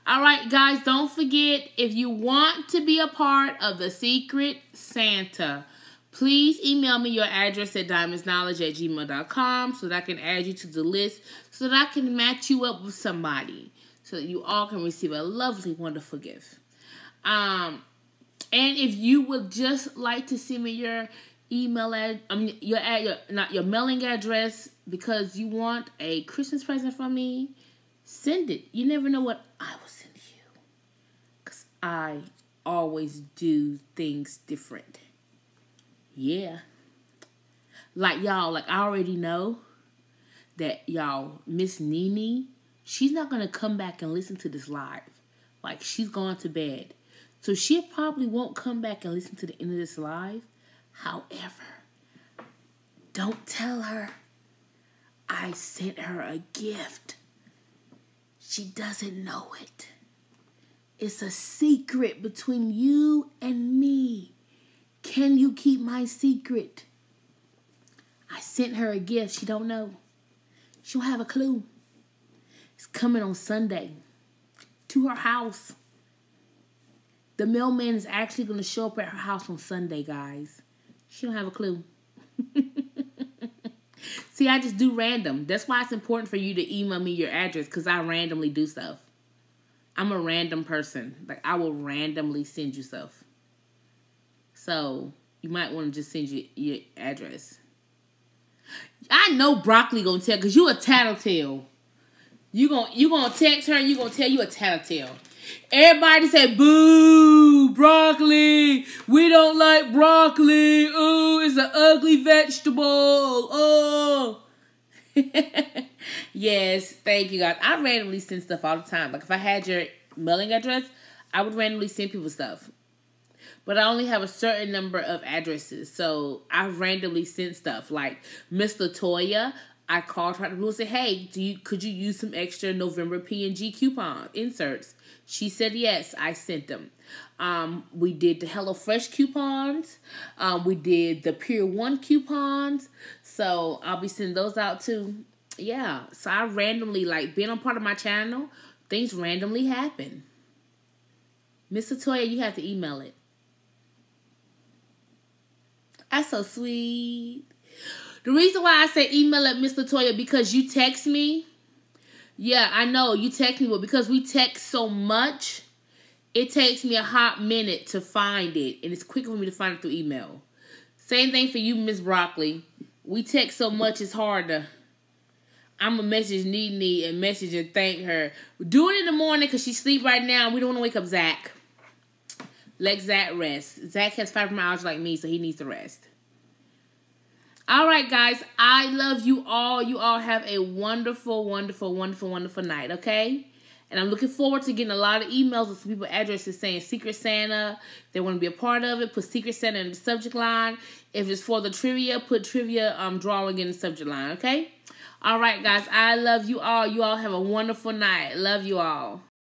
All right, guys, don't forget if you want to be a part of the Secret Santa, please email me your address at dymonsknowledge at gmail.com so that I can add you to the list so that I can match you up with somebody so that you all can receive a lovely, wonderful gift. Um, and if you would just like to send me your email ad, I mean your ad, your not your mailing address because you want a Christmas present from me, send it. You never know what I will send you, cause I always do things different. Yeah, like y'all, like I already know that y'all Miss Nene, she's not gonna come back and listen to this live. Like she's gone to bed. So she probably won't come back and listen to the end of this live However, don't tell her I sent her a gift. She doesn't know it. It's a secret between you and me. Can you keep my secret? I sent her a gift. She don't know. She don't have a clue. It's coming on Sunday to her house. The mailman is actually going to show up at her house on Sunday, guys. She don't have a clue. See, I just do random. That's why it's important for you to email me your address because I randomly do stuff. I'm a random person. Like I will randomly send you stuff. So you might want to just send you your address. I know broccoli gonna tell because you a tattletale. You gonna you gonna text her and you gonna tell you a tattletale. Everybody said, boo, broccoli. We don't like broccoli. Ooh, it's an ugly vegetable. Oh. yes, thank you guys. I randomly send stuff all the time. Like if I had your mailing address, I would randomly send people stuff. But I only have a certain number of addresses. So I randomly sent stuff. Like Miss Latoya, I called her and said, "Hey, do you could you use some extra November P&G coupon inserts?" She said yes. I sent them. Um, we did the HelloFresh coupons. Um, we did the Pier One coupons. So I'll be sending those out too. Yeah. So I randomly like being on part of my channel. Things randomly happen. Miss Latoya, you have to email it. That's so sweet. The reason why I say email it, Miss Latoya, because you text me yeah, I know you text me, but because we text so much, it takes me a hot minute to find it, and it's quicker for me to find it through email. Same thing for you, Miss Broccoli. We text so much, it's hard to. I'm a message Nene and message and thank her. Do it in the morning because she sleep right now. We don't want to wake up Zach. Let Zach rest. Zach has fibromyalgia like me, so he needs to rest. All right, guys. I love you all. You all have a wonderful, wonderful, wonderful, wonderful night, okay? And I'm looking forward to getting a lot of emails with people addresses saying Secret Santa. They want to be a part of it. Put Secret Santa in the subject line. If it's for the trivia, put trivia um drawing in the subject line, okay? All right, guys. I love you all. You all have a wonderful night. Love you all.